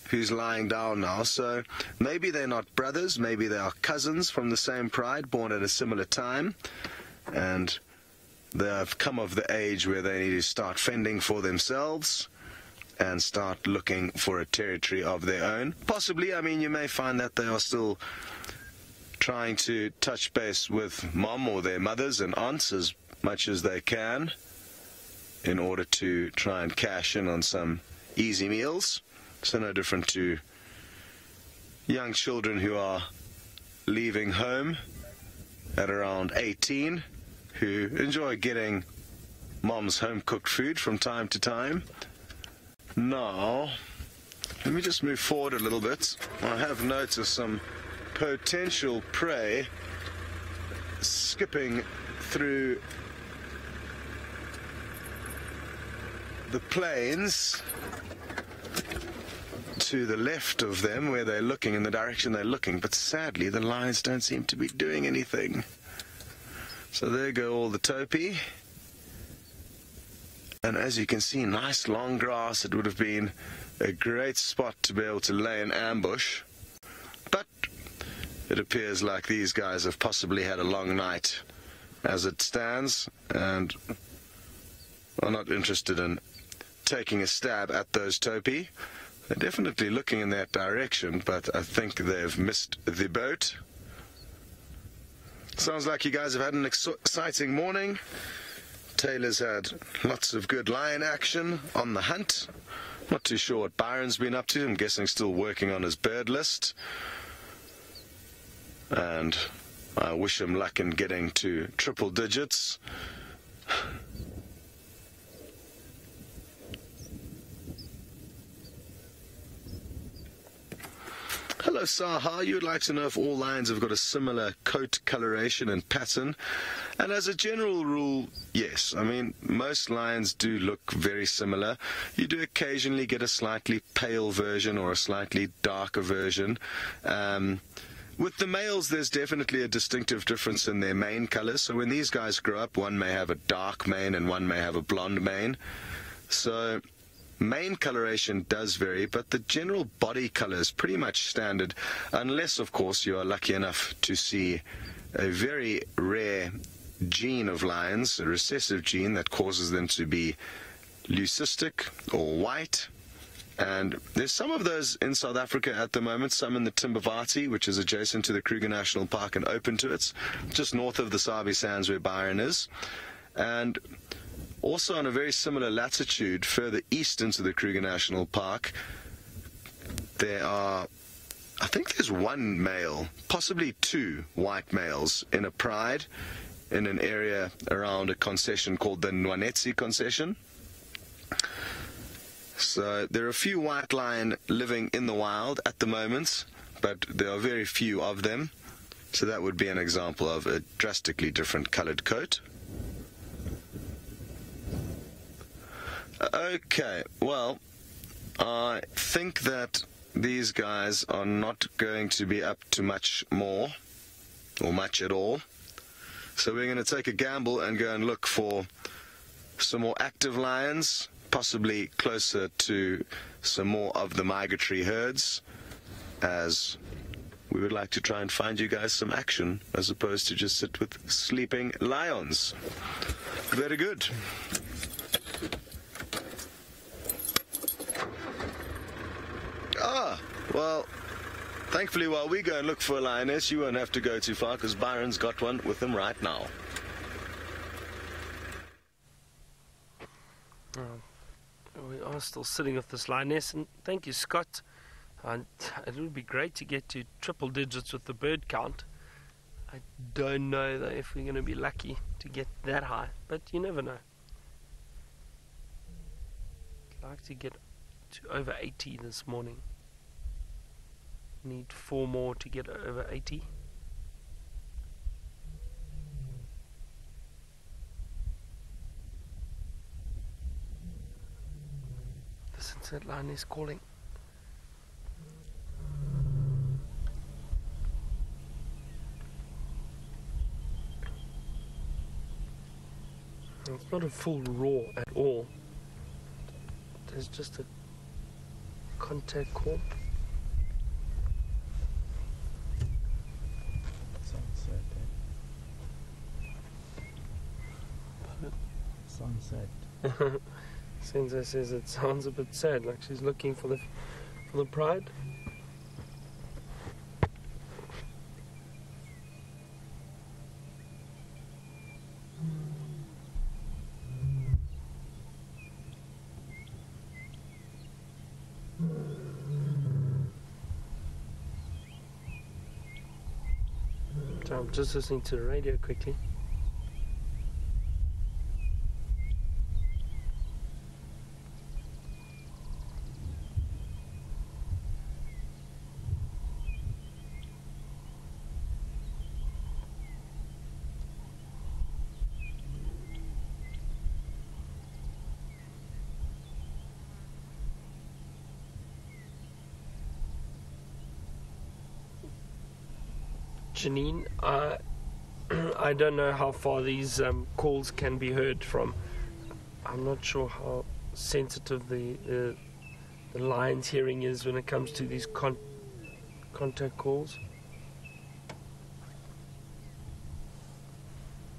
who's lying down now. So maybe they're not brothers, maybe they are cousins from the same pride, born at a similar time. And they have come of the age where they need to start fending for themselves and start looking for a territory of their own. Possibly, I mean, you may find that they are still trying to touch base with mom or their mothers and aunts as much as they can in order to try and cash in on some easy meals. So no different to young children who are leaving home at around 18 who enjoy getting mom's home cooked food from time to time. Now, let me just move forward a little bit. I have noticed some potential prey skipping through the plains to the left of them where they're looking in the direction they're looking, but sadly the lions don't seem to be doing anything. So there go all the topi. And as you can see, nice long grass. It would have been a great spot to be able to lay an ambush. But it appears like these guys have possibly had a long night as it stands and are not interested in taking a stab at those topi. They're definitely looking in that direction, but I think they've missed the boat. Sounds like you guys have had an exciting morning. Taylor's had lots of good lion action on the hunt. Not too sure what Byron's been up to. I'm guessing still working on his bird list. And I wish him luck in getting to triple digits. Hello, Saha. You'd like to know if all lions have got a similar coat coloration and pattern. And as a general rule, yes. I mean, most lions do look very similar. You do occasionally get a slightly pale version or a slightly darker version. Um, with the males, there's definitely a distinctive difference in their mane colors. So when these guys grow up, one may have a dark mane and one may have a blonde mane. So Mane coloration does vary, but the general body color is pretty much standard, unless, of course, you are lucky enough to see a very rare gene of lions, a recessive gene that causes them to be leucistic or white. And there's some of those in South Africa at the moment, some in the Timbavati, which is adjacent to the Kruger National Park and open to it, just north of the Sabi Sands where Byron is. And also on a very similar latitude, further east into the Kruger National Park, there are, I think there's one male, possibly two white males in a pride in an area around a concession called the Nwanetsi concession. So there are a few white lion living in the wild at the moment, but there are very few of them. So that would be an example of a drastically different colored coat. Okay, well, I think that these guys are not going to be up to much more, or much at all. So we're going to take a gamble and go and look for some more active lions, possibly closer to some more of the migratory herds, as we would like to try and find you guys some action as opposed to just sit with sleeping lions. Very good. Ah, well, thankfully, while we go and look for a lioness, you won't have to go too far because Byron's got one with him right now. We are still sitting with this lioness, and thank you, Scott. And it would be great to get to triple digits with the bird count. I don't know though if we're going to be lucky to get that high, but you never know. I'd like to get to over 80 this morning. Need four more to get over 80. The sunset line is calling. It's not a full roar at all. There's just a contact call. Sunset. Eh? Sunset. (laughs) Senzo says it sounds a bit sad, like she's looking for the for the pride. Just listening to the radio quickly. Janine, I (clears throat) I don't know how far these um, calls can be heard from. I'm not sure how sensitive the the, the lion's hearing is when it comes to these con- contact calls.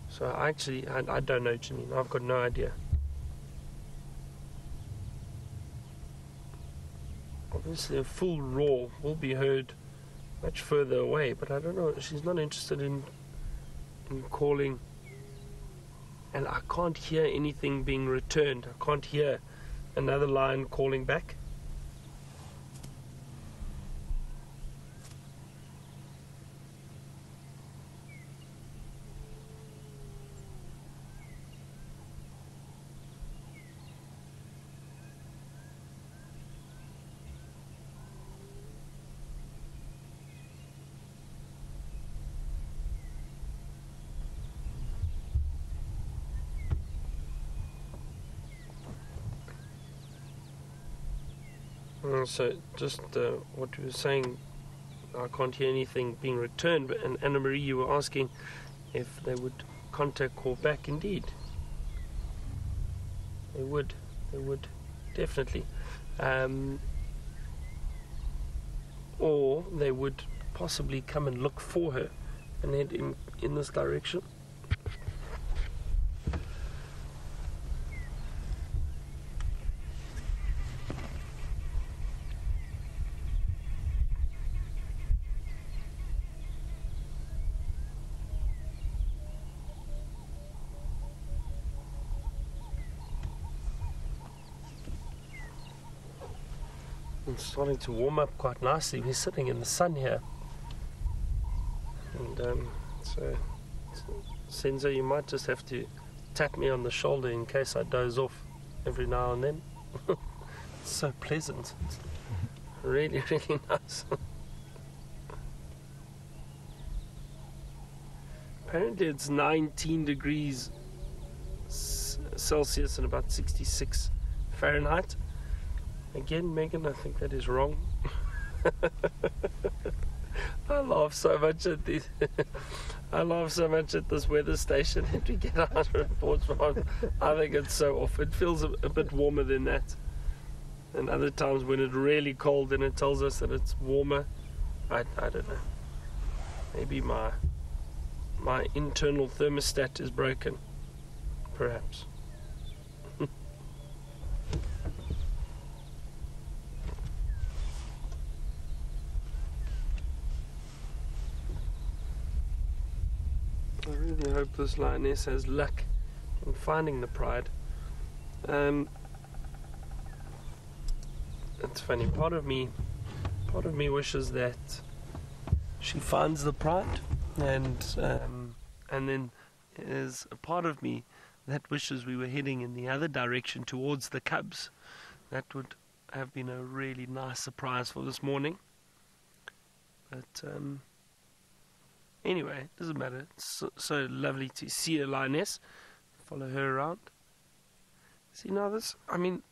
So I actually, I, I don't know, Janine. I've got no idea. Obviously, a full roar will be heard much further away, but I don't know. She's not interested in in calling, and I can't hear anything being returned. I can't hear another line calling back. Uh, so just uh, what you were saying, I can't hear anything being returned. And Anna Marie, you were asking if they would contact call back. Indeed, they would. They would definitely, um, or they would possibly come and look for her and head in in this direction. Starting to warm up quite nicely. We're sitting in the sun here. And um, so, Senzo, you might just have to tap me on the shoulder in case I doze off every now and then. it's (laughs) so pleasant. Really, (laughs) really nice. Apparently, it's 19 degrees Celsius and about 66 Fahrenheit. Again, Megan, I think that is wrong. (laughs) I laugh so much at this. (laughs) I laugh so much at this weather station (laughs) that we get our reports from. I think it's so off. It feels a, a bit warmer than that. And other times when it's really cold and it tells us that it's warmer, I, I don't know. Maybe my my internal thermostat is broken. Perhaps. I really hope this lioness has luck in finding the pride. Um, it's funny. Part of me, part of me wishes that she finds the pride, and um, and then there's a part of me that wishes we were heading in the other direction towards the cubs. That would have been a really nice surprise for this morning. But um, Anyway, doesn't matter. So, so lovely to see a lioness. Follow her around. See now this. I mean,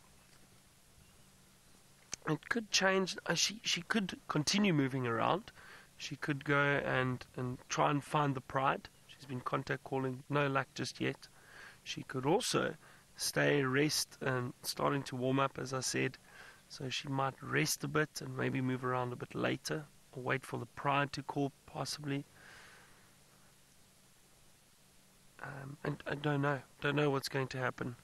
it could change. Uh, she she could continue moving around. She could go and and try and find the pride. She's been contact calling. No luck just yet. She could also stay, rest, and starting to warm up, as I said. So she might rest a bit and maybe move around a bit later, or wait for the pride to call, possibly. And I don't know. Don't know what's going to happen.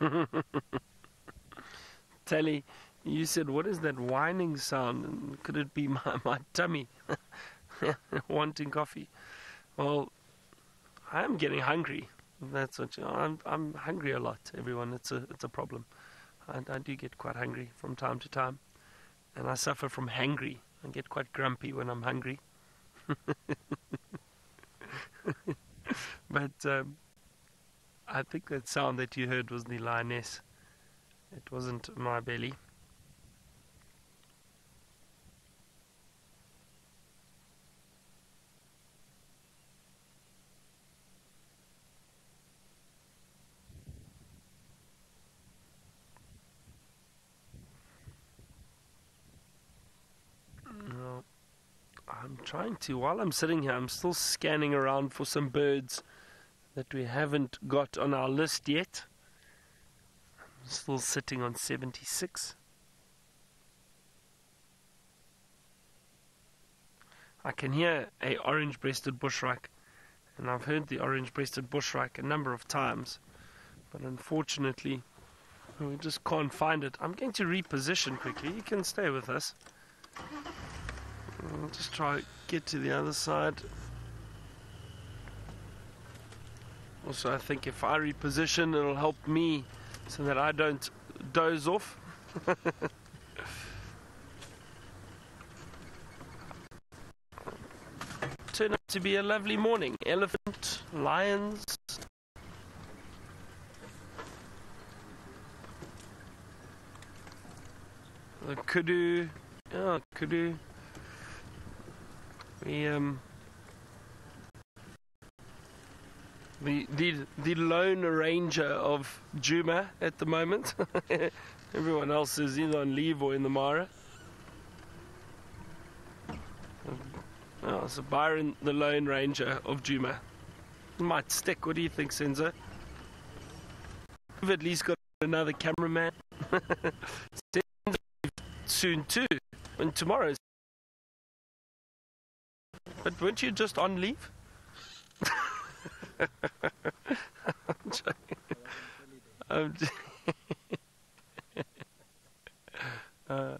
(laughs) Telly, you said, what is that whining sound? Could it be my, my tummy (laughs) wanting coffee? Well, I am getting hungry. That's what you I'm. I'm hungry a lot. Everyone, it's a it's a problem. I, I do get quite hungry from time to time, and I suffer from hangry. I get quite grumpy when I'm hungry. (laughs) but um, I think that sound that you heard was the lioness. It wasn't my belly. No. I'm trying to, while I'm sitting here, I'm still scanning around for some birds that we haven't got on our list yet. I'm still sitting on 76. I can hear a orange-breasted bushshrike, and I've heard the orange-breasted bushshrike a number of times, but unfortunately, we just can't find it. I'm going to reposition quickly. You can stay with us. I'll just try get to the other side. Also, I think if I reposition, it'll help me so that I don't doze off. (laughs) Turned out to be a lovely morning. Elephant, lions. The kudu, yeah, kudu. We um the the the lone ranger of Djuma at the moment. (laughs) Everyone else is either on leave or in the Mara. Oh, so Byron, the lone ranger of Djuma, might stick. What do you think, Senzo? We've at least got another cameraman. (laughs) Soon too, and tomorrow. But weren't you just on leave? I'm joking. (laughs) Uh,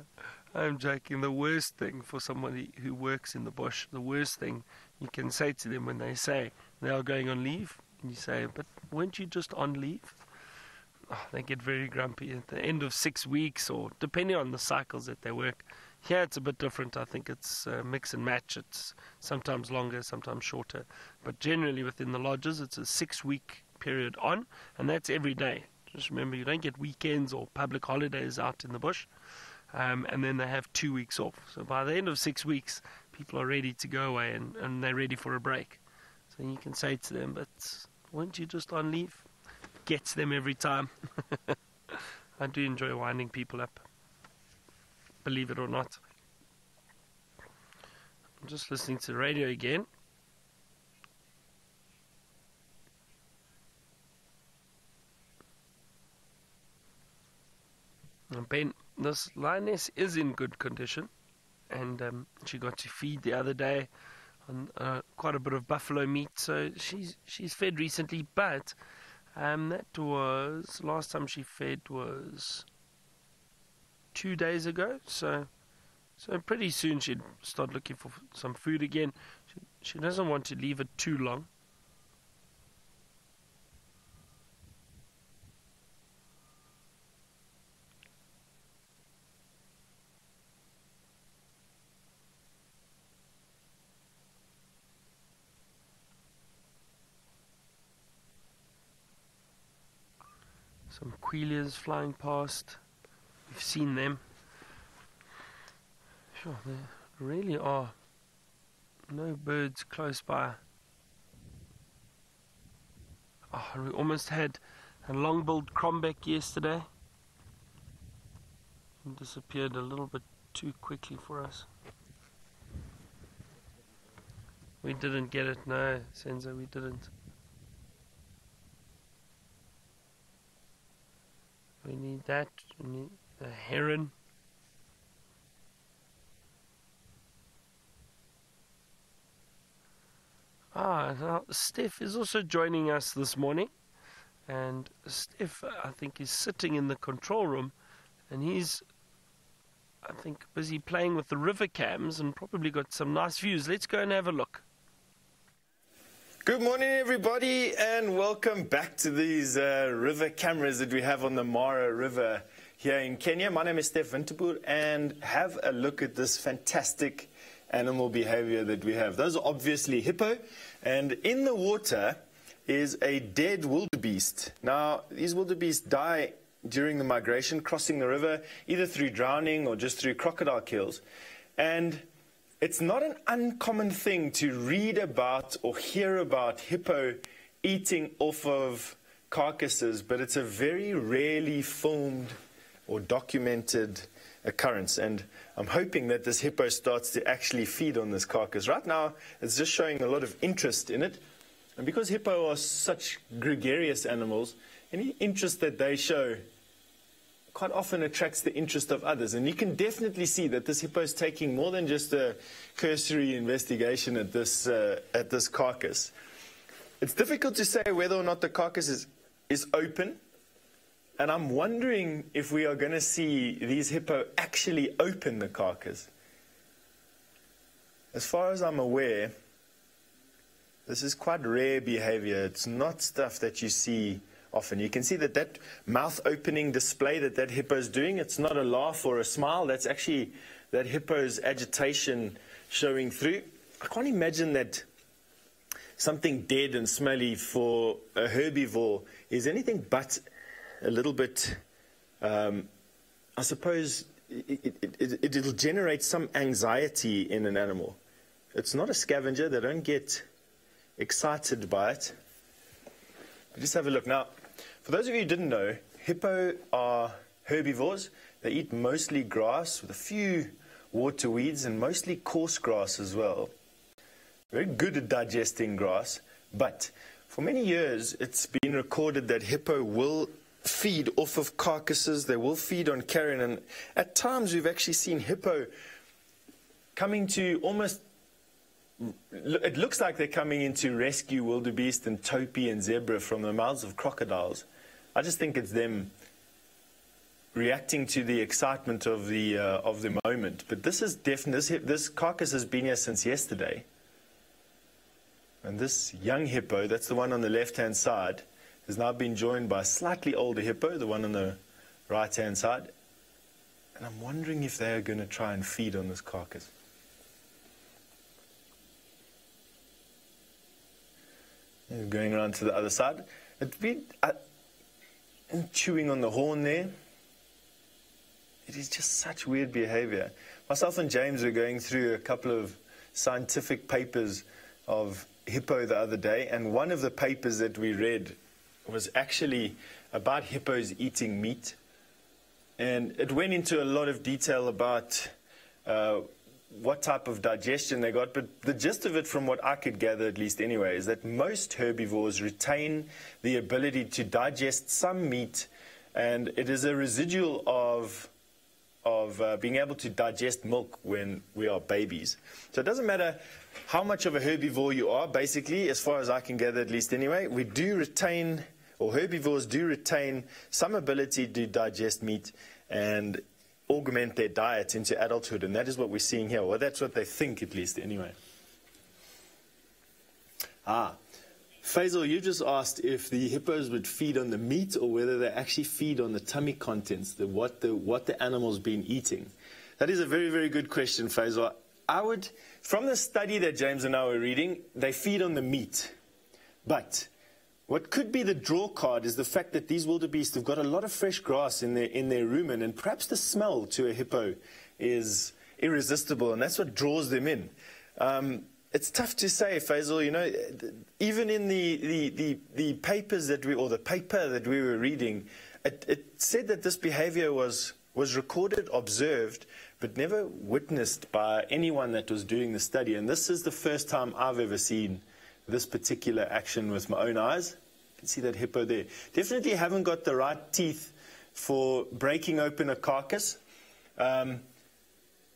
I'm joking. The worst thing for somebody who works in the bush, the worst thing you can say to them when they say they are going on leave, and you say, "But weren't you just on leave?" Oh, they get very grumpy at the end of six weeks, or depending on the cycles that they work. Here it's a bit different. I think it's uh, mix and match. It's sometimes longer, sometimes shorter, but generally within the lodges, it's a six-week period on, and that's every day. Just remember, you don't get weekends or public holidays out in the bush. Um, and then they have two weeks off. So by the end of six weeks, people are ready to go away and, and they're ready for a break. So you can say to them, but weren't you just on leave? Gets them every time. (laughs) I do enjoy winding people up, believe it or not. I'm just listening to the radio again. Ben, this lioness is in good condition, and um, she got to feed the other day on uh, quite a bit of buffalo meat. So she's she's fed recently, but um, that was last time she fed was two days ago. So so pretty soon she'd start looking for some food again. She, she doesn't want to leave it too long. Some queleas flying past. We've seen them. Sure, there really are no birds close by. Oh, we almost had a long-billed crombec yesterday. Disappeared a little bit too quickly for us. We didn't get it, no, Senzo, we didn't. We need that. We need a heron. Ah, now Steph is also joining us this morning. And Steph, I think, is sitting in the control room and he's, I think, busy playing with the river cams and probably got some nice views. Let's go and have a look. Good morning, everybody, and welcome back to these uh, river cameras that we have on the Mara River here in Kenya. My name is Steph Winterboer, and have a look at this fantastic animal behavior that we have. Those are obviously hippo, and in the water is a dead wildebeest. Now, these wildebeest die during the migration, crossing the river, either through drowning or just through crocodile kills. And it's not an uncommon thing to read about or hear about hippo eating off of carcasses, but it's a very rarely filmed or documented occurrence. And I'm hoping that this hippo starts to actually feed on this carcass. Right now, it's just showing a lot of interest in it. And because hippo are such gregarious animals, any interest that they show quite often attracts the interest of others. And you can definitely see that this hippo is taking more than just a cursory investigation at this, uh, at this carcass. It's difficult to say whether or not the carcass is, is open. And I'm wondering if we are going to see these hippo actually open the carcass. As far as I'm aware, this is quite rare behavior. It's not stuff that you see often. You can see that that mouth opening display that that hippo is doing, it's not a laugh or a smile. That's actually that hippo's agitation showing through. I can't imagine that something dead and smelly for a herbivore is anything but a little bit, um, I suppose, it, it, it, it'll generate some anxiety in an animal. It's not a scavenger. They don't get excited by it. Just have a look. Now, for those of you who didn't know, hippo are herbivores. They eat mostly grass with a few water weeds and mostly coarse grass as well. Very good at digesting grass, but for many years it's been recorded that hippo will feed off of carcasses. They will feed on carrion. And at times, we've actually seen hippo coming to almost. It looks like they're coming in to rescue wildebeest and topi and zebra from the mouths of crocodiles. I just think it's them reacting to the excitement of the uh, of the moment. But this is definitely this, this carcass has been here since yesterday. And this young hippo, that's the one on the left hand side, has now been joined by a slightly older hippo, the one on the right hand side. And I'm wondering if they are going to try and feed on this carcass. And going around to the other side. It's been uh, chewing on the horn there. It is just such weird behavior. Myself and James were going through a couple of scientific papers of hippo the other day, and one of the papers that we read was actually about hippos eating meat. And it went into a lot of detail about uh, what type of digestion they got. But the gist of it, from what I could gather at least anyway, is that most herbivores retain the ability to digest some meat, and it is a residual of of uh, being able to digest milk when we are babies. So it doesn't matter how much of a herbivore you are, basically, as far as I can gather, at least anyway, we do retain, or herbivores do retain, some ability to digest meat and augment their diet into adulthood. And that is what we're seeing here. Well, that's what they think, at least, anyway. Ah, Faisal, you just asked if the hippos would feed on the meat or whether they actually feed on the tummy contents, the, what, the, what the animal's been eating. That is a very, very good question, Faisal. I would, from the study that James and I were reading, they feed on the meat. But what could be the draw card is the fact that these wildebeest have got a lot of fresh grass in their, in their rumen, and perhaps the smell to a hippo is irresistible, and that's what draws them in. Um, it's tough to say, Faisal. You know, even in the, the, the, the, papers that we, or the paper that we were reading, it, it said that this behavior was, was recorded, observed, but never witnessed by anyone that was doing the study. And this is the first time I've ever seen this particular action with my own eyes. You can see that hippo there. Definitely haven't got the right teeth for breaking open a carcass. Um,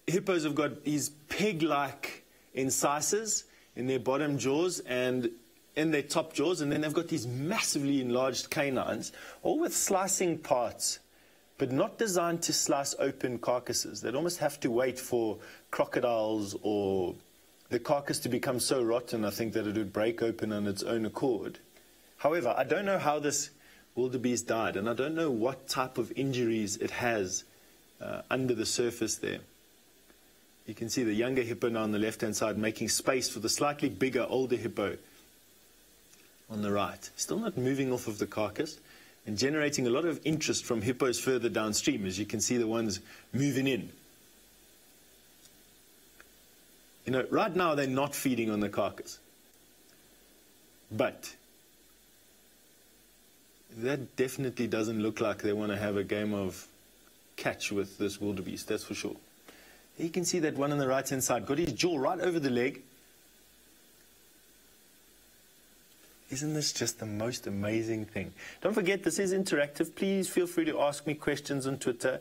hippos have got these pig-like incisors in their bottom jaws and in their top jaws, and then they've got these massively enlarged canines, all with slicing parts, but not designed to slice open carcasses. They'd almost have to wait for crocodiles or the carcass to become so rotten, I think, that it would break open on its own accord. However, I don't know how this wildebeest died, and I don't know what type of injuries it has uh, under the surface there. You can see the younger hippo now on the left-hand side making space for the slightly bigger, older hippo on the right. Still not moving off of the carcass and generating a lot of interest from hippos further downstream, as you can see the ones moving in. You know, right now they're not feeding on the carcass. But that definitely doesn't look like they want to have a game of catch with this wildebeest, that's for sure. You can see that one on the right hand side got his jaw right over the leg. Isn't this just the most amazing thing? Don't forget, this is interactive. Please feel free to ask me questions on Twitter.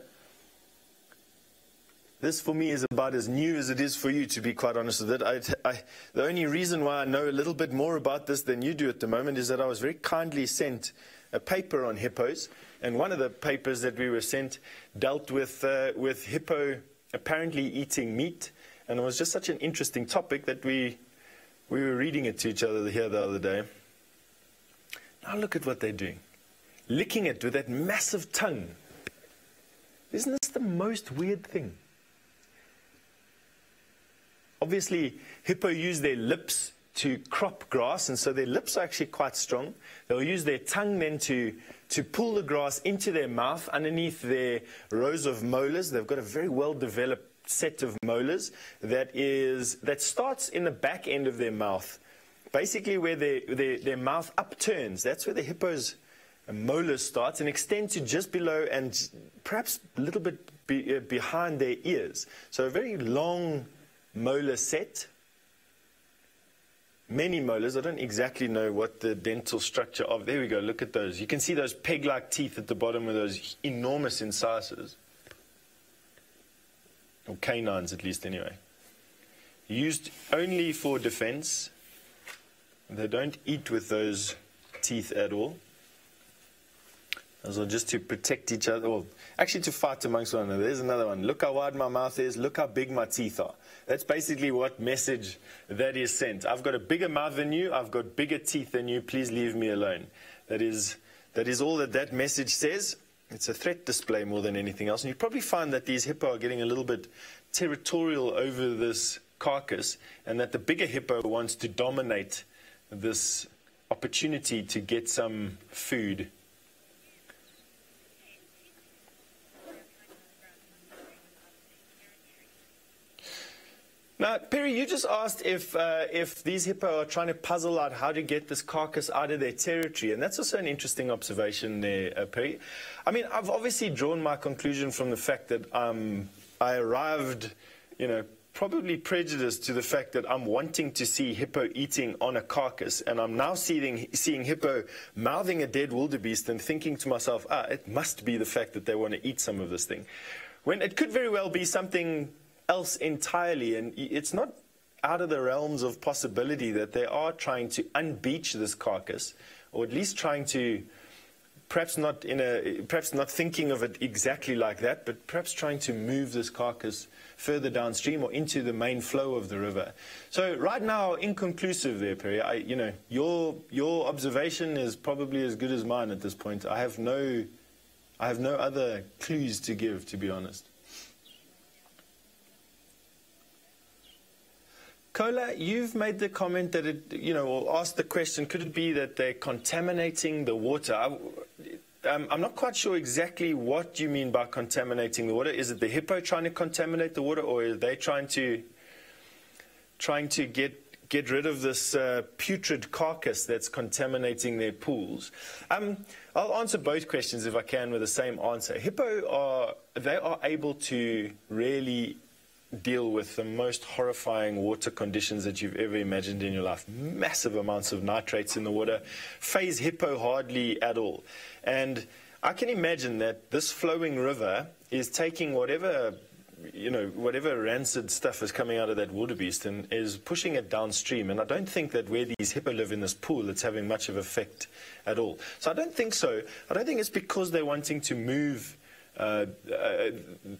This, for me, is about as new as it is for you, to be quite honest with it. I, I, the only reason why I know a little bit more about this than you do at the moment is that I was very kindly sent a paper on hippos, and one of the papers that we were sent dealt with, uh, with hippo apparently eating meat, and it was just such an interesting topic that we, we were reading it to each other here the other day. Now look at what they're doing. Licking it with that massive tongue. Isn't this the most weird thing? Obviously, hippo use their lips to crop grass, and so their lips are actually quite strong. They'll use their tongue then to, to pull the grass into their mouth underneath their rows of molars. They've got a very well developed set of molars that is that starts in the back end of their mouth, basically where their, their, their mouth upturns. That's where the hippo's molars starts and extend to just below and perhaps a little bit be, uh, behind their ears. So a very long molar set many molars. I don't exactly know what the dental structure of. There we go. Look at those. You can see those peg-like teeth at the bottom of those enormous incisors, or canines at least, anyway. Used only for defense. They don't eat with those teeth at all. Those are just to protect each other, or actually to fight amongst one another. There's another one. Look how wide my mouth is. Look how big my teeth are. That's basically what message that is sent. I've got a bigger mouth than you. I've got bigger teeth than you. Please leave me alone. That is, that is all that that message says. It's a threat display more than anything else. And you probably find that these hippo are getting a little bit territorial over this carcass, and that the bigger hippo wants to dominate this opportunity to get some food Now, Perry, you just asked if uh, if these hippo are trying to puzzle out how to get this carcass out of their territory, and that's also an interesting observation there, uh, Perry. I mean, I've obviously drawn my conclusion from the fact that um, I arrived, you know, probably prejudiced to the fact that I'm wanting to see hippo eating on a carcass, and I'm now seeing seeing hippo mouthing a dead wildebeest and thinking to myself, ah, it must be the fact that they want to eat some of this thing, when it could very well be something else entirely. And it's not out of the realms of possibility that they are trying to unbeach this carcass, or at least trying to, perhaps not in a, perhaps not thinking of it exactly like that, but perhaps trying to move this carcass further downstream or into the main flow of the river. So right now, inconclusive there, Perry. I, you know, your your observation is probably as good as mine at this point. I have no, I have no other clues to give, to be honest. Kola, you've made the comment that it, you know, or asked the question, could it be that they're contaminating the water? I, um, I'm not quite sure exactly what you mean by contaminating the water. Is it the hippo trying to contaminate the water, or are they trying to trying to get get rid of this uh, putrid carcass that's contaminating their pools? Um, I'll answer both questions if I can with the same answer. Hippo are they are able to really deal with the most horrifying water conditions that you've ever imagined in your life. Massive amounts of nitrates in the water. Faze hippo hardly at all. And I can imagine that this flowing river is taking whatever you know, whatever rancid stuff is coming out of that wildebeest and is pushing it downstream. And I don't think that where these hippo live in this pool, it's having much of effect at all. So I don't think so. I don't think it's because they're wanting to move uh, uh,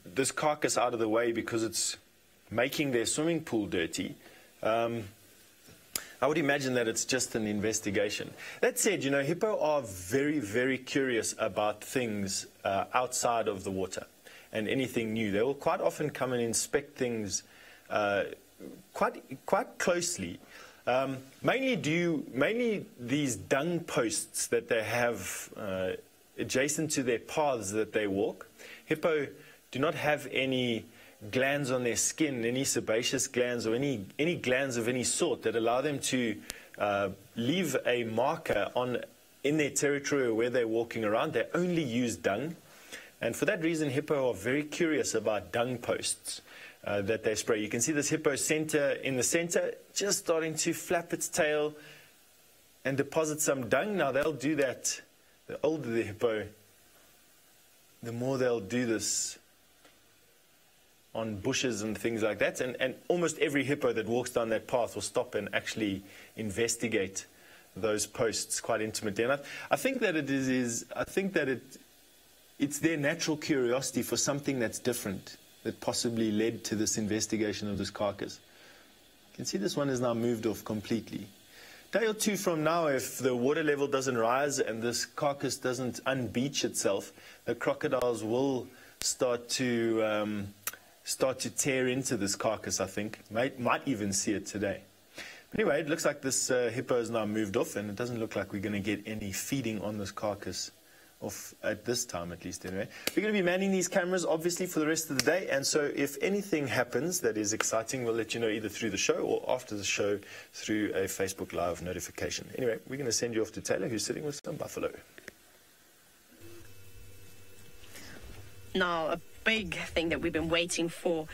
this carcass out of the way because it's making their swimming pool dirty. Um, I would imagine that it's just an investigation. That said, you know, hippo are very, very curious about things uh, outside of the water and anything new. They will quite often come and inspect things uh, quite, quite closely. Um, mainly due, mainly these dung posts that they have uh, adjacent to their paths that they walk. Hippo do not have any glands on their skin, any sebaceous glands or any, any glands of any sort that allow them to uh, leave a marker on, in their territory or where they're walking around. They only use dung. And for that reason, hippo are very curious about dung posts uh, that they spray. You can see this hippo center in the center just starting to flap its tail and deposit some dung. Now, they'll do that. The older the hippo, the more they'll do this on bushes and things like that. And, and almost every hippo that walks down that path will stop and actually investigate those posts quite intimately. And I, I think that it is, is, I think that it, it's their natural curiosity for something that's different that possibly led to this investigation of this carcass. You can see this one is now moved off completely. Day or two from now, if the water level doesn't rise and this carcass doesn't unbeach itself, the crocodiles will start to um, start to tear into this carcass, I think. Might, might even see it today. But anyway, it looks like this uh, hippo is now moved off, and it doesn't look like we're going to get any feeding on this carcass off at this time, at least anyway. We're going to be manning these cameras, obviously, for the rest of the day, and so if anything happens that is exciting, we'll let you know either through the show or after the show through a Facebook Live notification. Anyway, we're going to send you off to Taylor, who's sitting with some buffalo. Now, big thing that we've been waiting for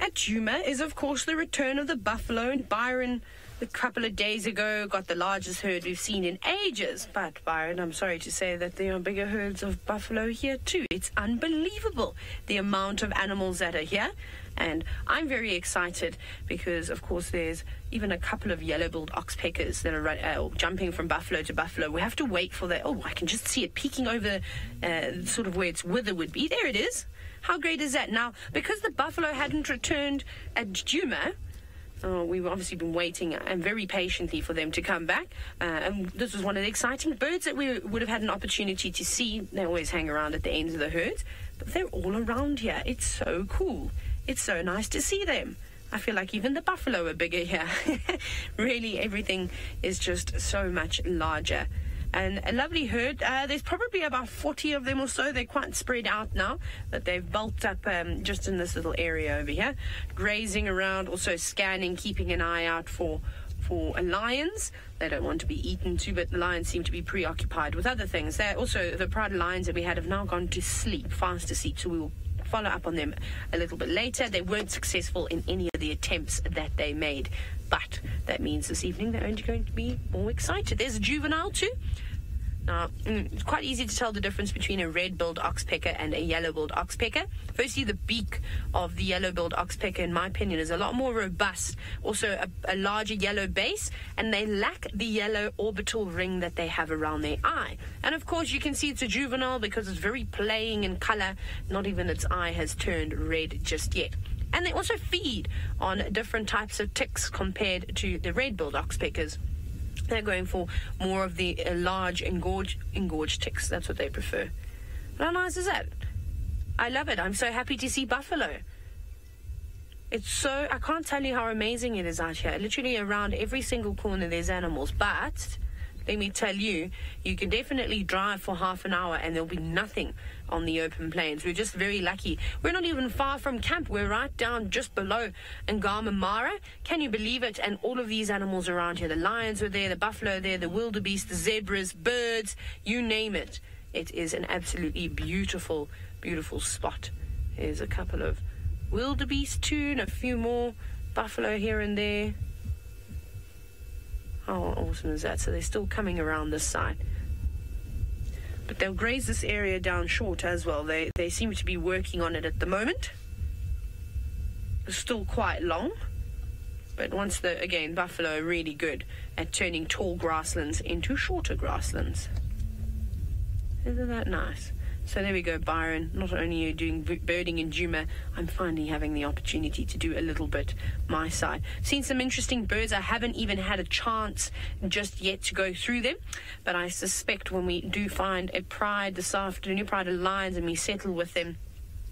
at Djuma is, of course, the return of the buffalo. And Byron, a couple of days ago, got the largest herd we've seen in ages. But, Byron, I'm sorry to say that there are bigger herds of buffalo here, too. It's unbelievable the amount of animals that are here. And I'm very excited because, of course, there's even a couple of yellow-billed oxpeckers that are uh, jumping from buffalo to buffalo. We have to wait for that. Oh, I can just see it peeking over uh, sort of where its wither would be. There it is. How great is that? Now, because the buffalo hadn't returned at Djuma, Oh, we've obviously been waiting and very patiently for them to come back. Uh, and this was one of the exciting birds that we would have had an opportunity to see. They always hang around at the ends of the herds, but they're all around here. It's so cool. It's so nice to see them. I feel like even the buffalo are bigger here. (laughs) really, everything is just so much larger and a lovely herd. Uh, there's probably about 40 of them or so. They're quite spread out now, but they've bulked up um, just in this little area over here, grazing around, also scanning, keeping an eye out for for lions. They don't want to be eaten too, but the lions seem to be preoccupied with other things. They're also the pride lions that we had have now gone to sleep, fast asleep. So we will follow up on them a little bit later. They weren't successful in any of the attempts that they made. But that means this evening they're only going to be more excited. There's a juvenile too. Now, mm, it's quite easy to tell the difference between a red-billed oxpecker and a yellow-billed oxpecker. Firstly, the beak of the yellow-billed oxpecker, in my opinion, is a lot more robust. Also, a, a, larger yellow base, and they lack the yellow orbital ring that they have around their eye. And of course, you can see it's a juvenile because it's very playing in color. Not even its eye has turned red just yet. And they also feed on different types of ticks compared to the red-billed oxpeckers. They're going for more of the uh, large engorge, engorge ticks. That's what they prefer. How nice is that? I love it. I'm so happy to see buffalo. It's so, I can't tell you how amazing it is out here. Literally around every single corner there's animals. But let me tell you, you can definitely drive for half an hour and there'll be nothing on the open plains. We're just very lucky. We're not even far from camp. We're right down just below Ngama Mara. Can you believe it? And all of these animals around here. The lions are there, the buffalo there, the wildebeest, the zebras, birds, you name it. It is an absolutely beautiful, beautiful spot. There's a couple of wildebeest too and a few more buffalo here and there. How awesome is that? So they're still coming around this side. But they'll graze this area down short as well. They, they seem to be working on it at the moment. It's still quite long. But once the, again, buffalo are really good at turning tall grasslands into shorter grasslands. Isn't that nice? So there we go, Byron. Not only are you doing birding in Djuma, I'm finally having the opportunity to do a little bit my side. Seen some interesting birds. I haven't even had a chance just yet to go through them, but I suspect when we do find a pride this afternoon, a pride of lions, and we settle with them,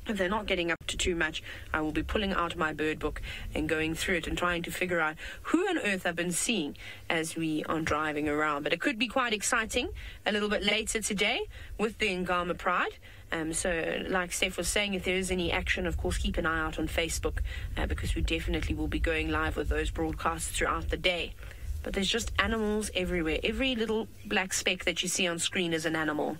if they're not getting up to too much, I will be pulling out my bird book and going through it and trying to figure out who on earth I've been seeing as we are driving around. But it could be quite exciting a little bit later today with the Ngama Pride. Um, so, like Steph was saying, if there is any action, of course, keep an eye out on Facebook uh, because we definitely will be going live with those broadcasts throughout the day. But there's just animals everywhere. Every little black speck that you see on screen is an animal.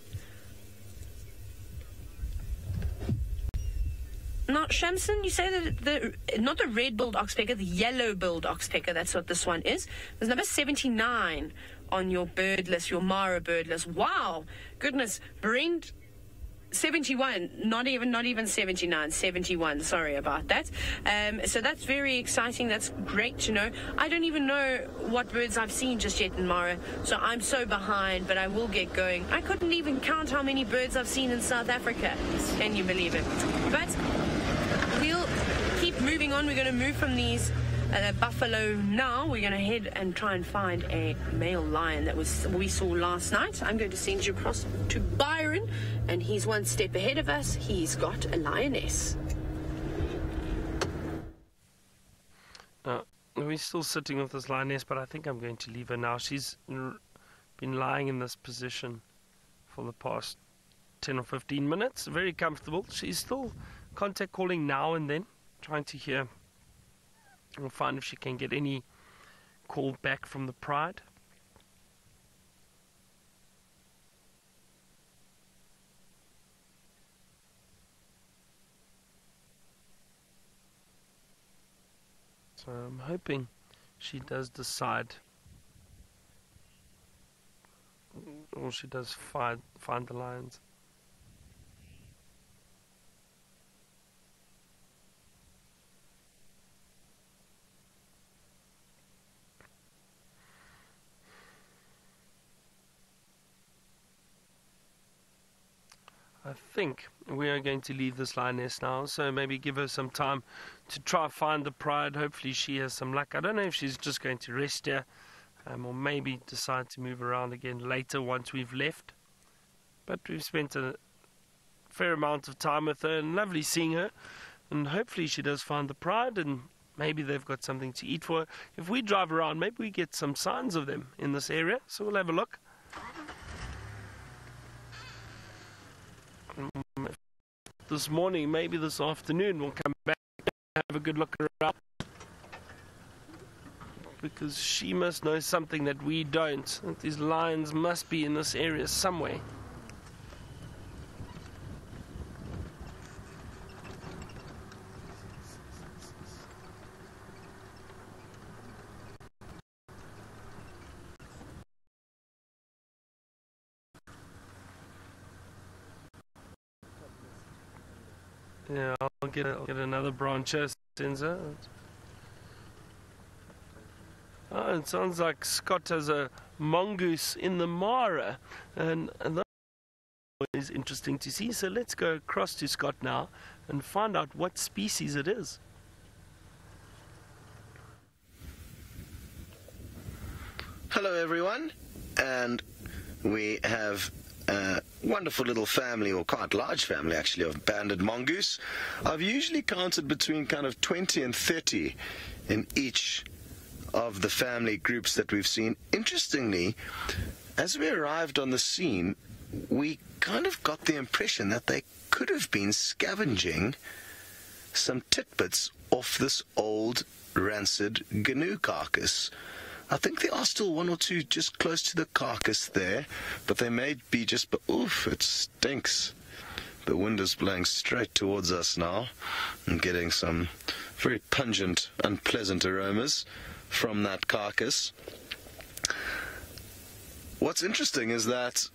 Now, Shamson, you say that the not the red-billed oxpecker, the yellow-billed oxpecker. That's what this one is. There's number 79 on your bird list, your Mara bird list. Wow, goodness, Brent 71 not even not even 79 71 sorry about that. Um, so that's very exciting. That's great to know. I don't even know what birds i've seen just yet in mara so i'm so behind but i will get going. I couldn't even count how many birds i've seen in south africa. Can you believe it? But we'll keep moving on. We're going to move from these uh, buffalo now. We're going to head and try and find a male lion that was we saw last night. I'm going to send you across to Byron, and he's one step ahead of us. He's got a lioness. Uh, we're still sitting with this lioness, but I think I'm going to leave her now. She's been lying in this position for the past 10 or 15 minutes, very comfortable. She's still contact calling now and then, trying to hear We'll find if she can get any call back from the Pride. So I'm hoping she does decide, or she does find find the lions. I think we are going to leave this lioness now, so maybe give her some time to try find the pride. Hopefully, she has some luck. I don't know if she's just going to rest here, um, or maybe decide to move around again later once we've left. But we've spent a fair amount of time with her, and lovely seeing her. And hopefully, she does find the pride, and maybe they've got something to eat for her. If we drive around, maybe we get some signs of them in this area, so we'll have a look. This morning, maybe this afternoon, we'll come back and have a good look around. Because she must know something that we don't. These lions must be in this area somewhere. Yeah, I'll get I'll get another sensor. Oh, ah, it sounds like Scott has a mongoose in the Mara, and, and that is interesting to see. So let's go across to Scott now and find out what species it is. Hello, everyone, and we have a wonderful little family, or quite large family actually, of banded mongoose. I've usually counted between kind of 20 and 30 in each of the family groups that we've seen. Interestingly, as we arrived on the scene, we kind of got the impression that they could have been scavenging some titbits off this old rancid gnu carcass. I think there are still one or two just close to the carcass there, but they may be just. But Oof, it stinks. The wind is blowing straight towards us now and getting some very pungent, unpleasant aromas from that carcass. What's interesting is that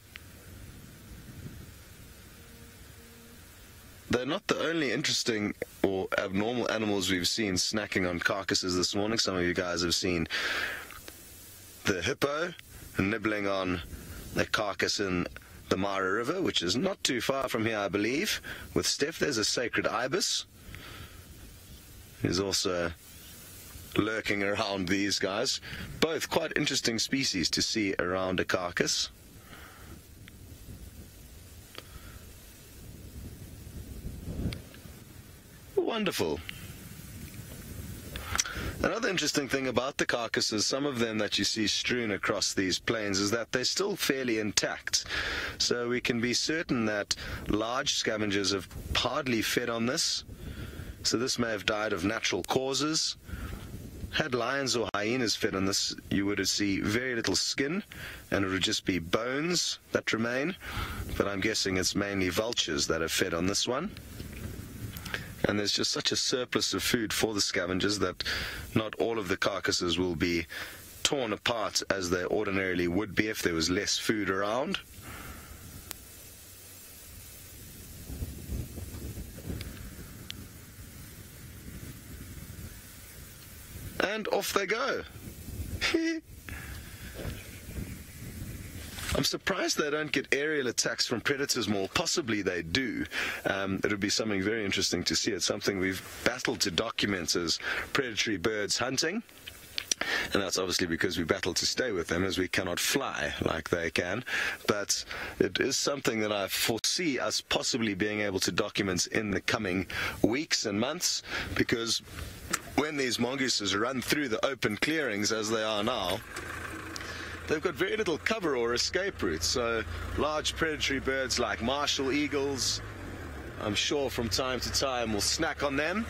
they're not the only interesting or abnormal animals we've seen snacking on carcasses this morning. Some of you guys have seen the hippo nibbling on a carcass in the Mara River, which is not too far from here, I believe. With Steph, there's a sacred ibis. He's also lurking around these guys. Both quite interesting species to see around a carcass. Wonderful. Another interesting thing about the carcasses, some of them that you see strewn across these plains, is that they're still fairly intact. So we can be certain that large scavengers have hardly fed on this. So this may have died of natural causes. Had lions or hyenas fed on this, you would see very little skin, and it would just be bones that remain. But I'm guessing it's mainly vultures that have fed on this one. And there's just such a surplus of food for the scavengers that not all of the carcasses will be torn apart as they ordinarily would be if there was less food around. And off they go. (laughs) I'm surprised they don't get aerial attacks from predators more. Possibly they do. Um, it would be something very interesting to see. It's something we've battled to document as predatory birds hunting. And that's obviously because we battle to stay with them as we cannot fly like they can. But it is something that I foresee us possibly being able to document in the coming weeks and months because when these mongooses run through the open clearings as they are now, they've got very little cover or escape routes. So large predatory birds like martial eagles, I'm sure from time to time will snack on them.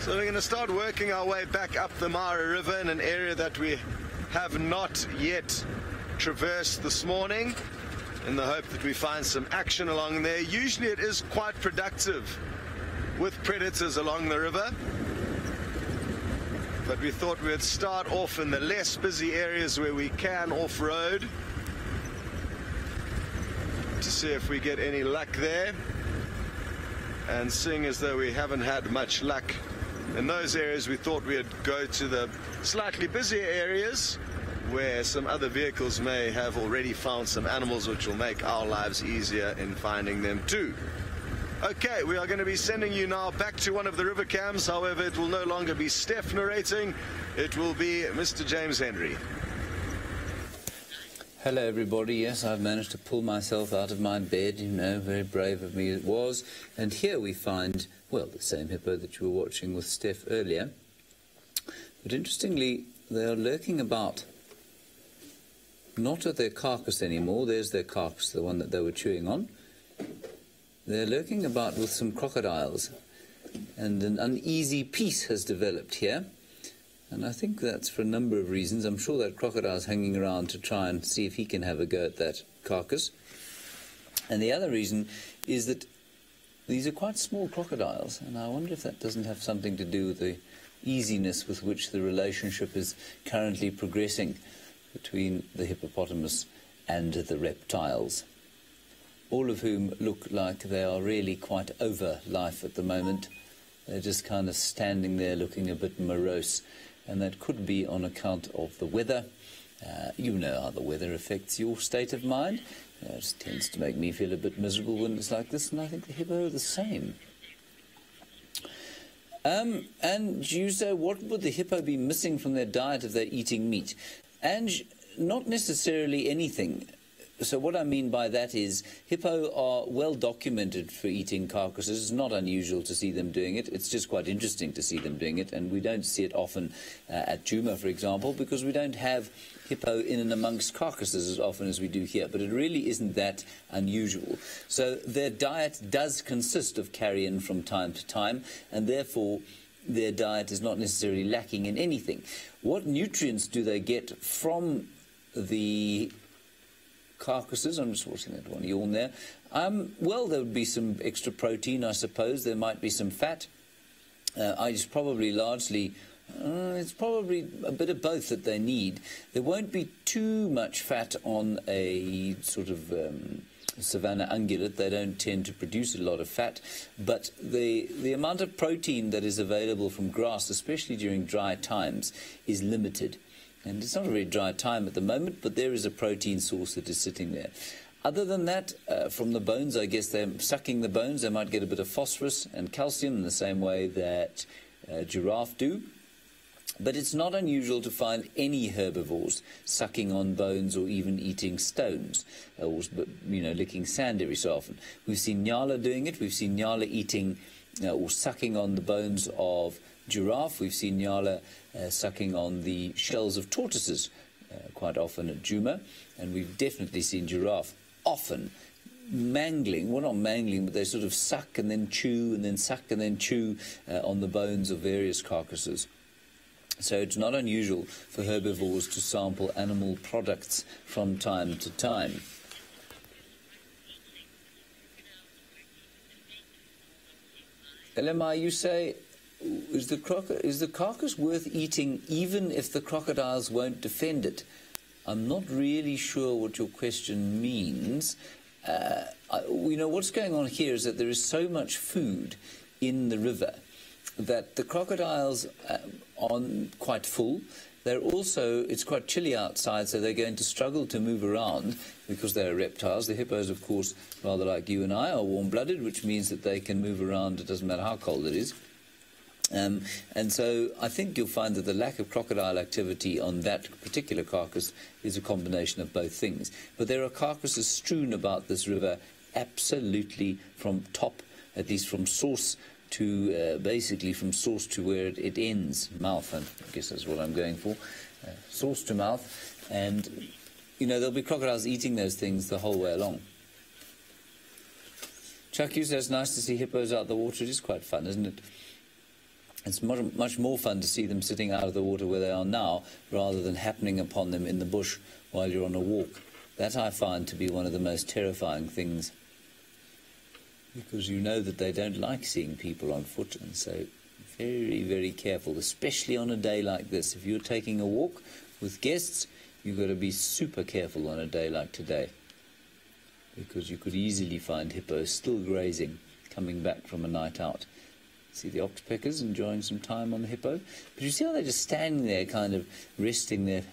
So we're going to start working our way back up the Mara River in an area that we have not yet traversed this morning in the hope that we find some action along there. Usually it is quite productive with predators along the river. But we thought we'd start off in the less busy areas where we can off-road to see if we get any luck there. And seeing as though we haven't had much luck in those areas, we thought we'd go to the slightly busier areas where some other vehicles may have already found some animals which will make our lives easier in finding them too. Okay, we are going to be sending you now back to one of the river cams. However, it will no longer be Steph narrating. It will be Mr. James Hendry. Hello, everybody. Yes, I've managed to pull myself out of my bed. You know, very brave of me it was. And here we find, well, the same hippo that you were watching with Steph earlier. But interestingly, they are lurking about not at their carcass anymore. There's their carcass, the one that they were chewing on. They're lurking about with some crocodiles. And an uneasy peace has developed here. And I think that's for a number of reasons. I'm sure that crocodile's hanging around to try and see if he can have a go at that carcass. And the other reason is that these are quite small crocodiles, and I wonder if that doesn't have something to do with the easiness with which the relationship is currently progressing between the hippopotamus and the reptiles, all of whom look like they are really quite over life at the moment. They're just kind of standing there looking a bit morose, and that could be on account of the weather. Uh, you know how the weather affects your state of mind. Uh, it tends to make me feel a bit miserable when it's like this, and I think the hippo are the same. Um, and you say, what would the hippo be missing from their diet if they're eating meat? And not necessarily anything. So what I mean by that is hippo are well documented for eating carcasses. It's not unusual to see them doing it. It's just quite interesting to see them doing it, and we don't see it often uh, at Djuma, for example, because we don't have hippo in and amongst carcasses as often as we do here. But it really isn't that unusual. So their diet does consist of carrion from time to time, and therefore their diet is not necessarily lacking in anything. What nutrients do they get from the carcasses? I'm just watching that one yawn there. Um, well, there would be some extra protein, I suppose. There might be some fat. Uh, I just probably largely uh, it's probably a bit of both that they need. There won't be too much fat on a sort of um, savanna ungulate. They don't tend to produce a lot of fat, but the, the amount of protein that is available from grass, especially during dry times, is limited. And it's not a very dry time at the moment, but there is a protein source that is sitting there. Other than that, uh, from the bones, I guess they're sucking the bones. They might get a bit of phosphorus and calcium in the same way that uh, giraffe do. But it's not unusual to find any herbivores sucking on bones or even eating stones, or you know, licking sand every so often. We've seen Nyala doing it. We've seen Nyala eating uh, or sucking on the bones of giraffe. We've seen Nyala uh, sucking on the shells of tortoises uh, quite often at Djuma, and we've definitely seen giraffe often mangling, well not mangling, but they sort of suck and then chew and then suck and then chew uh, on the bones of various carcasses. So it's not unusual for herbivores to sample animal products from time to time. LMI, you say, is the, is the carcass worth eating even if the crocodiles won't defend it? I'm not really sure what your question means. Uh, I, you know, what's going on here is that there is so much food in the river that the crocodiles uh, are quite full. They're also, it's quite chilly outside, so they're going to struggle to move around because they're reptiles. The hippos, of course, rather like you and I, are warm-blooded, which means that they can move around. It doesn't matter how cold it is. Um, and so I think you'll find that the lack of crocodile activity on that particular carcass is a combination of both things. But there are carcasses strewn about this river absolutely from top, at least from source to uh, basically from source to where it, it, ends, mouth, and I guess that's what I'm going for, uh, source to mouth. And, you know, there'll be crocodiles eating those things the whole way along. Chuck, you says it's nice to see hippos out of the water. It is quite fun, isn't it? It's much, much more fun to see them sitting out of the water where they are now rather than happening upon them in the bush while you're on a walk. That I find to be one of the most terrifying things because you know that they don't like seeing people on foot and so very, very careful, especially on a day like this. If you're taking a walk with guests, you've got to be super careful on a day like today because you could easily find hippos still grazing coming back from a night out. See the oxpeckers enjoying some time on the hippo. But you see how they're just standing there, kind of resting their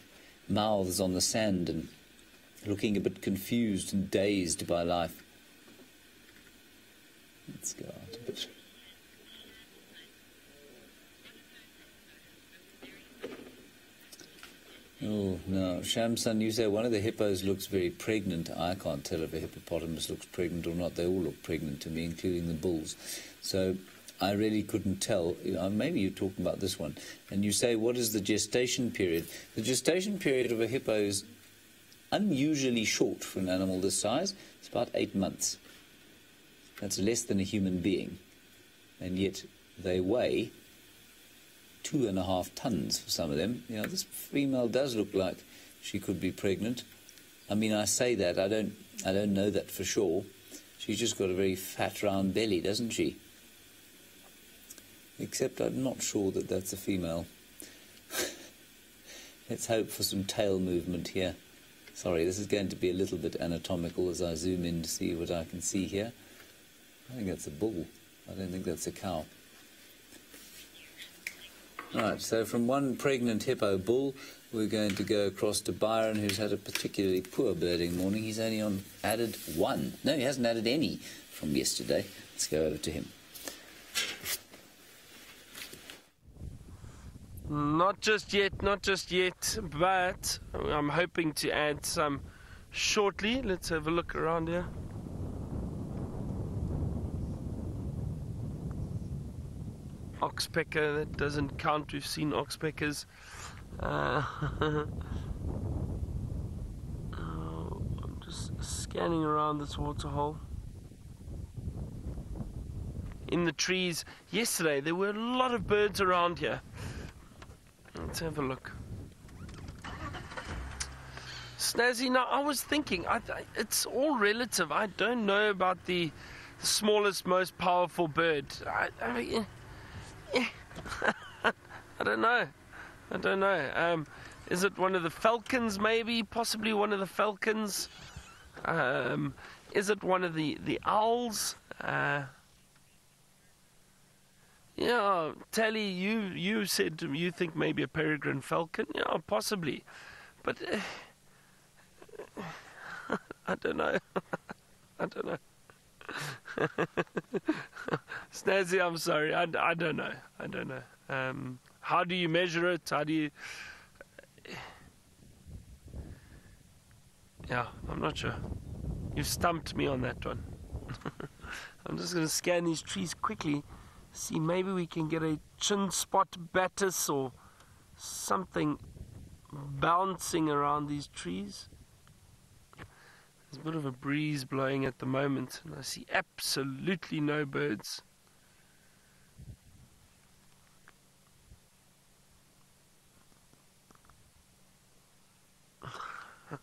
mouths on the sand and looking a bit confused and dazed by life. Let's go out a bit. Oh, no. Shamsan, you say one of the hippos looks very pregnant. I can't tell if a hippopotamus looks pregnant or not. They all look pregnant to me, including the bulls. So I really couldn't tell. Maybe you're talking about this one. And you say, what is the gestation period? The gestation period of a hippo is unusually short for an animal this size. It's about eight months. That's less than a human being. And yet they weigh two and a half tons for some of them. You know, this female does look like she could be pregnant. I mean, I say that, I don't, I don't know that for sure. She's just got a very fat, round belly, doesn't she? Except I'm not sure that that's a female. (laughs) Let's hope for some tail movement here. Sorry, this is going to be a little bit anatomical as I zoom in to see what I can see here. I think that's a bull. I don't think that's a cow. Right, so from one pregnant hippo bull, we're going to go across to Byron, who's had a particularly poor birding morning. He's only on added one. No, he hasn't added any from yesterday. Let's go over to him. Not just yet, not just yet, but I'm hoping to add some shortly. Let's have a look around here. Oxpecker, that doesn't count. We've seen oxpeckers. Uh, (laughs) oh, I'm just scanning around this waterhole. In the trees, yesterday there were a lot of birds around here. Let's have a look. Snazzy, now I was thinking, I, I, it's all relative. I don't know about the, smallest, most powerful bird. I, I, mean, eh, (laughs) I don't know. I don't know. Um, is it one of the falcons, maybe? Possibly one of the falcons. Um, is it one of the, the owls? Uh, yeah, Tally, you you said you think maybe a peregrine falcon. Yeah, possibly, but uh, (laughs) I don't know. (laughs) I don't know. (laughs) Snazzy, I'm sorry. I, I don't know. I don't know. Um, how do you measure it? How do you? Yeah, I'm not sure. You've stumped me on that one. (laughs) I'm just going to scan these trees quickly see maybe we can get a chin spot batis or something bouncing around these trees. There's a bit of a breeze blowing at the moment, and I see absolutely no birds. (laughs)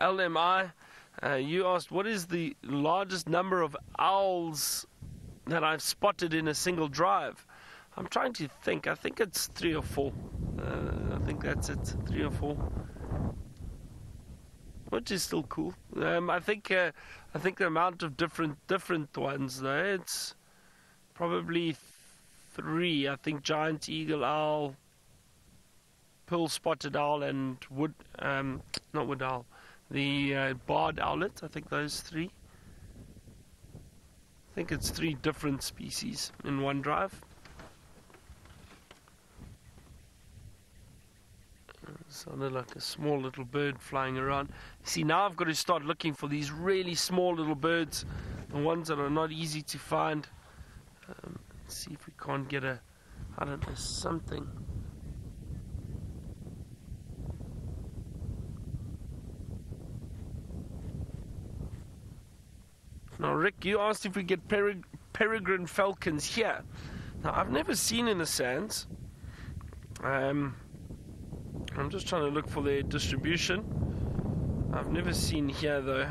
LMI, uh, you asked what is the largest number of owls that I've spotted in a single drive. I'm trying to think. I think it's three or four. Uh, I think that's it. Three or four. Which is still cool. Um, I think. Uh, I think the amount of different different ones though. It's probably three. I think giant eagle owl, pearl spotted owl, and wood. Um, not wood owl. The uh, barred owlet. I think those three. I think it's three different species in one drive. Sounded like a small little bird flying around. See, now I've got to start looking for these really small little birds, the ones that are not easy to find. Um, see if we can't get a, I don't know, something. Now, Rick, you asked if we get peregrine falcons here. Now, I've never seen in the sands. Um, I'm just trying to look for their distribution. I've never seen here though.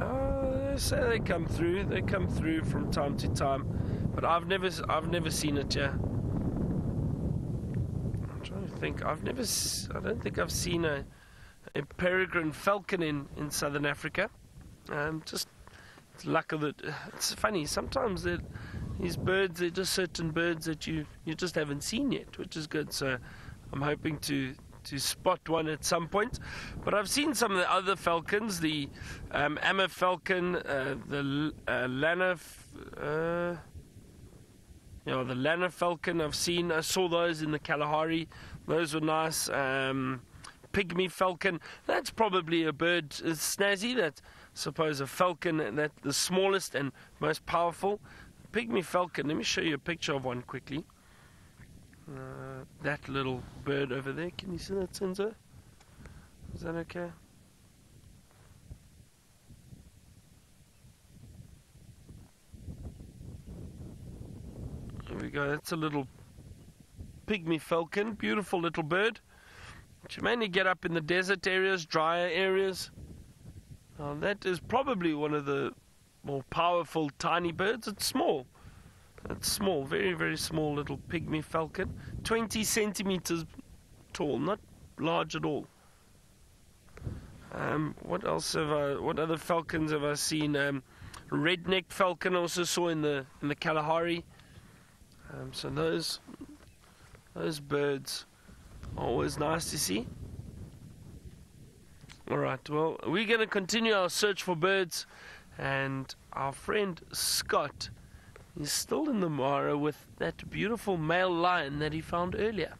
Oh, they say they come through. They come through from time to time, but I've never, I've never seen it here. I'm trying to think. I've never, I don't think I've seen a, a peregrine falcon in in southern Africa. Um, just luck of it. It's funny. Sometimes that these birds, they're just certain birds that you you just haven't seen yet, which is good. So I'm hoping to to spot one at some point. But I've seen some of the other falcons, the um, Amur falcon, uh, the uh, lanner, uh, you know, the Lanner falcon I've seen. I saw those in the Kalahari. Those were nice. Um, pygmy falcon. That's probably a bird, snazzy. That's suppose a falcon, that the smallest and most powerful. Pygmy falcon. Let me show you a picture of one quickly. Uh, that little bird over there. Can you see that, Senzo? Is that okay? There we go. That's a little pygmy falcon. Beautiful little bird. Mainly get up in the desert areas, drier areas. Now, that is probably one of the more powerful tiny birds. It's small. It's small, very, very small little pygmy falcon. 20 centimeters tall, not large at all. Um, what else have I, what other falcons have I seen? Um, red-necked falcon also saw in the in the Kalahari. Um, so those those birds are always nice to see. All right, well, we're going to continue our search for birds, and our friend Scott is still in the Mara with that beautiful male lion that he found earlier.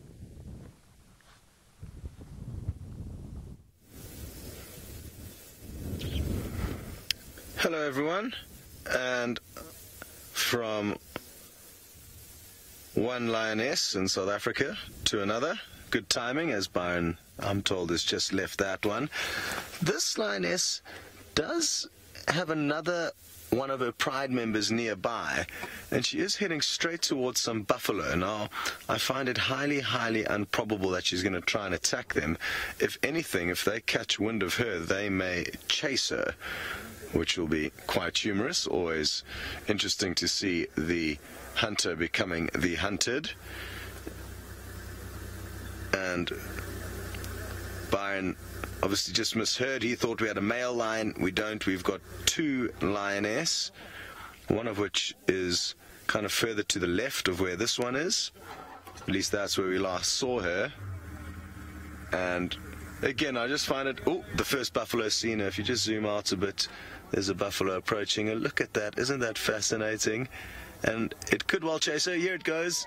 Hello, everyone, and from one lioness in South Africa to another. Good timing, as Byron, I'm told, has just left that one. This lioness does have another one of her pride members nearby, and she is heading straight towards some buffalo. Now, I find it highly, highly improbable that she's going to try and attack them. If anything, if they catch wind of her, they may chase her which will be quite humorous. Always interesting to see the hunter becoming the hunted. And Byron obviously just misheard. He thought we had a male lion. We don't. We've got two lioness, one of which is kind of further to the left of where this one is. At least that's where we last saw her. And again, I just find it. Oh, the first buffalo seen her. If you just zoom out a bit, there's a buffalo approaching her. Look at that. Isn't that fascinating? And it could well chase her. Here it goes.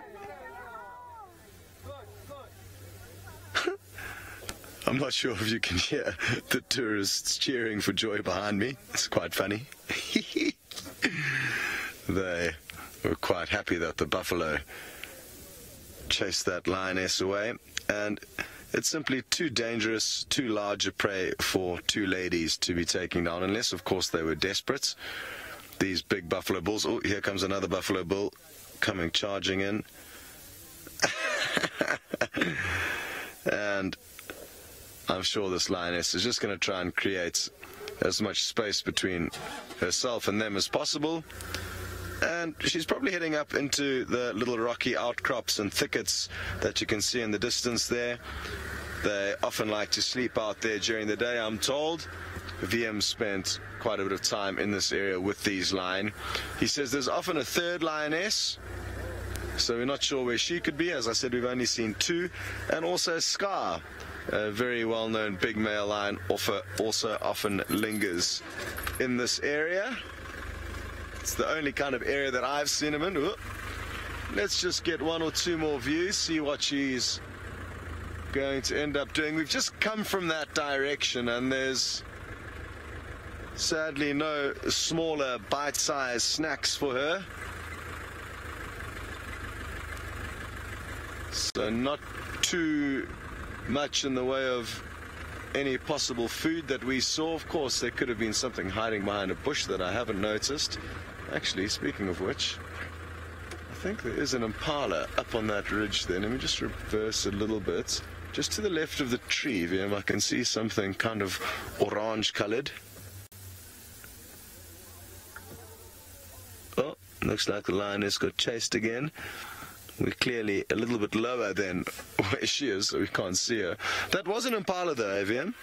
I'm not sure if you can hear the tourists cheering for joy behind me. It's quite funny. (laughs) they were quite happy that the buffalo chased that lioness away. And it's simply too dangerous, too large a prey for two ladies to be taking down, unless, of course, they were desperate. These big buffalo bulls. Oh, here comes another buffalo bull coming charging in. (laughs) and I'm sure this lioness is just going to try and create as much space between herself and them as possible. And she's probably heading up into the little rocky outcrops and thickets that you can see in the distance there. They often like to sleep out there during the day, I'm told. VM spent quite a bit of time in this area with these lion. He says there's often a third lioness, so we're not sure where she could be. As I said, we've only seen two. And also Scar, a very well-known big male lion, also also often lingers in this area. It's the only kind of area that I've seen him in. Ooh. Let's just get one or two more views, see what she's going to end up doing. We've just come from that direction, and there's sadly no smaller bite-sized snacks for her. So not too much in the way of any possible food that we saw. Of course, there could have been something hiding behind a bush that I haven't noticed. actually, speaking of which, I think there is an impala up on that ridge there. Let me just reverse a little bit. Just to the left of the tree, VM, I can see something kind of orange colored. Oh, looks like the lioness got chased again. We're clearly a little bit lower than (laughs) where she is, so we can't see her. That was an impala though, AVM? No,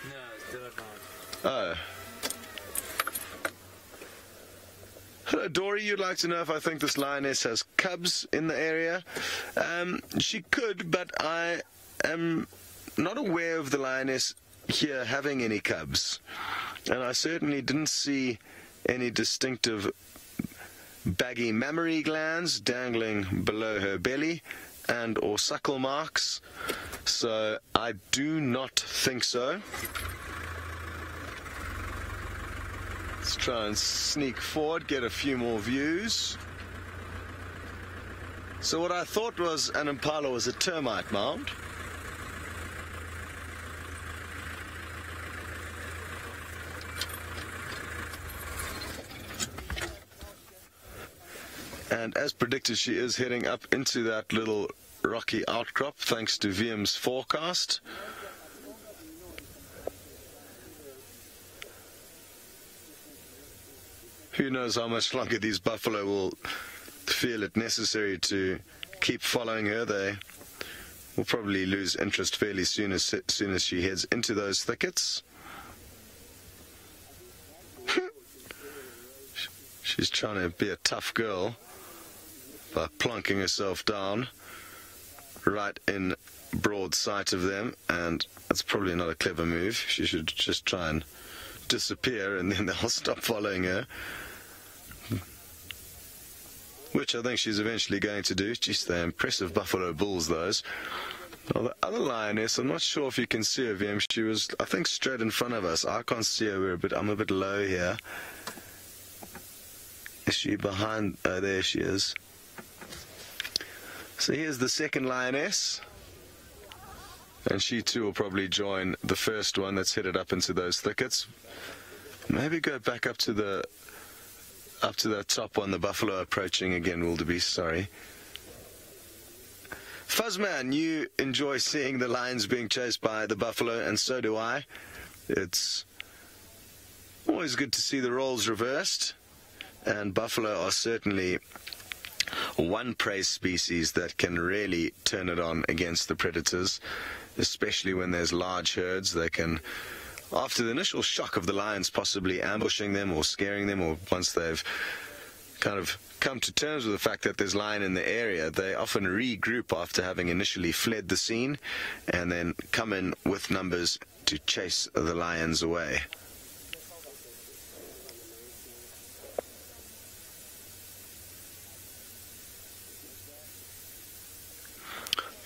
still not. Oh. Hello, Dory. You'd like to know if I think this lioness has cubs in the area? Um, she could, but I am not aware of the lioness here having any cubs. And I certainly didn't see any distinctive baggy mammary glands dangling below her belly and or suckle marks. So I do not think so. Let's try and sneak forward, get a few more views. So what I thought was an impala was a termite mound. And as predicted, she is heading up into that little rocky outcrop thanks to VM's forecast. Who knows how much longer these buffalo will feel it necessary to keep following her. They will probably lose interest fairly soon as soon as she heads into those thickets. (laughs) She's trying to be a tough girl by plonking herself down right in broad sight of them, and that's probably not a clever move. She should just try and disappear, and then (laughs) they'll stop following her. Which I think she's eventually going to do. Jeez, they're impressive buffalo bulls, those. Well, the other lioness, I'm not sure if you can see her, VM. She was, I think, straight in front of us. I can't see her. We're a bit, I'm a bit low here. Is she behind? Oh, there she is. So here's the second lioness. And she too will probably join the first one that's headed up into those thickets. Maybe go back up to the up to that top one, the buffalo approaching again, wildebeest, sorry. Fuzzman, you enjoy seeing the lions being chased by the buffalo, and so do I. It's always good to see the roles reversed, and buffalo are certainly one prey species that can really turn it on against the predators, especially when there's large herds. They can, after the initial shock of the lions possibly ambushing them or scaring them, or once they've kind of come to terms with the fact that there's lion in the area, they often regroup after having initially fled the scene and then come in with numbers to chase the lions away.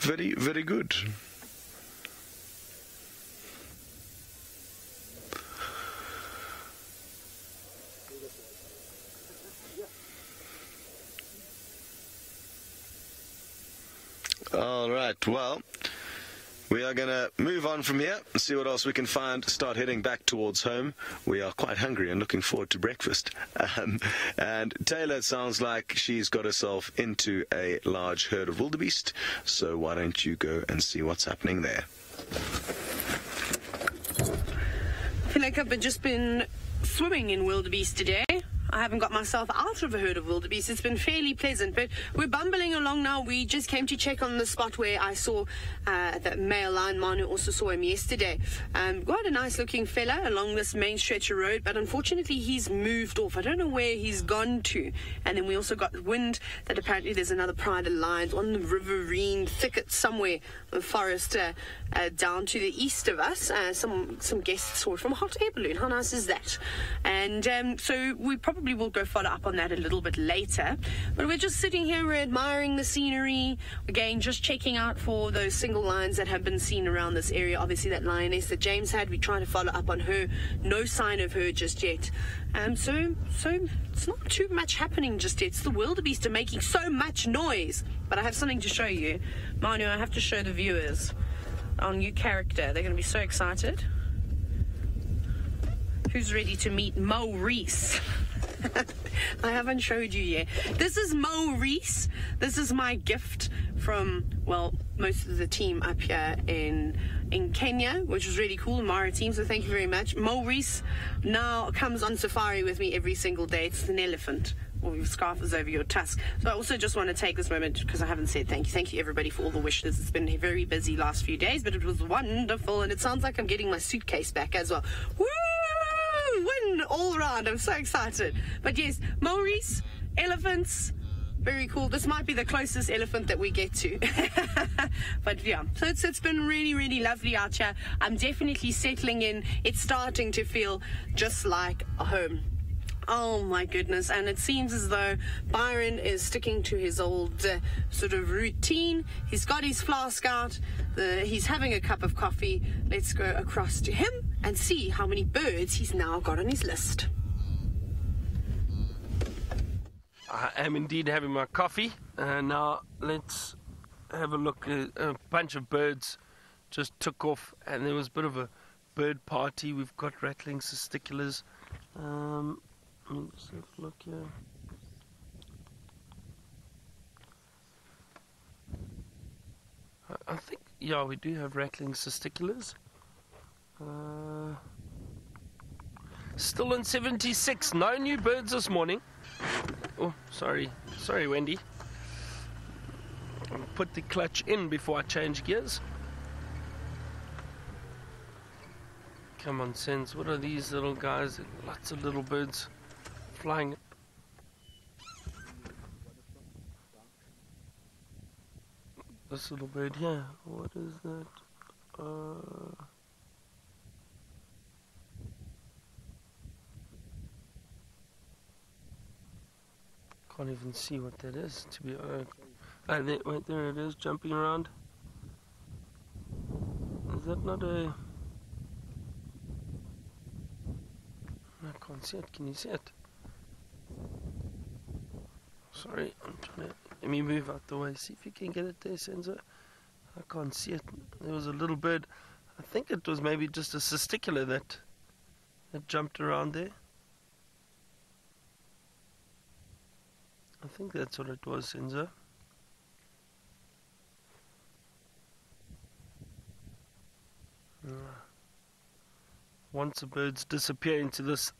Very, very good. All right, well, we are going to move on from here and see what else we can find. Start heading back towards home. We are quite hungry and looking forward to breakfast. (laughs) Um, and Taylor sounds like she's got herself into a large herd of wildebeest. So why don't you go and see what's happening there? I feel like I've just been swimming in wildebeest today. I haven't got myself out of a herd of wildebeest. It's been fairly pleasant, but we're bumbling along now. We just came to check on the spot where I saw uh, the male lion. Manu also saw him yesterday. Um, quite a nice looking fella along this main stretch of road, but unfortunately he's moved off. I don't know where he's gone to. And then we also got wind that apparently there's another pride of lions on the riverine thicket somewhere, the forest uh, uh, down to the east of us. Uh, some some guests saw it from a hot air balloon. How nice is that? And um, so we probably will go follow up on that a little bit later. But we're just sitting here, we're admiring the scenery. Again, just checking out for those single lions that have been seen around this area. Obviously, that lioness that James had, we're trying to follow up on her. No sign of her just yet. Um, so, so it's not too much happening just yet. It's the wildebeest are making so much noise. But I have something to show you. Manu, I have to show the viewers our new character. They're going to be so excited. Who's ready to meet Mo? (laughs) (laughs) I haven't showed you yet. This is Mo Reese. This is my gift from, well, most of the team up here in in Kenya, which was really cool, Mara team, so thank you very much. Mo Reese now comes on safari with me every single day. It's an elephant. Or your scarf is over your tusk. So I also just want to take this moment because I haven't said thank you. Thank you everybody for all the wishes. It's been a very busy last few days, but it was wonderful and it sounds like I'm getting my suitcase back as well. Woo! Win all around. I'm so excited. But yes, Maurice, elephants, very cool. This might be the closest elephant that we get to. (laughs) but yeah, so it's, it's been really, really lovely out here. I'm definitely settling in. It's starting to feel just like a home. Oh my goodness. And it seems as though Byron is sticking to his old uh, sort of routine. He's got his flask out. The, he's having a cup of coffee. Let's go across to him and see how many birds he's now got on his list. I am indeed having my coffee. Uh, now let's have a look. Uh, a bunch of birds just took off, and there was a bit of a bird party. We've got rattling cisticolas. Um, let's have a look here. I- think, yeah, we do have rattling cisticolas. Uh, still in 76. No new birds this morning. Oh, sorry. Sorry, Wendy. I'll put the clutch in before I change gears. Come on, Sens. What are these little guys? Lots of little birds flying. This little bird here. What is that? Uh... I can't even see what that is, to be honest. Ah, there, wait, there it is, jumping around. Is that not a... I can't see it. Can you see it? Sorry, I'm trying to... Let me move out the way. See if you can get it there, Senzo. I can't see it. There was a little bird. I think it was maybe just a cisticola that, that jumped around there. I think that's what it was, Senzo. Uh, Once the birds disappear into this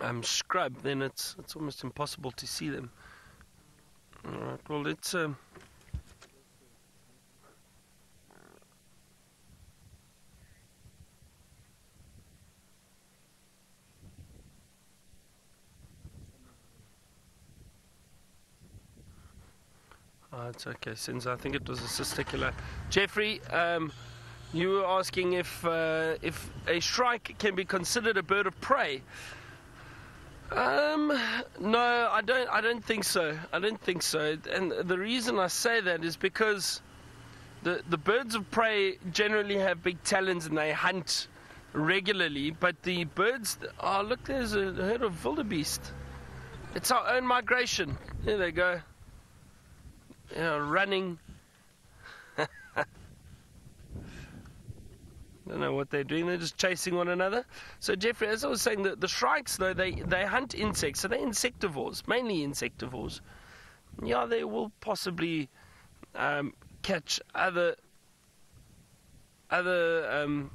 um, scrub, then it's it's almost impossible to see them. Alright, well let's um, Oh, it's okay, since I think it was a cisticola. Jeffrey, um, you were asking if uh, if a shrike can be considered a bird of prey. Um, no, I don't. I don't think so. I don't think so. And the reason I say that is because the the birds of prey generally have big talons and they hunt regularly. But the birds, oh look, there's a herd of wildebeest. It's our own migration. There they go. Know, running. (laughs) don't know what they're doing. They're just chasing one another. So Jeffrey, as I was saying, the, the shrikes though they they hunt insects, so they're insectivores, mainly insectivores. Yeah, they will possibly um, catch other other um,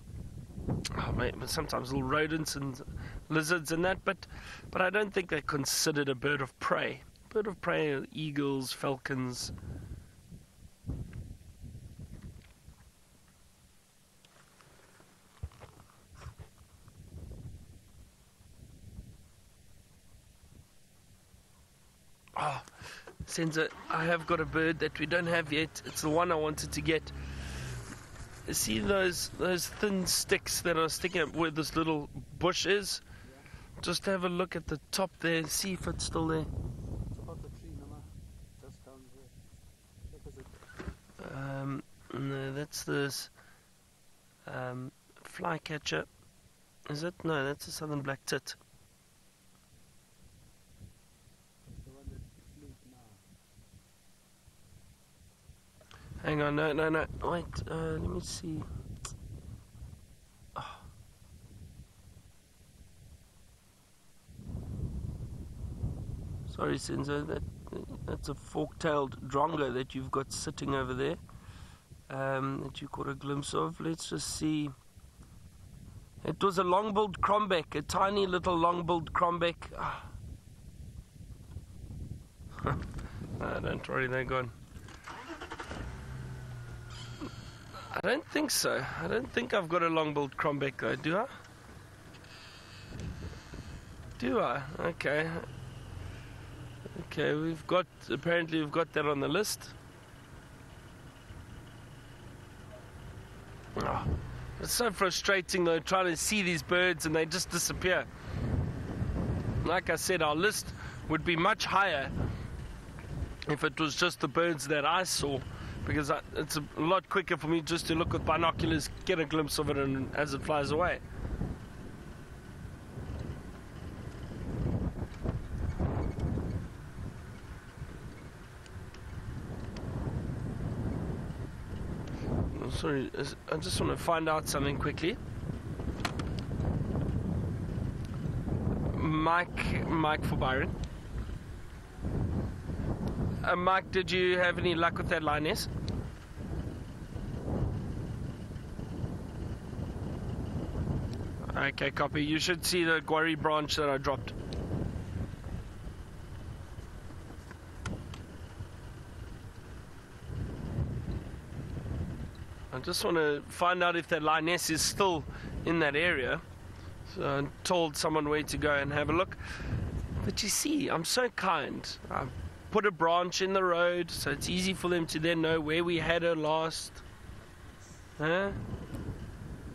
oh, sometimes little rodents and lizards and that, but but I don't think they're considered a bird of prey. Bird of prey eagles, falcons. Oh, Senzo, I have got a bird that we don't have yet. It's the one I wanted to get. See those those thin sticks that are sticking up where this little bush is? Just have a look at the top there, see if it's still there. Um, no, that's this um, flycatcher. Is it? No, that's a southern black tit. Hang on, no, no, no. Wait, uh, let me see. Oh. Sorry, Senzo, that that's a fork-tailed drongo that you've got sitting over there. Um, that you caught a glimpse of. Let's just see. It was a long-billed crombec, a tiny little long-billed crombec. Ah. (laughs) don't worry, they're gone. I don't think so. I don't think I've got a long-billed crombec though, do I? Do I? Okay. Okay, we've got apparently we've got that on the list. Oh, it's so frustrating though trying to see these birds and they just disappear. Like I said, our list would be much higher if it was just the birds that I saw because I, it's a lot quicker for me just to look with binoculars, get a glimpse of it and as it flies away. Sorry, I just want to find out something quickly. Mike, Mike for Byron. Uh, Mike, did you have any luck with that lioness? Okay, copy. You should see the guarri branch that I dropped. I just want to find out if that lioness is still in that area. So I told someone where to go and have a look. But you see, I'm so kind. I put a branch in the road so it's easy for them to then know where we had her last. Huh?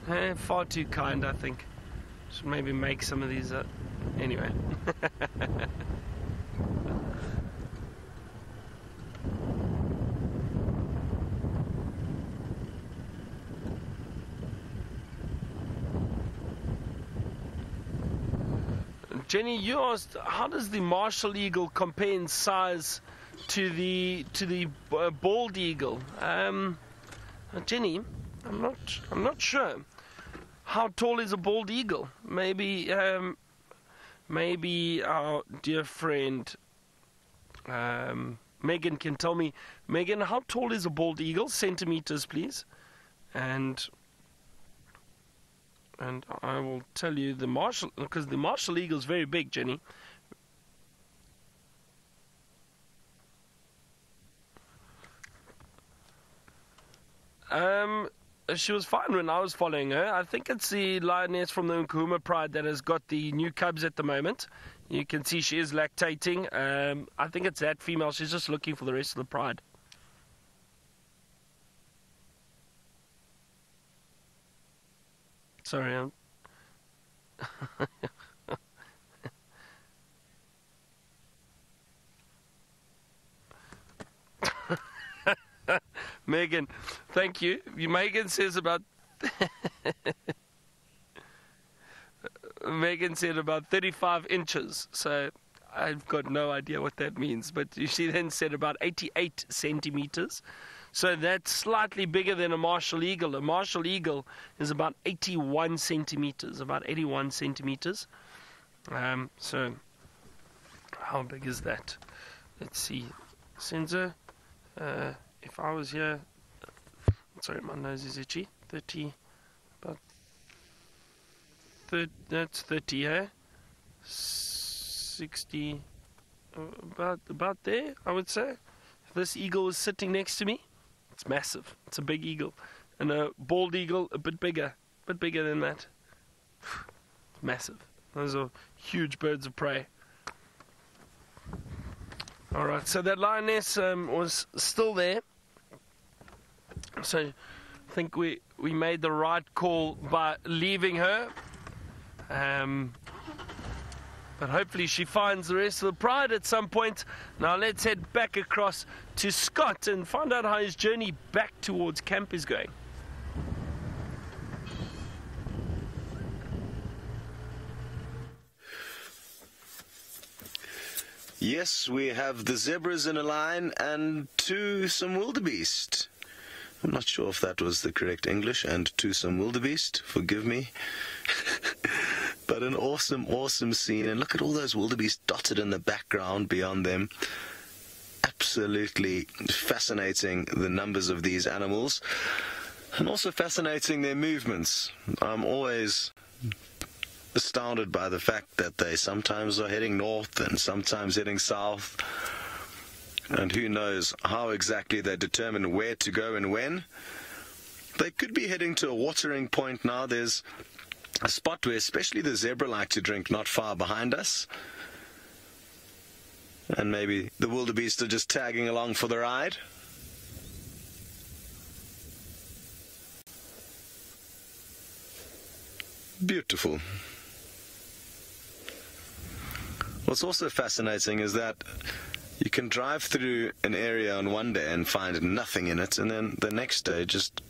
Eh, far too kind, I think. Should maybe make some of these up. Anyway. (laughs) Jenny, you asked how does the martial eagle compare in size to the to the uh, bald eagle? Um, uh, Jenny, I'm not I'm not sure. How tall is a bald eagle? Maybe um, maybe our dear friend um, Megan can tell me. Megan, how tall is a bald eagle? Centimeters, please. And and I will tell you the martial because the martial eagle is very big, Jenny. Um, she was fine when I was following her. I think it's the lioness from the Nkuhuma Pride that has got the new cubs at the moment. You can see she is lactating. Um, I think it's that female. She's just looking for the rest of the pride. Sorry, I'm. (laughs) Megan, thank you. Megan says about. (laughs) Megan said about 35 inches. So I've got no idea what that means. But she then said about 88 centimeters. So that's slightly bigger than a martial eagle. A martial eagle is about 81 centimeters, about 81 centimeters. Um, so how big is that? Let's see. Senzo, uh, if I was here, sorry, my nose is itchy. 30, about 30, that's 30, yeah? 60, uh, about, about there, I would say. If this eagle was sitting next to me, it's massive. It's a big eagle. And a bald eagle, a bit bigger. A bit bigger than that. (sighs) massive. Those are huge birds of prey. Alright, so that lioness um, was still there. So I think we, we made the right call by leaving her. Um, but hopefully she finds the rest of the pride at some point. Now let's head back across to Scott and find out how his journey back towards camp is going. Yes, we have the zebras in a line and two some wildebeest. I'm not sure if that was the correct English, and to some wildebeest, forgive me. (laughs) But an awesome, awesome scene. And look at all those wildebeest dotted in the background beyond them. Absolutely fascinating, the numbers of these animals. And also fascinating their movements. I'm always astounded by the fact that they sometimes are heading north and sometimes heading south. And who knows how exactly they determine where to go and when. They could be heading to a watering point now. There's a spot where especially the zebra like to drink not far behind us. And maybe the wildebeest are just tagging along for the ride. Beautiful. What's also fascinating is that you can drive through an area on one day and find nothing in it, and then the next day just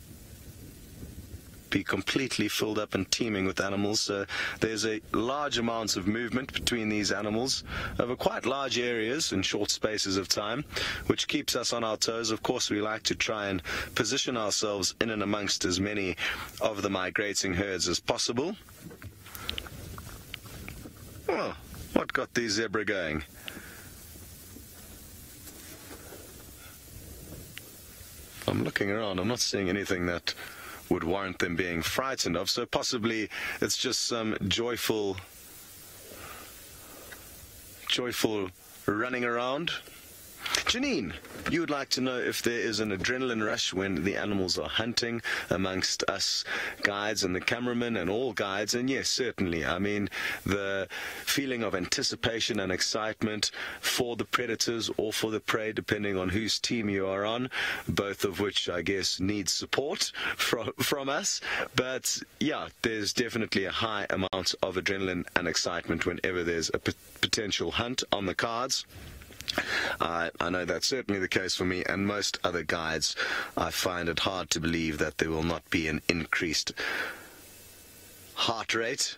be completely filled up and teeming with animals. So there's a large amounts of movement between these animals over quite large areas in short spaces of time, which keeps us on our toes. Of course, we like to try and position ourselves in and amongst as many of the migrating herds as possible. Well, what got these zebra going? I'm looking around. I'm not seeing anything that would warrant them being frightened of. So possibly it's just some joyful, joyful running around. Janine, you would like to know if there is an adrenaline rush when the animals are hunting amongst us guides and the cameramen and all guides. And yes, certainly. I mean, the feeling of anticipation and excitement for the predators or for the prey, depending on whose team you are on, both of which I guess need support from, from us. But yeah, there's definitely a high amount of adrenaline and excitement whenever there's a potential hunt on the cards. Uh, I know that's certainly the case for me and most other guides. I find it hard to believe that there will not be an increased heart rate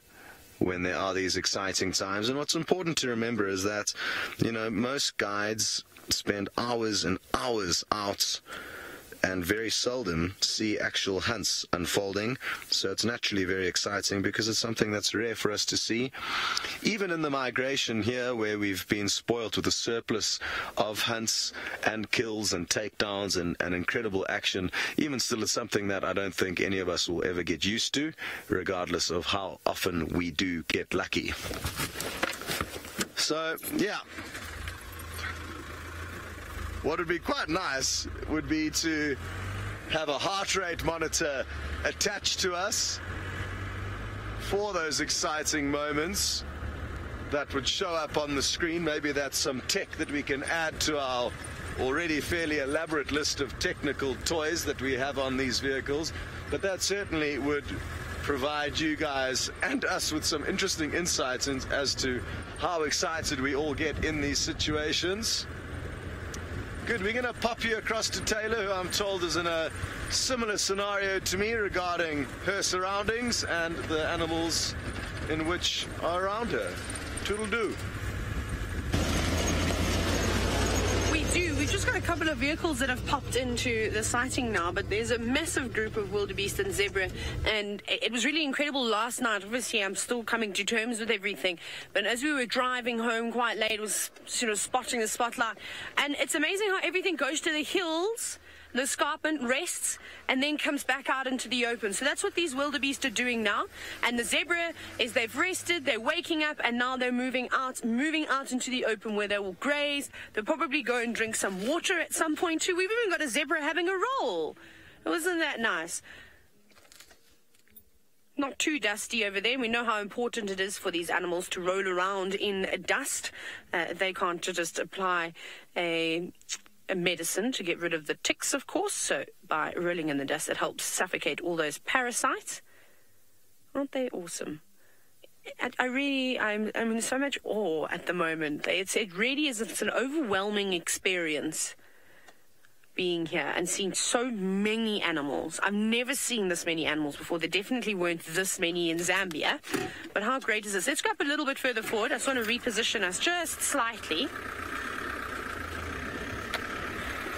when there are these exciting times. And what's important to remember is that, you know, most guides spend hours and hours out and very seldom see actual hunts unfolding. So it's naturally very exciting because it's something that's rare for us to see. Even in the migration here, where we've been spoilt with a surplus of hunts and kills and takedowns and, and incredible action, even still, it's something that I don't think any of us will ever get used to, regardless of how often we do get lucky. So, yeah, what would be quite nice would be to have a heart rate monitor attached to us for those exciting moments that would show up on the screen. Maybe that's some tech that we can add to our already fairly elaborate list of technical toys that we have on these vehicles. But that certainly would provide you guys and us with some interesting insights in, as to how excited we all get in these situations. Good, we're going to pop you across to Taylor, who I'm told is in a similar scenario to me regarding her surroundings and the animals in which are around her. Toodle do. We do. We've just got a couple of vehicles that have popped into the sighting now, but there's a massive group of wildebeest and zebra, and it was really incredible last night. Obviously, I'm still coming to terms with everything, but as we were driving home quite late, was sort of spotting the spotlight, and it's amazing how everything goes to the hills the escarpment rests and then comes back out into the open. So that's what these wildebeest are doing now. And the zebra is they've rested, they're waking up, and now they're moving out, moving out into the open where they will graze. They'll probably go and drink some water at some point too. We've even got a zebra having a roll. Wasn't that nice? not too dusty over there. We know how important it is for these animals to roll around in dust. Uh, they can't just apply a a medicine to get rid of the ticks, of course. So by rolling in the dust, it helps suffocate all those parasites. Aren't they awesome? I, really, I'm, I'm in so much awe at the moment. It's, it really is, it's an overwhelming experience being here and seeing so many animals. I've never seen this many animals before. There definitely weren't this many in Zambia. But how great is this? Let's go up a little bit further forward. I just want to reposition us just slightly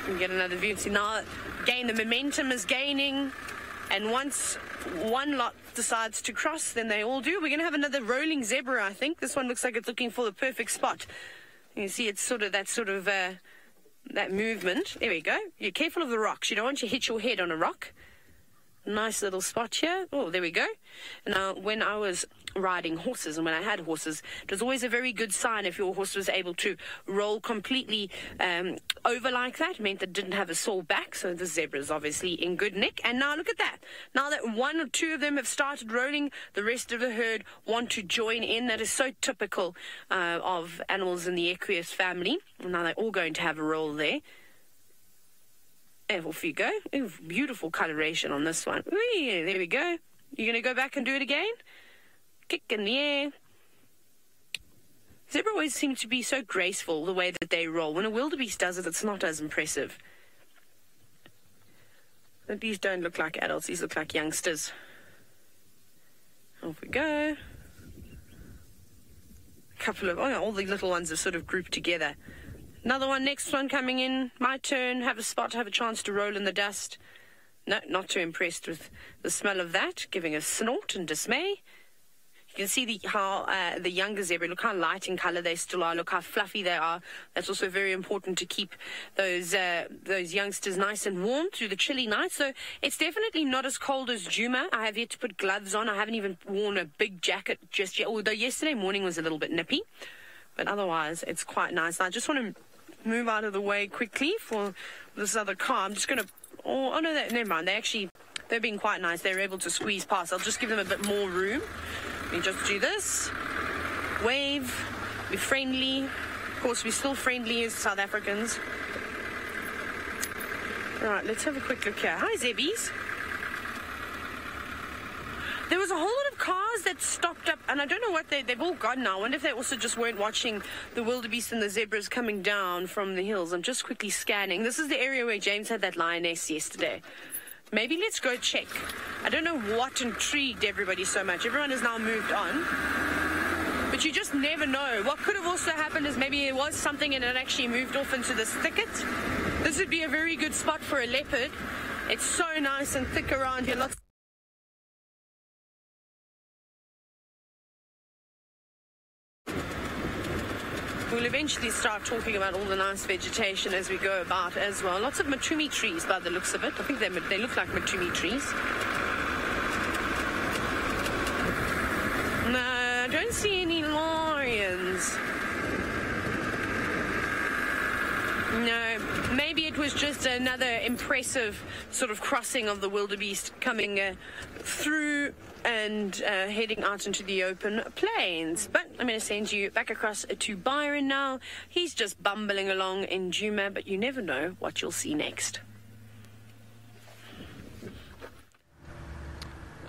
and get another view. See now, again, the momentum is gaining. And once one lot decides to cross, then they all do. We're going to have another rolling zebra, I think. This one looks like it's looking for the perfect spot. You see, it's sort of that sort of uh, that movement. There we go. You're careful of the rocks. You don't want to hit your head on a rock. Nice little spot here. Oh, there we go. Now, when I was riding horses and when I had horses, it was always a very good sign if your horse was able to roll completely um, over like that. It meant that it didn't have a sore back. So the zebra's obviously in good nick. And now look at that. Now that one or two of them have started rolling, the rest of the herd want to join in. That is so typical uh, of animals in the Equus family. And now they're all going to have a roll there. And off you go. Ooh, beautiful coloration on this one. Whee, there we go. You're going to go back and do it again? Kick in the air. Zebra always seem to be so graceful the way that they roll. When a wildebeest does it, it's not as impressive. But these don't look like adults, these look like youngsters. Off we go. A couple of, oh, all the little ones are sort of grouped together. Another one, next one coming in. My turn. Have a spot, to have a chance to roll in the dust. No, not too impressed with the smell of that. Giving a snort and dismay. You can see the, how uh, the younger zebra, look how light in colour they still are, look how fluffy they are. That's also very important to keep those uh, those youngsters nice and warm through the chilly night. So it's definitely not as cold as Djuma. I have yet to put gloves on. I haven't even worn a big jacket just yet, although yesterday morning was a little bit nippy. But otherwise, it's quite nice. I just want to move out of the way quickly for this other car. I'm just going to. Oh, oh no, they, never mind. They actually, they're being quite nice. They're able to squeeze past. I'll just give them a bit more room. Me just do this. Wave. Be friendly. Of course, we're still friendly as South Africans. Right, let's have a quick look here. Hi, Zebbies. There was a whole lot of cars that stopped up, and I don't know what they, they've all gone now. I wonder if they also just weren't watching the wildebeest and the zebras coming down from the hills. I'm just quickly scanning. This is the area where James had that lioness yesterday. Maybe let's go check. I don't know what intrigued everybody so much. Everyone has now moved on. But you just never know. What could have also happened is maybe it was something and it actually moved off into this thicket. This would be a very good spot for a leopard. It's so nice and thick around here. Lots We'll eventually start talking about all the nice vegetation as we go about as well. Lots of matumi trees by the looks of it. I think they, they look like matumi trees. No, I don't see any lions. No, maybe it was just another impressive sort of crossing of the wildebeest coming uh, through and uh, heading out into the open plains. But I'm going to send you back across to Byron now. He's just bumbling along in Djuma, but you never know what you'll see next.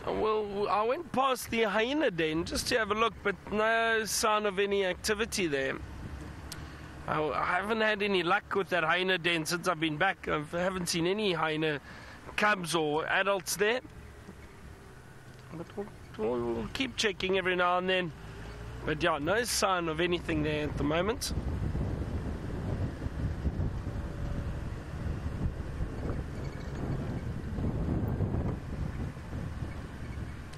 Well, I went past the hyena den just to have a look, but no sign of any activity there. I, I haven't had any luck with that hyena den since I've been back. I haven't seen any hyena cubs or adults there. But we'll, we'll, keep checking every now and then. But yeah, no sign of anything there at the moment.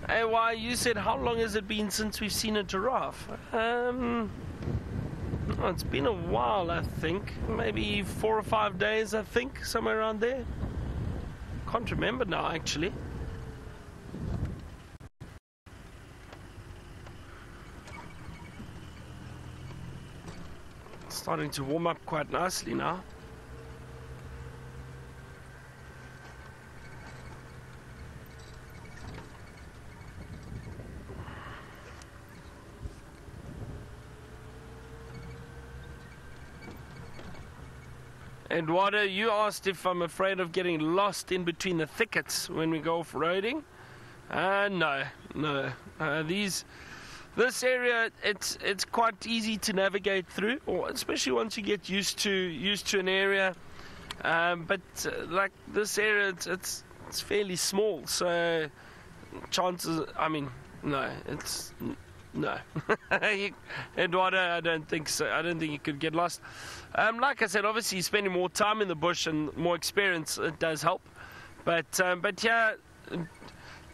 Hey, why you said how long has it been since we've seen a giraffe? Um, oh, it's been a while, I think. Maybe four or five days, I think, somewhere around there. Can't remember now, actually. starting to warm up quite nicely now. Eduardo, you asked if I'm afraid of getting lost in between the thickets when we go off-roading. Uh, no, no. Uh, these this area it's it's quite easy to navigate through, especially once you get used to used to an area. Um, but uh, like this area, it's, it's it's fairly small, so chances. I mean, no, it's no. (laughs) Eduardo, I don't think so. I don't think you could get lost. Um, like I said, obviously spending more time in the bush and more experience it does help. But um, but yeah,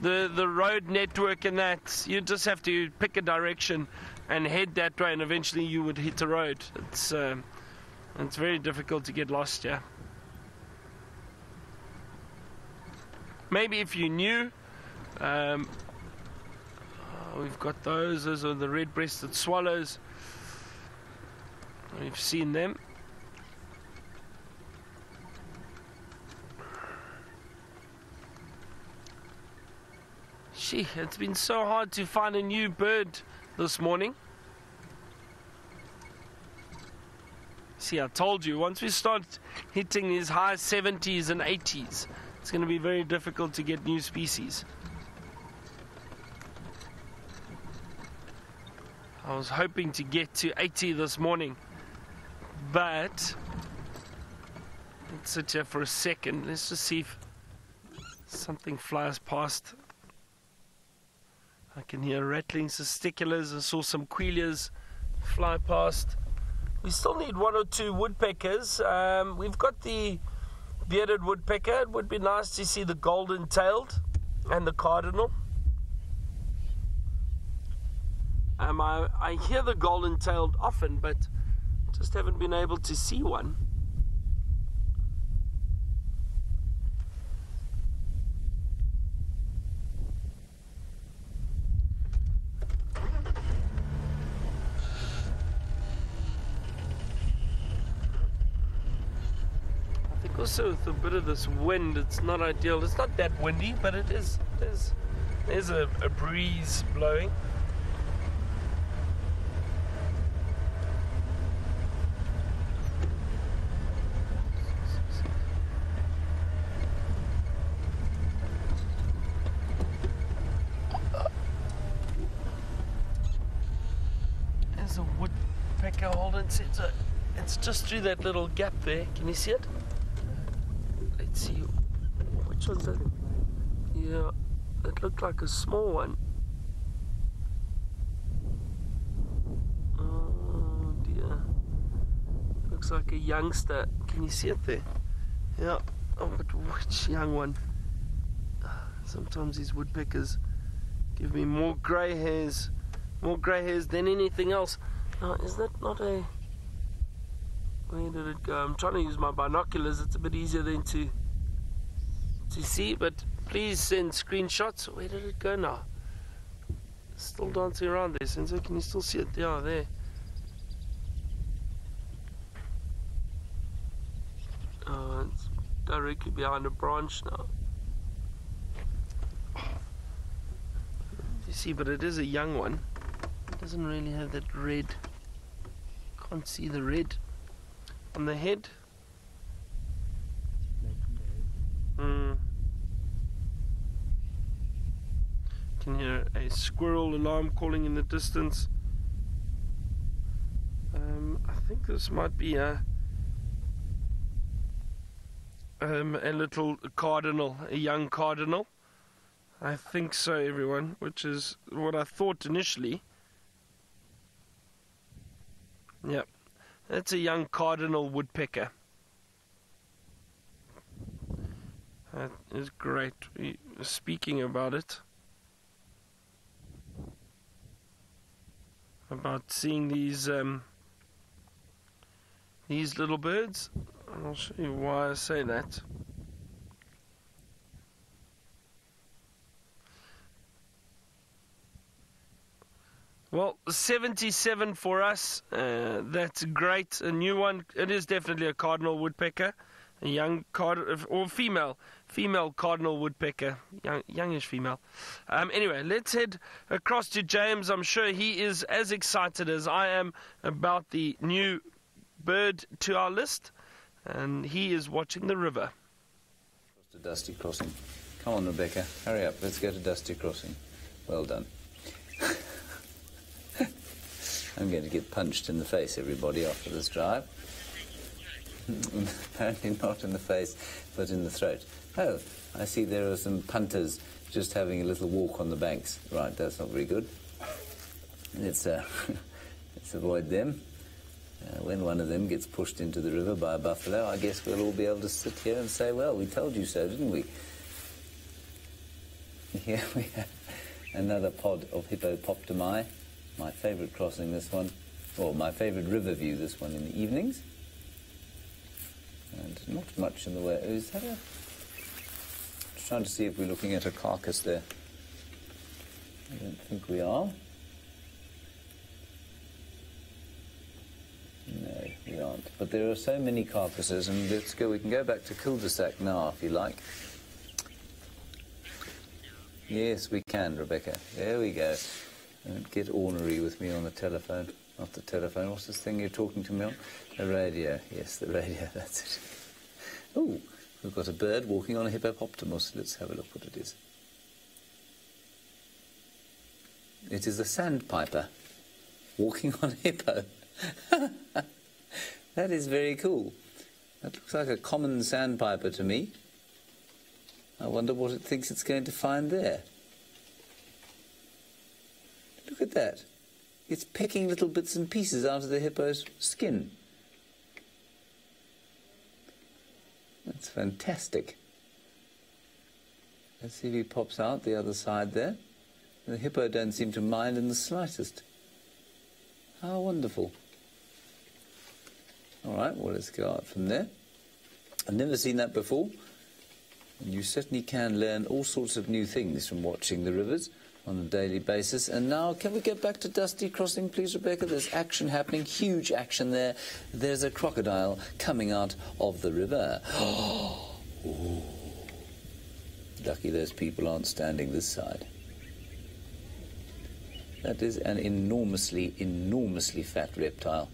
the the road network and that. You just have to pick a direction and head that way, and eventually you would hit the road. It's um, it's very difficult to get lost. Yeah. Maybe if you knew. We've got those. Those are the red-breasted swallows. We've seen them. Gee, it's been so hard to find a new bird this morning. See, I told you, once we start hitting these high 70s and 80s, it's going to be very difficult to get new species. I was hoping to get to 80 this morning, but let's sit here for a second. Let's just see if something flies past. I can hear rattling cisticolas. I saw some queleas fly past. We still need one or two woodpeckers. Um, we've got the bearded woodpecker. It would be nice to see the golden tailed and the cardinal. Um, I, I hear the golden tailed often, but just haven't been able to see one. I think also with a bit of this wind, it's not ideal. It's not that windy, but it is. There's, there's a, a breeze blowing. There's a woodpecker holding. It's, it's, a, it's just through that little gap there. Can you see it? Let's see. Which one's that? Yeah, it looked like a small one. Oh dear. Looks like a youngster. Can you see it there? Yeah. Oh, but which young one? Sometimes these woodpeckers give me more grey hairs, more grey hairs than anything else. Now, is that not a? Where did it go? I'm trying to use my binoculars. It's a bit easier than to to see. But please send screenshots. Where did it go now? Still dancing around there. Senzo, can you still see it? Yeah, there. Oh, it's directly behind a branch now. You see, but it is a young one. It doesn't really have that red. Can't see the red on the head. Mm. Can hear a squirrel alarm calling in the distance. Um, I think this might be a um, a little cardinal, a young cardinal. I think so, everyone, which is what I thought initially. Yep, that's a young cardinal woodpecker. That is great. Speaking about it, about seeing these um, these little birds, I'll show you why I say that. Well, 77 for us. Uh, that's great. A new one. It is definitely a cardinal woodpecker. A young card or female, female cardinal woodpecker, young, youngish female. Um, anyway, let's head across to James. I'm sure he is as excited as I am about the new bird to our list, and he is watching the river. To Dusty Crossing. Come on, Rebecca. Hurry up. Let's go to Dusty Crossing. Well done. (laughs) I'm going to get punched in the face, everybody, after this drive. (laughs) Apparently not in the face, but in the throat. Oh, I see there are some punters just having a little walk on the banks. Right, that's not very good. Let's, uh, (laughs) let's avoid them. Uh, when one of them gets pushed into the river by a buffalo, I guess we'll all be able to sit here and say, well, we told you so, didn't we? (laughs) Here we have another pod of hippopotami. My favourite crossing, this one. Or my favourite river view, this one in the evenings. And not much in the way. Is that a... Just trying to see if we're looking at a carcass there. I don't think we are. No, we aren't. But there are so many carcasses, and let's go. We can go back to cul-de-sac now, if you like. Yes, we can, Rebecca. There we go. Don't get ornery with me on the telephone. Not the telephone. What's this thing you're talking to me on? The radio. Yes, the radio. (laughs) That's it. Oh, we've got a bird walking on a hippopotamus. Let's have a look what it is. It is a sandpiper walking on a hippo. (laughs) that is very cool. That looks like a common sandpiper to me. I wonder what it thinks it's going to find there. Look at that. It's picking little bits and pieces out of the hippo's skin. That's fantastic. Let's see if he pops out the other side there. The hippo don't seem to mind in the slightest. How wonderful. All right, well, let's go out from there. I've never seen that before. And you certainly can learn all sorts of new things from watching the rivers on a daily basis. And now, can we get back to Dusty Crossing, please, Rebecca? There's action happening, huge action there. There's a crocodile coming out of the river. (gasps) Lucky those people aren't standing this side. That is an enormously, enormously fat reptile.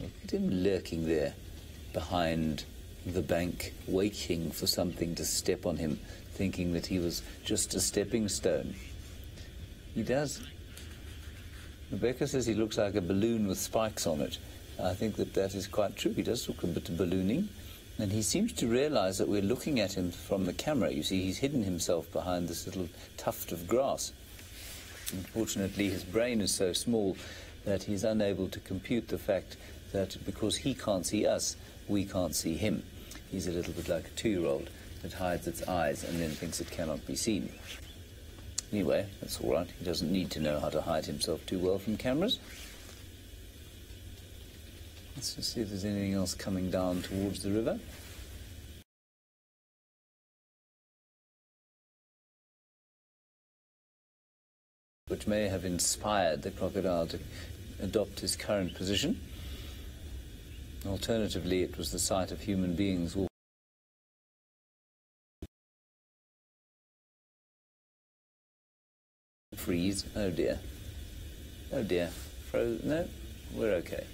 Look at him lurking there behind the bank, waiting for something to step on him, thinking that he was just a stepping stone. He does. Rebecca says he looks like a balloon with spikes on it. I think that that is quite true. He does look a bit ballooning. And he seems to realize that we're looking at him from the camera. You see, he's hidden himself behind this little tuft of grass. Unfortunately, his brain is so small that he's unable to compute the fact that because he can't see us, we can't see him. He's a little bit like a two-year-old that hides its eyes and then thinks it cannot be seen. Anyway, that's all right. He doesn't need to know how to hide himself too well from cameras. Let's just see if there's anything else coming down towards the river. which may have inspired the crocodile to adopt his current position. Alternatively, it was the sight of human beings walking. Freeze. Oh dear. Oh dear. Froze. No, we're okay.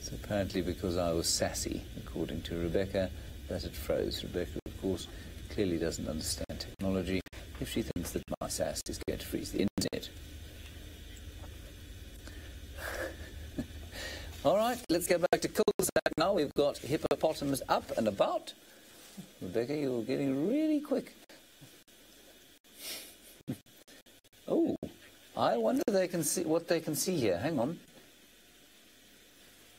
So apparently, because I was sassy, according to Rebecca, that it froze. Rebecca, of course, clearly doesn't understand technology if she thinks that my sass is going to freeze the internet. All right, let's get back to cul-de-sac now. We've got hippopotamus up and about. Rebecca, you're getting really quick. (laughs) oh, I wonder they can see what they can see here. Hang on.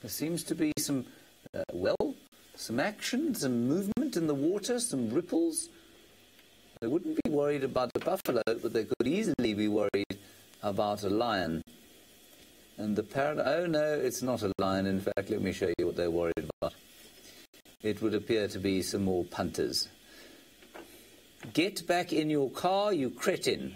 There seems to be some, uh, well, some action, some movement in the water, some ripples. They wouldn't be worried about a buffalo, but they could easily be worried about a lion. And the parrot, oh no, it's not a lion. In fact, let me show you what they're worried about. It would appear to be some more punters. Get back in your car, you cretin.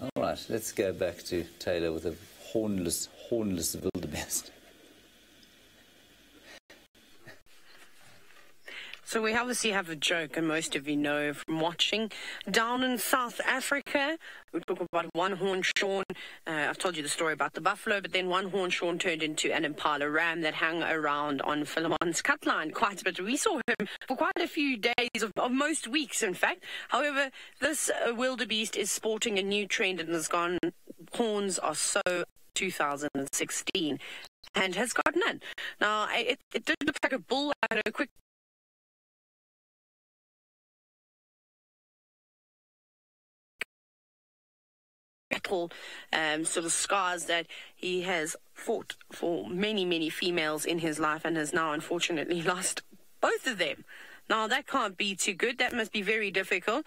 All right, let's go back to Taylor with a hornless, hornless wildebeest. So we obviously have a joke, and most of you know from watching. Down in South Africa, we talk about one horn Sean. Uh, I've told you the story about the buffalo, but then one horn Sean turned into an impala ram that hung around on Philemon's cut line quite a bit. We saw him for quite a few days, of, of most weeks, in fact. However, this uh, wildebeest is sporting a new trend and has gone, horns are so 2016 and has got none. Now, it, it did look like a bull. I had a quick battle um, sort of scars that he has fought for many, many females in his life and has now unfortunately (laughs) lost both of them. Now, that can't be too good. That must be very difficult.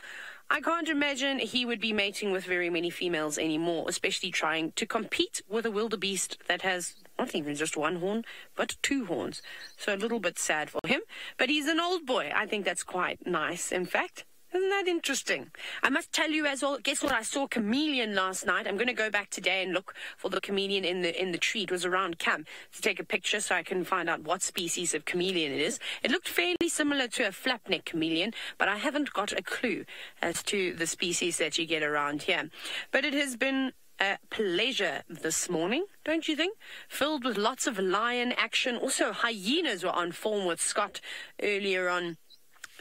I can't imagine he would be mating with very many females anymore, especially trying to compete with a wildebeest that has not even just one horn, but two horns. So a little bit sad for him. But he's an old boy. I think that's quite nice, in fact. Isn't that interesting? I must tell you as well. Guess what? I saw chameleon last night. I'm going to go back today and look for the chameleon in the in the tree. It was around camp to take a picture so I can find out what species of chameleon it is. It looked fairly similar to a flapneck chameleon, but I haven't got a clue as to the species that you get around here. But it has been a pleasure this morning, don't you think? Filled with lots of lion action. Also, hyenas were on form with Scott earlier on.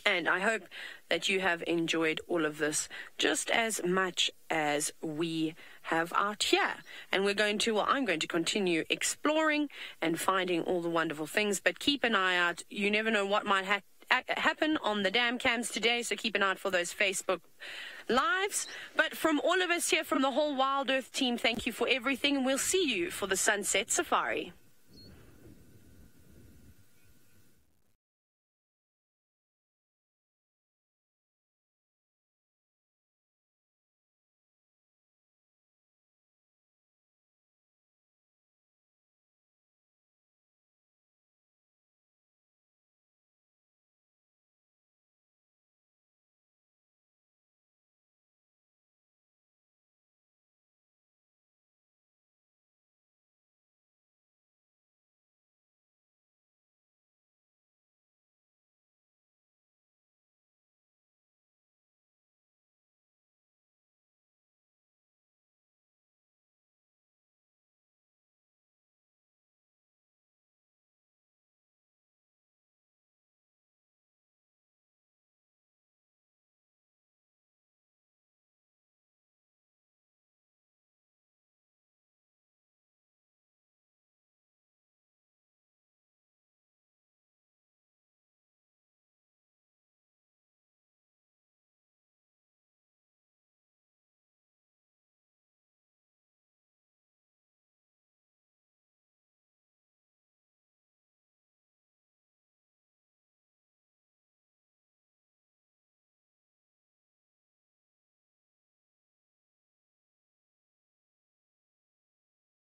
And I hope that you have enjoyed all of this just as much as we have out here. And we're going to, well, I'm going to continue exploring and finding all the wonderful things. But keep an eye out. You never know what might ha- happen on the dam cams today. So keep an eye out for those Facebook lives. But from all of us here, from the whole WildEarth team, thank you for everything. And we'll see you for the Sunset Safari.